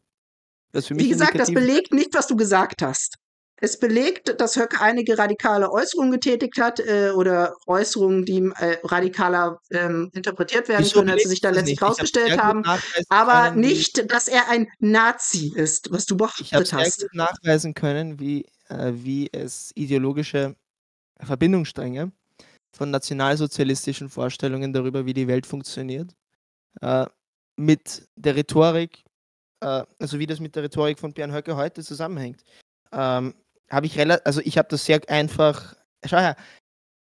Wie gesagt, das belegt nicht, was du gesagt hast. Es belegt, dass Höck einige radikale Äußerungen getätigt hat äh, oder Äußerungen, die äh, radikaler ähm, interpretiert werden Wieso können, als sie sich dann letztlich herausgestellt haben. Aber nicht, dass er ein Nazi ist, was du behauptet ich hast. Ich habe nachweisen können, wie, äh, wie es ideologische Verbindungsstränge von nationalsozialistischen Vorstellungen darüber, wie die Welt funktioniert, äh, mit der Rhetorik, äh, also wie das mit der Rhetorik von Björn Höcke heute zusammenhängt. Ähm, habe ich relativ, also ich habe das sehr einfach. Schau her.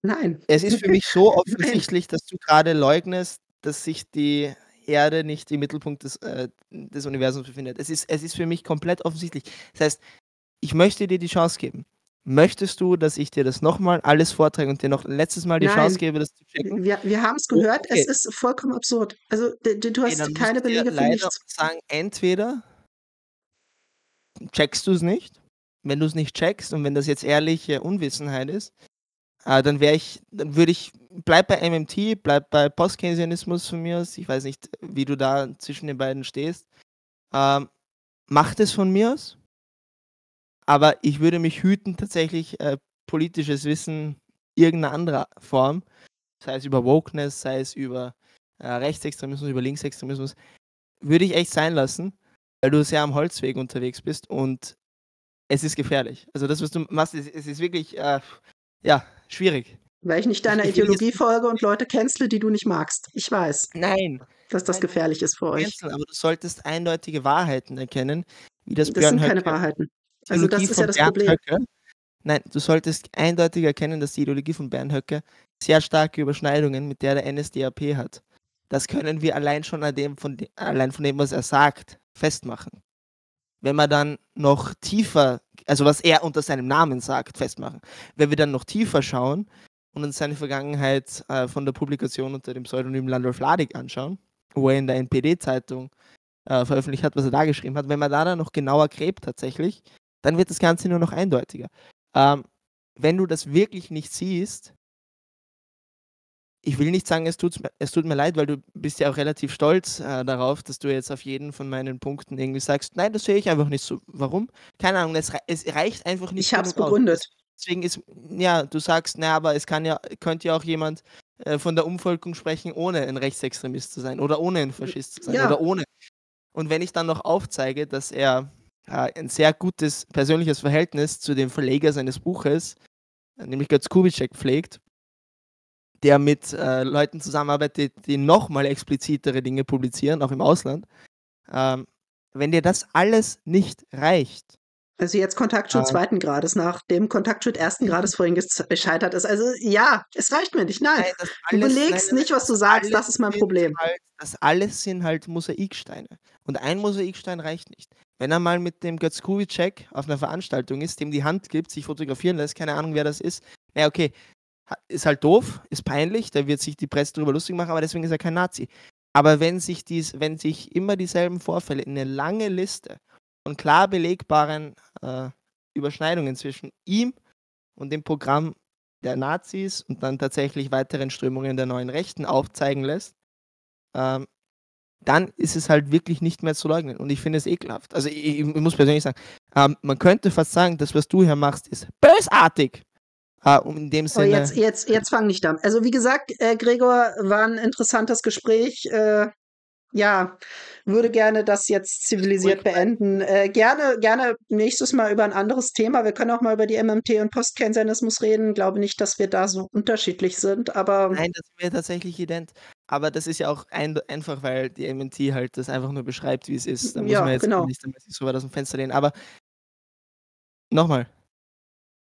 Nein. Es ist für mich so offensichtlich, dass du gerade leugnest, dass sich die Erde nicht im Mittelpunkt des, äh, des Universums befindet. Es ist, es ist für mich komplett offensichtlich. Das heißt, ich möchte dir die Chance geben. Möchtest du, dass ich dir das nochmal alles vortrage und dir noch letztes Mal die Nein. Chance gebe, das zu checken? Wir, wir haben es gehört, okay. es ist vollkommen absurd. Also du, du hast okay, keine Belege für nichts. sagen, entweder checkst du es nicht wenn du es nicht checkst und wenn das jetzt ehrliche Unwissenheit ist, äh, dann wäre ich, dann würde ich, bleib bei MMT, bleib bei Postkeynesianismus von mir aus. Ich weiß nicht, wie du da zwischen den beiden stehst. Ähm, mach das von mir aus. Aber ich würde mich hüten, tatsächlich äh, politisches Wissen irgendeiner anderer Form, sei es über Wokeness, sei es über äh, Rechtsextremismus, über Linksextremismus, würde ich echt sein lassen, weil du sehr am Holzweg unterwegs bist und es ist gefährlich. Also das, was du machst, es, es ist wirklich, äh, ja, schwierig. Weil ich nicht deiner Ideologie folge und Leute cancele, die du nicht magst. Ich weiß. Nein. Dass das Nein, gefährlich ist für euch. aber du solltest eindeutige Wahrheiten erkennen, wie das Das Björn sind keine Höcke, Wahrheiten. Also das ist ja das Bernd Problem. Höcke, Nein, du solltest eindeutig erkennen, dass die Ideologie von Bernd Höcke sehr starke Überschneidungen mit der der NSDAP hat. Das können wir allein schon an dem, von, allein von dem, was er sagt, festmachen wenn wir dann noch tiefer, also was er unter seinem Namen sagt, festmachen. Wenn wir dann noch tiefer schauen und uns seine Vergangenheit äh, von der Publikation unter dem Pseudonym Landolf Ladig anschauen, wo er in der NPD-Zeitung äh, veröffentlicht hat, was er da geschrieben hat, wenn man da dann noch genauer gräbt tatsächlich, dann wird das Ganze nur noch eindeutiger. Ähm, wenn du das wirklich nicht siehst, ich will nicht sagen, es tut, es tut mir leid, weil du bist ja auch relativ stolz äh, darauf, dass du jetzt auf jeden von meinen Punkten irgendwie sagst, nein, das sehe ich einfach nicht so. Warum? Keine Ahnung, es, es reicht einfach nicht. Ich habe es begründet. Aus. Deswegen ist, ja, du sagst, na, aber es kann ja, könnte ja auch jemand äh, von der Umvolkung sprechen, ohne ein Rechtsextremist zu sein oder ohne ein Faschist zu sein ja. oder ohne. Und wenn ich dann noch aufzeige, dass er äh, ein sehr gutes persönliches Verhältnis zu dem Verleger seines Buches, nämlich Götz Kubitschek, pflegt, der mit äh, Leuten zusammenarbeitet, die nochmal explizitere Dinge publizieren, auch im Ausland. Ähm, wenn dir das alles nicht reicht. Also jetzt Kontaktschutz ähm, zweiten Grades, nach dem Kontaktschutz ersten Grades vorhin gescheitert ist. Also ja, es reicht mir nicht. Nein, nein du belegst nein, nicht, was du sagst. Das ist mein Problem. Halt, das alles sind halt Mosaiksteine. Und ein Mosaikstein reicht nicht. Wenn er mal mit dem Götz Kubitschek auf einer Veranstaltung ist, dem die Hand gibt, sich fotografieren lässt, keine Ahnung, wer das ist, na okay, ist halt doof, ist peinlich, da wird sich die Presse darüber lustig machen, aber deswegen ist er kein Nazi. Aber wenn sich, dies, wenn sich immer dieselben Vorfälle in eine lange Liste von klar belegbaren äh, Überschneidungen zwischen ihm und dem Programm der Nazis und dann tatsächlich weiteren Strömungen der neuen Rechten aufzeigen lässt, ähm, dann ist es halt wirklich nicht mehr zu leugnen. Und ich finde es ekelhaft. Also ich, ich muss persönlich sagen, ähm, man könnte fast sagen, das, was du hier machst, ist bösartig. Äh, um in dem Sinne. Oh, jetzt, jetzt, jetzt fang nicht an. Also wie gesagt, äh, Gregor, war ein interessantes Gespräch. Äh, ja, würde gerne das jetzt zivilisiert beenden. Äh, gerne, gerne nächstes Mal über ein anderes Thema. Wir können auch mal über die MMT und Postkensernismus reden. Glaube nicht, dass wir da so unterschiedlich sind, aber. Nein, das wäre tatsächlich ident. Aber das ist ja auch ein, einfach, weil die MMT halt das einfach nur beschreibt, wie es ist. Da muss ja, man jetzt genau. nicht so weit aus dem Fenster lehnen. Aber nochmal,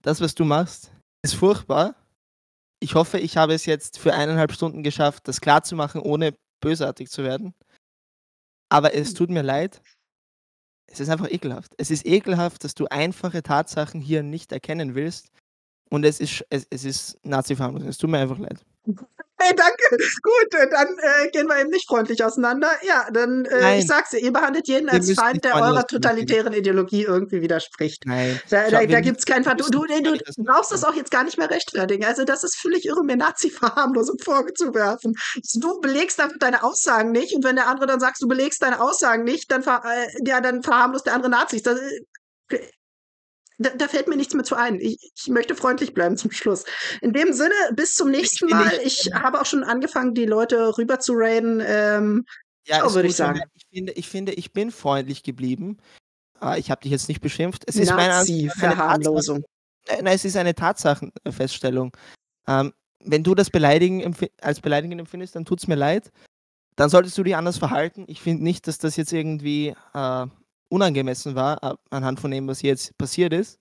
das, was du machst, ist furchtbar. Ich hoffe, ich habe es jetzt für eineinhalb Stunden geschafft, das klarzumachen, ohne bösartig zu werden. Aber es tut mir leid. Es ist einfach ekelhaft. Es ist ekelhaft, dass du einfache Tatsachen hier nicht erkennen willst. Und es ist, es, es ist Nazi-Verharmlosung. Es tut mir einfach leid. Hey, danke. Gut, äh, dann äh, gehen wir eben nicht freundlich auseinander. Ja, dann, äh, ich sag's dir, ihr behandelt jeden als Feind, der eurer totalitären Ideologie irgendwie widerspricht. Nein. Da, da, da gibt's keinen Ver du, du, du, brauchst das auch jetzt gar nicht mehr rechtfertigen. Also, das ist völlig irre, mir Nazi-Verharmlosung vorzuwerfen. Du belegst einfach deine Aussagen nicht und wenn der andere dann sagt, du belegst deine Aussagen nicht, dann, ver äh, ja, dann verharmlost der andere Nazis. Das, äh, da, da, fällt mir nichts mehr zu ein. Ich, ich, möchte freundlich bleiben zum Schluss. In dem Sinne, bis zum nächsten Mal. Ich habe auch schon angefangen, die Leute rüber zu raiden. Ähm, ja, würde ich sagen. Ich finde, ich finde, ich bin freundlich geblieben. Ah, ich habe dich jetzt nicht beschimpft. Es ist Nazi meine Verharmlosung. Nein, es ist eine Tatsachenfeststellung. Ähm, wenn du das Beleidigen als beleidigend empfindest, dann tut es mir leid. Dann solltest du dich anders verhalten. Ich finde nicht, dass das jetzt irgendwie äh, unangemessen war, anhand von dem, was jetzt passiert ist.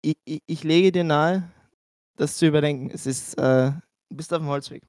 Ich, ich, ich lege dir nahe, das zu überdenken. Es ist, äh, bist auf dem Holzweg.